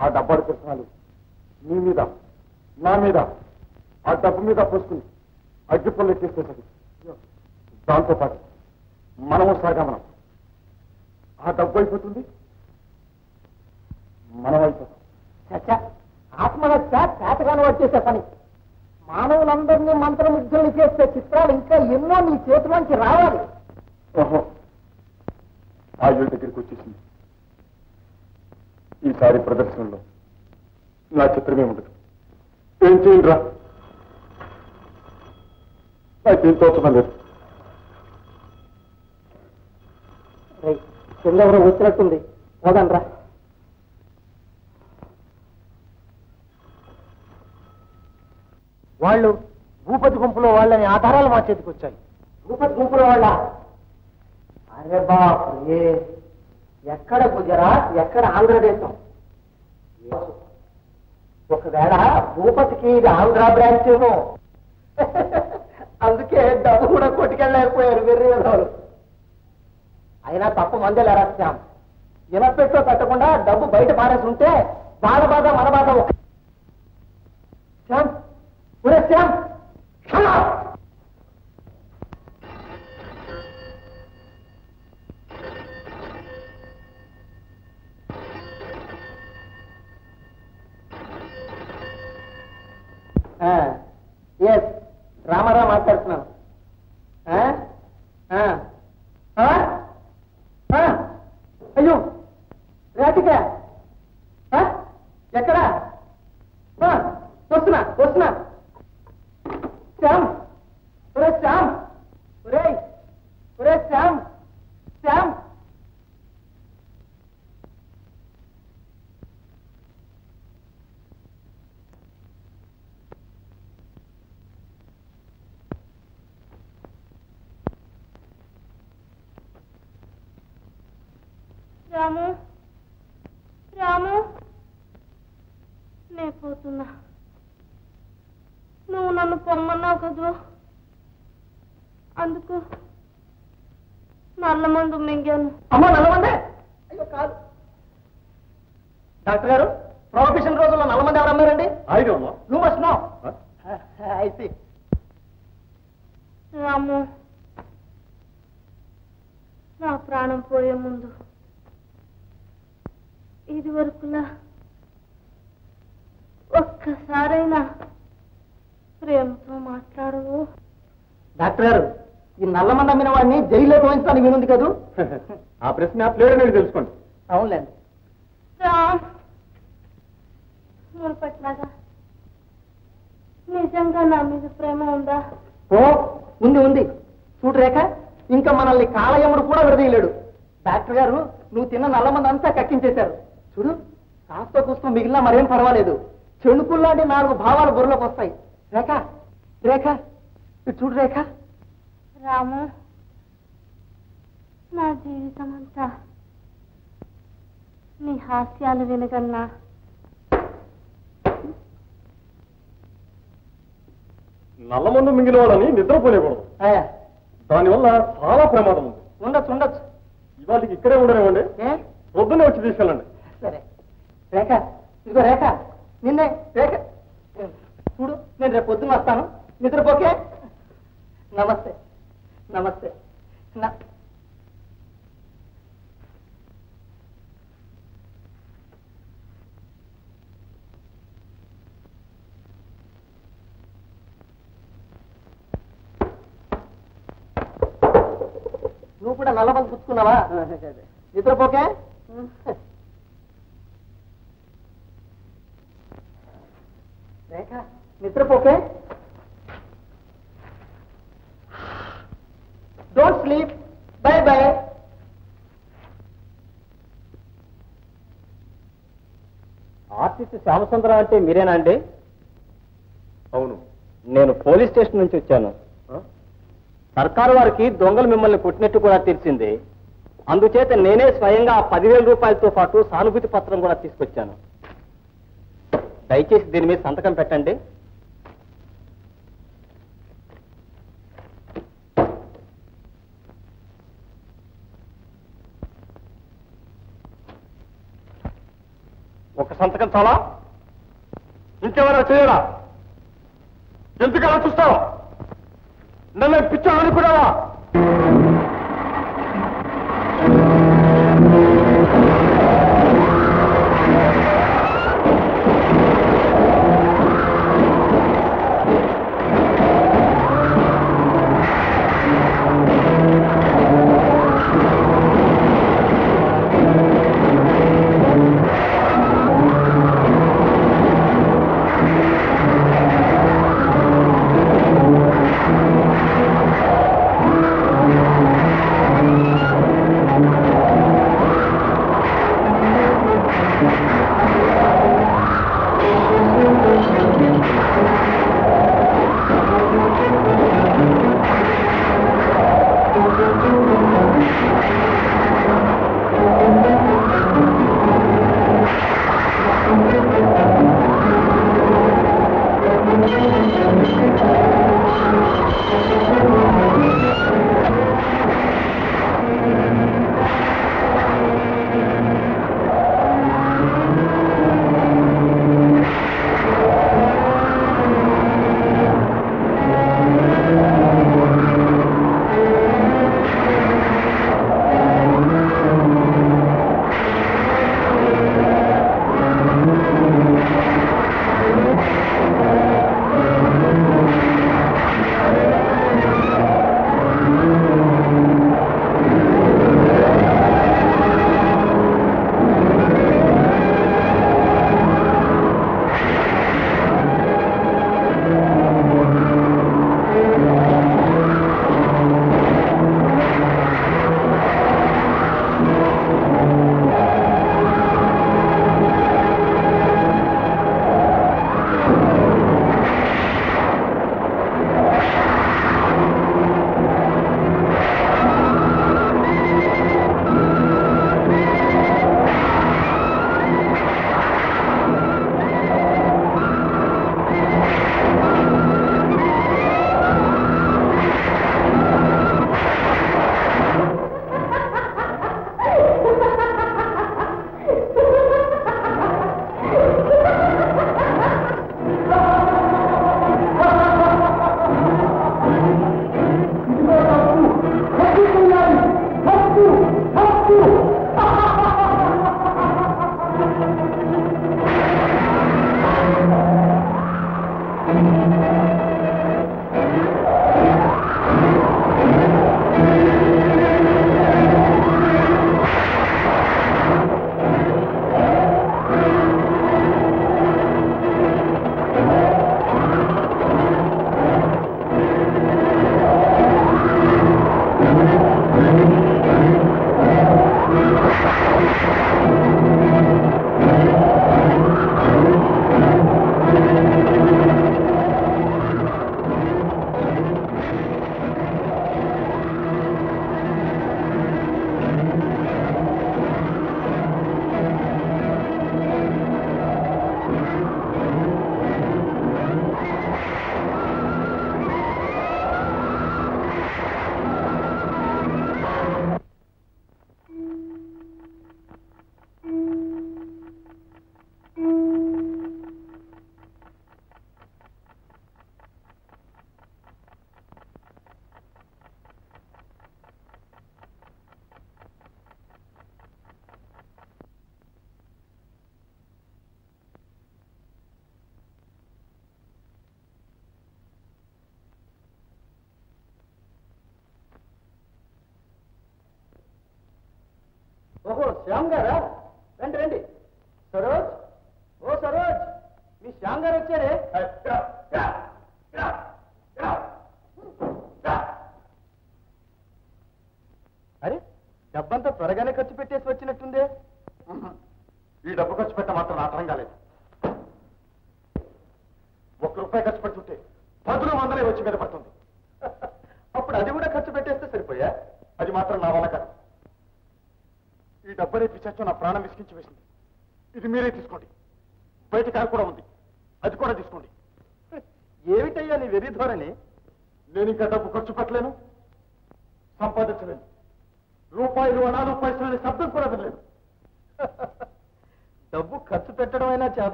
ఆ డబ్బాడు కిరసనాలు నీ మీద నా మీద ఆ డబ్బు మీద పోసుకుని అగ్గి పళ్ళు ఎక్కేసేసరి దాంతో పాటు మనము సాగమనం. ఆ డబ్బు అయిపోతుంది. మనం అయిపోతాం చచ్చా. ఆత్మహత్య చేతగాని వచ్చేసే పని. మానవులందరినీ మంత్రముగ్ధుల్ని చేసే చిత్రాలు ఇంకా ఎన్నో నీ చేతిలోంచి రావాలి. ఓహో ఆ యువ దగ్గరికి వచ్చేసింది. ఈసారి ప్రదర్శనలో నా చిత్రమే ఉండదు. ఏం చేయండి రా నాకేం తోచడం లేదు. కింద ఎవరో వచ్చినట్టుంది. పోదండ్రా వాళ్ళు భూపతి గుంపులో వాళ్ళని ఆధారాలు మా చేతికి వచ్చాయి. భూపతి గుంపులో వాళ్ళ? అరే బాపురే ఎక్కడ గుజరాత్ ఎక్కడ ఆంధ్రదేశం? ఒకవేళ భూపతికి ఇది ఆంధ్ర బ్రాంచ్ ఏమో. అందుకే డబ్బు కూడా కొట్టుకెళ్ళలేకపోయారు వెర్రి వాళ్ళు అయినా తప్పు మందే లేరాస్యాం ఇనపెట్టో పెట్టకుండా డబ్బు బయట పారేసి ఉంటే బాధ బాధ మన బాధ ఒక శ్యామ్ ఒరే Shyam shut up! Yes Ramarao మాట్లాడుతున్నాను ఆ? ఆ. ఆ? ఆ? అయ్యో రాటికా ఆ? ఎక్కడా ఆ, వస్తున్నా వస్తున్నా శ్యామ్ ఒరే శ్యామ్ ఒరే ఒరే శ్యామ్ శ్యామ్ రాము రాము నే పోతున్నా నువ్వు నన్ను పొమ్మన్నావు కదూ? అందుకు నల్ల మందు మింగాను. అమ్మో నల్లమందే అయ్యో కాదు. డాక్టర్ గారు ప్రొహిబిషన్ రోజుల్లో నల్లమంది ఎవరు అమ్మారండి? ఐదమ్మా యూ మస్ట్ నో. అయితే రాము నా ప్రాణం పోయే ముందు ఇది వరకులా ఒక్కసారైనా ప్రేమతో మాట్లాడవు డాక్టర్ గారు ఈ నల్లమంది అమ్మిన వాడిని జైల్లో పోయించడానికి వినుంది కదూ? ఆ ప్రశ్న ప్లేడనేది తెలుసుకోండి. అవునులేండి. మునుపట్లాగా. నిజంగా నా మీద ప్రేమ ఉందా? ఓ ఉంది ఉంది. చూడు రేఖ ఇంకా మనల్ని కాలయముడు కూడా విడదీయలేడు. డాక్టర్ గారు నువ్వు తిన్న నల్లమంది అంతా కక్కించేశారు. చూడు కాస్త కూస్తో మిగిలినా మరేం పర్వాలేదు. చెణుకుల్లాంటి నాలుగు భావాలు బుర్రలోకి వస్తాయి. రేఖ రేఖ ఇటు చూడు రేఖ. రాము నా జీవితం అంతా నీ హాస్యాలు వినగన్నా నల్లమందు మింగిన వాళ్ళని నిద్రపోలేకూడదు దానివల్ల చాలా ప్రమాదం ఉంది. ఉండొచ్చు ఉండొచ్చు. ఇవాళకి ఇక్కడే ఉండనివ్వండి. ఏ? పొద్దున్నే వచ్చి తీసుకెళ్ళండి. సరే. రేఖ ఇదిగో రేఖ. నిన్నే రేఖ చూడు నేను రేపు పొద్దున్న వస్తాను. నిద్రపోకే. నమస్తే. నమస్తే. నువ్వు కూడా నల్లబల్ పుచ్చుకున్నావా? నిద్రపోకే? Rekha నిద్రపోకే don't sleep bye bye artist Shyamasundaram అంటే మీరేనా అండి? అవును. నేను పోలీస్ స్టేషన్ నుంచి వచ్చాను. సర్కారు వారికి దొంగలు మిమ్మల్ని కొట్టినట్టు కూడా తెలిసింది. అందుచేత నేనే స్వయంగా పదివేల రూపాయలతో పాటు సానుభూతి పత్రం కూడా తీసుకొచ్చాను. దయచేసి దీని మీద సంతకం పెట్టండి. ఒక సంతకం చాలా? ఇంకెవరా చేయరా? ఎందుకు అలా చూస్తావు? నన్ను పిచ్చా అనుకున్నావా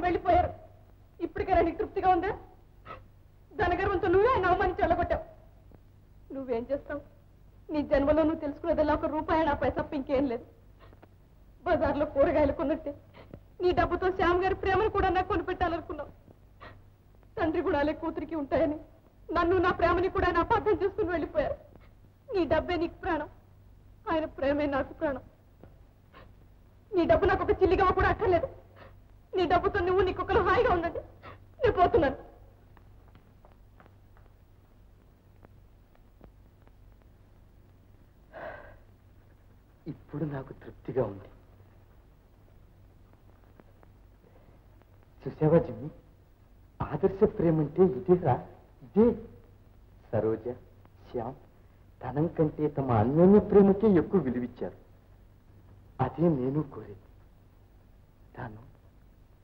అని వెళ్ళిపోయారు. ఇప్పటికైనా నీకు తృప్తిగా ఉందా? ధనగర్వంతో నువ్వే ఆయన మంచి వెళ్ళగొట్టావు. నువ్వేం చేస్తావు? నీ జన్మలో నువ్వు తెలుసుకునేదల్లా ఒక రూపాయి నా పైసా ఇంకేం లేదు. బజార్లో కూరగాయలు కొన్నట్టే నీ డబ్బుతో శ్యామ్ గారి ప్రేమను కూడా నాకు కొనిపెట్టాలనుకున్నావు. తండ్రి గుణాలే కూతురికి ఉంటాయని నన్ను నా ప్రేమని కూడా నా పద్ధతి చేసుకుని వెళ్ళిపోయారు. నీ డబ్బే నీకు ప్రాణం. ఆయన ప్రేమే నాకు ప్రాణం. నీ డబ్బు నాకు ఒక చిల్లిగా కూడా అక్కర్లేదు. నీ డబ్బుతో నువ్వు నీ కుక్కలు హాయిగా ఉండండి. నేను పోతున్నాను. ఇప్పుడు నాకు తృప్తిగా ఉంది. చూసావా జిమ్మి? ఆదర్శ ప్రేమంటే ఇదేరా ఇదే. సరోజ శ్యామ్ ధనం కంటే తమ అన్యోన్య ప్రేమకే ఎక్కువ విలువిచ్చారు. అదే నేను కోరేది. తాను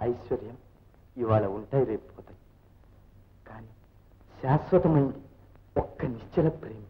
ఐశ్వర్యం ఇవాళ ఉంటాయి రేపు పోతాయి. కానీ శాశ్వతమైంది ఒక్క నిశ్చల ప్రేమ.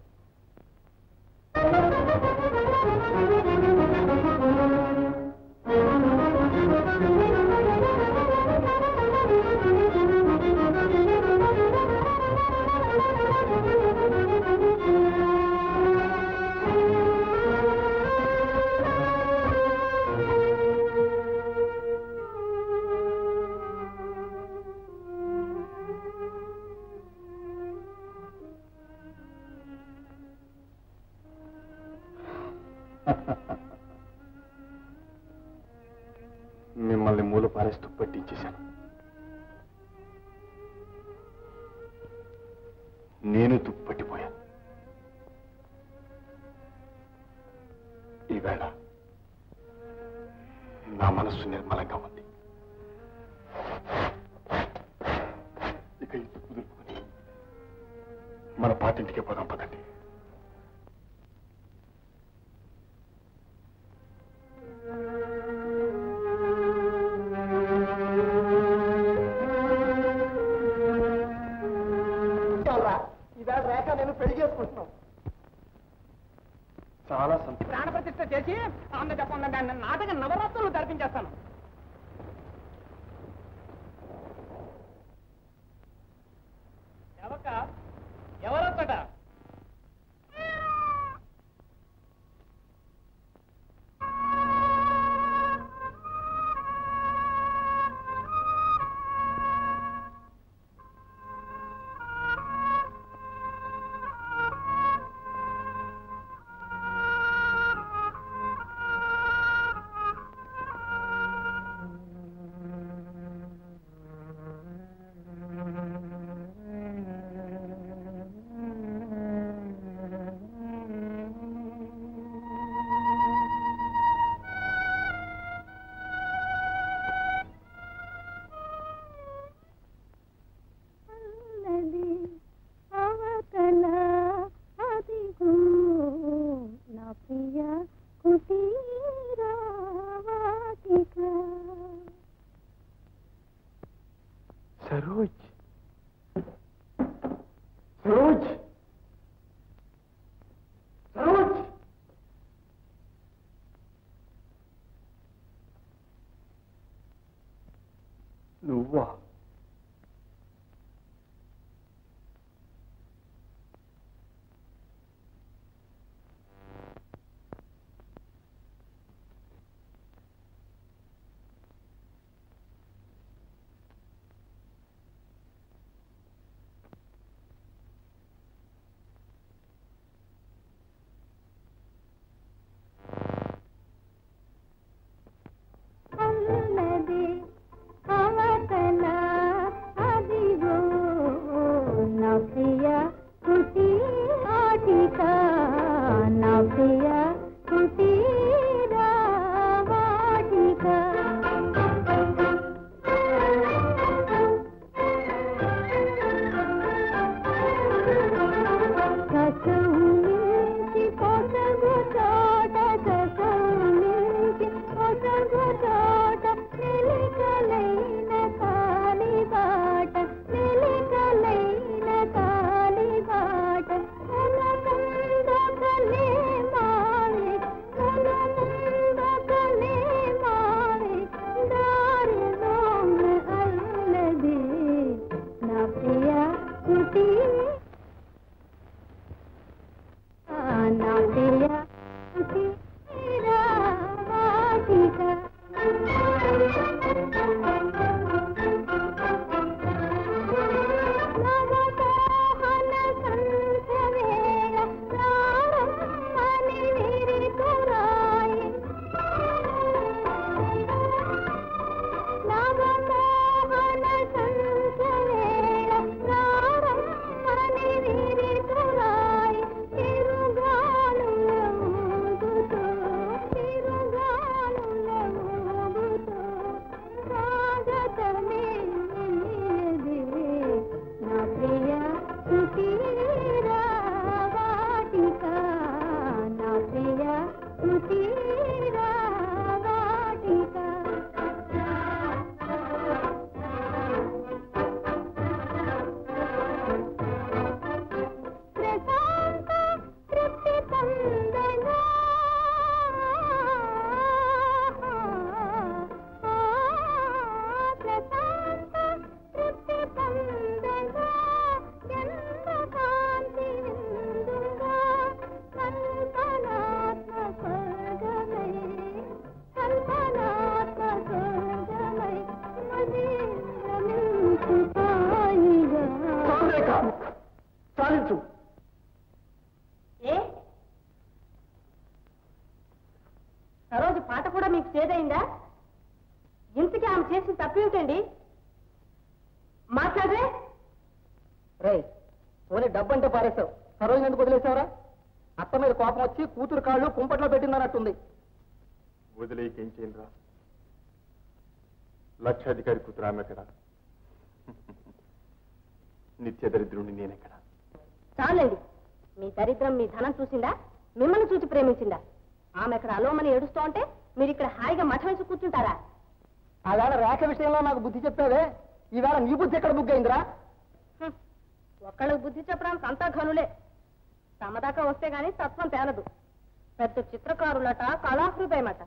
చిత్రకారులట కళాహృదయమట.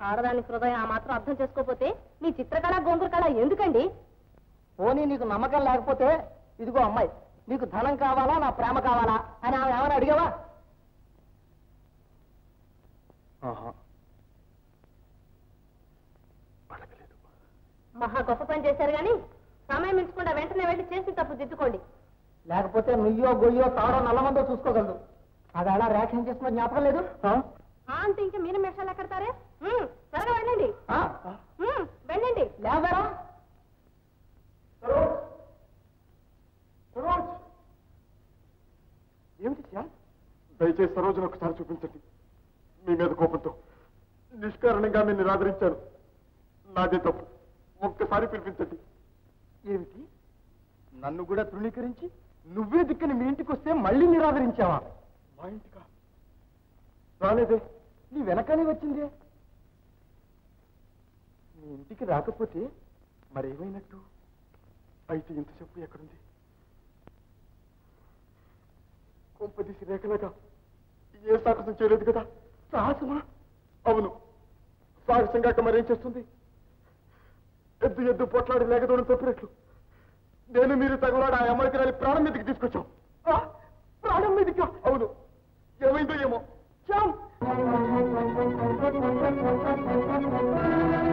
ఆడదాని హృదయం ఆ మాత్రం అర్థం చేసుకోకపోతే నీ చిత్రకళ గోంగుర కళ ఎందుకండి? పోనీ నీకు నమ్మకం లేకపోతే ఇదిగో అమ్మాయి నీకు ధనం కావాలా నా ప్రేమ కావాలా అని ఆమె ఏమైనా అడిగావా? మహా గొప్ప పని చేశారు గాని సమయం మించకుండా వెంటనే వెళ్ళి చేసి తప్పు దిద్దుకోండి. లేకపోతే నుయ్యో గొయ్యో తాడో నల్లమందో చూసుకోగలదు. ఆవేళ రేఖ ఏం చేసుకున్న జ్ఞాపకం లేదు? అంటే ఇంకా మీరు మెషాలు ఎక్కడతారే? త్వరగా వెళ్ళండి. వెళ్ళండి. లేవరా? సరోజ్. సరోజ్. ఏమిటి శ్యామ్ దయచేసి సరోజను ఒకసారి చూపించండి. మీ మీద కోపంతో. నిష్కారణంగా నేను నిరాదరించాను. నాదే తప్పు. ఒక్కసారి పిలిపించండి. ఏమిటి? నన్ను కూడా తృణీకరించి నువ్వే దిక్కని మీ ఇంటికి వస్తే మళ్ళీ నిరాదరించావా? మా ఇంటికా? రాలేదే. నీ వెనకనే వచ్చింది. నీ ఇంటికి రాకపోతే మరేమైనట్టు? అయితే ఇంత చెప్పు ఎక్కడుంది? కొంపదీసి రేఖలాగా ఏ సాహసం చేయలేదు కదా? సాహసమా? అవును. సాహసం కాక మరేం చేస్తుంది? ఎద్దు ఎద్దు పొట్లాడి లేకదోడు చెప్పినట్లు నేను మీరు తగలాడు ఆ అమరికరాలి ప్రాణం మీదకి తీసుకొచ్చాం. ప్రాణం మీదకి? అవును. ఏమైందో ఏమో? శ్యామ్ సరోజ్,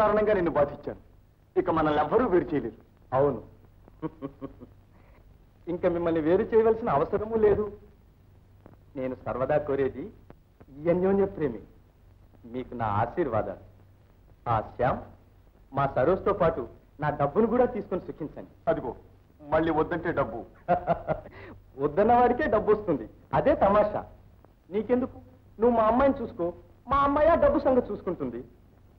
నిష్కారణంగా నిన్ను బాధించాను. ఇక మనల్ని ఎవ్వరూ వేరు చేయలేరు. అవును. ఇంకా మిమ్మల్ని వేరు చేయవలసిన అవసరమూ లేదు. నేను సర్వదా కోరేది ఈ అన్యోన్య ప్రేమి. మీకు నా ఆశీర్వాదాలు. ఆ శ్యామ్ మా సరోజ్తో పాటు నా డబ్బును కూడా తీసుకొని సుఖించండి. అదిగో మళ్ళీ వద్దంటే డబ్బు. వద్దన్న వాడికే డబ్బు వస్తుంది. అదే తమాషా. నీకెందుకు? నువ్వు మా అమ్మాయిని చూసుకో. మా అమ్మాయి డబ్బు సంగతి చూసుకుంటుంది.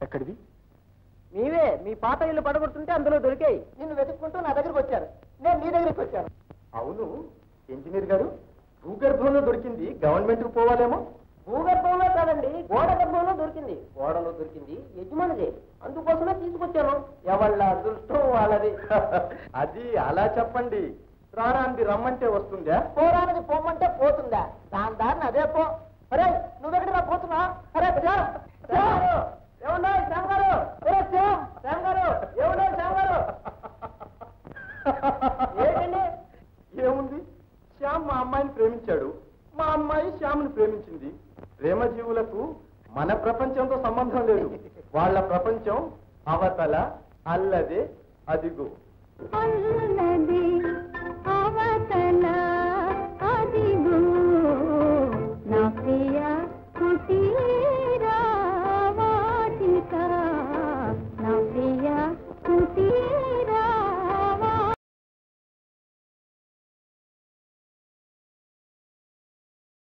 ఎక్కడివి మీవే మీ పాత ఇల్లు పడగొడుతుంటే అందులో దొరికాయి. నిన్ను వెతుక్కుంటూ నా దగ్గరికి వచ్చారు. నేను నీ దగ్గరికి వచ్చాను. అవును. ఇంజనీర్ గారు భూగర్భంలో దొరికింది. గవర్నమెంట్కు పోవాలేమో? భూగర్భంలో కాదండి గోడ గర్భంలో దొరికింది. గోడలో దొరికింది. యజమానిదే. అందుకోసమే తీసుకొచ్చాను. ఎవళ్ళ అదృష్టం వాళ్ళది. అది అలా చెప్పండి. రారాంది రమ్మంటే వస్తుందా? పోరానికి పొమ్మంటే పోతుందా? దాని దారిని అదే పో. అరే నువ్వెక్కడ పోతున్నా అరే శ్యామ్, శ్యామ్, ఏమన్నాయి శ్యామ్ గారు? అరే శ్యామ్, శ్యామ్ గారు! ఏమన్నాయి శ్యామ్ గారు! ఏంటండి ఏముంది? శ్యామ్ మా అమ్మాయిని ప్రేమించాడు. మా అమ్మాయి శ్యామ్ని ప్రేమించింది. ప్రేమ జీవులకు మన ప్రపంచంతో సంబంధం లేదు. వాళ్ళ ప్రపంచం అవతల అల్లదే అదిగో. అల్లది అవతల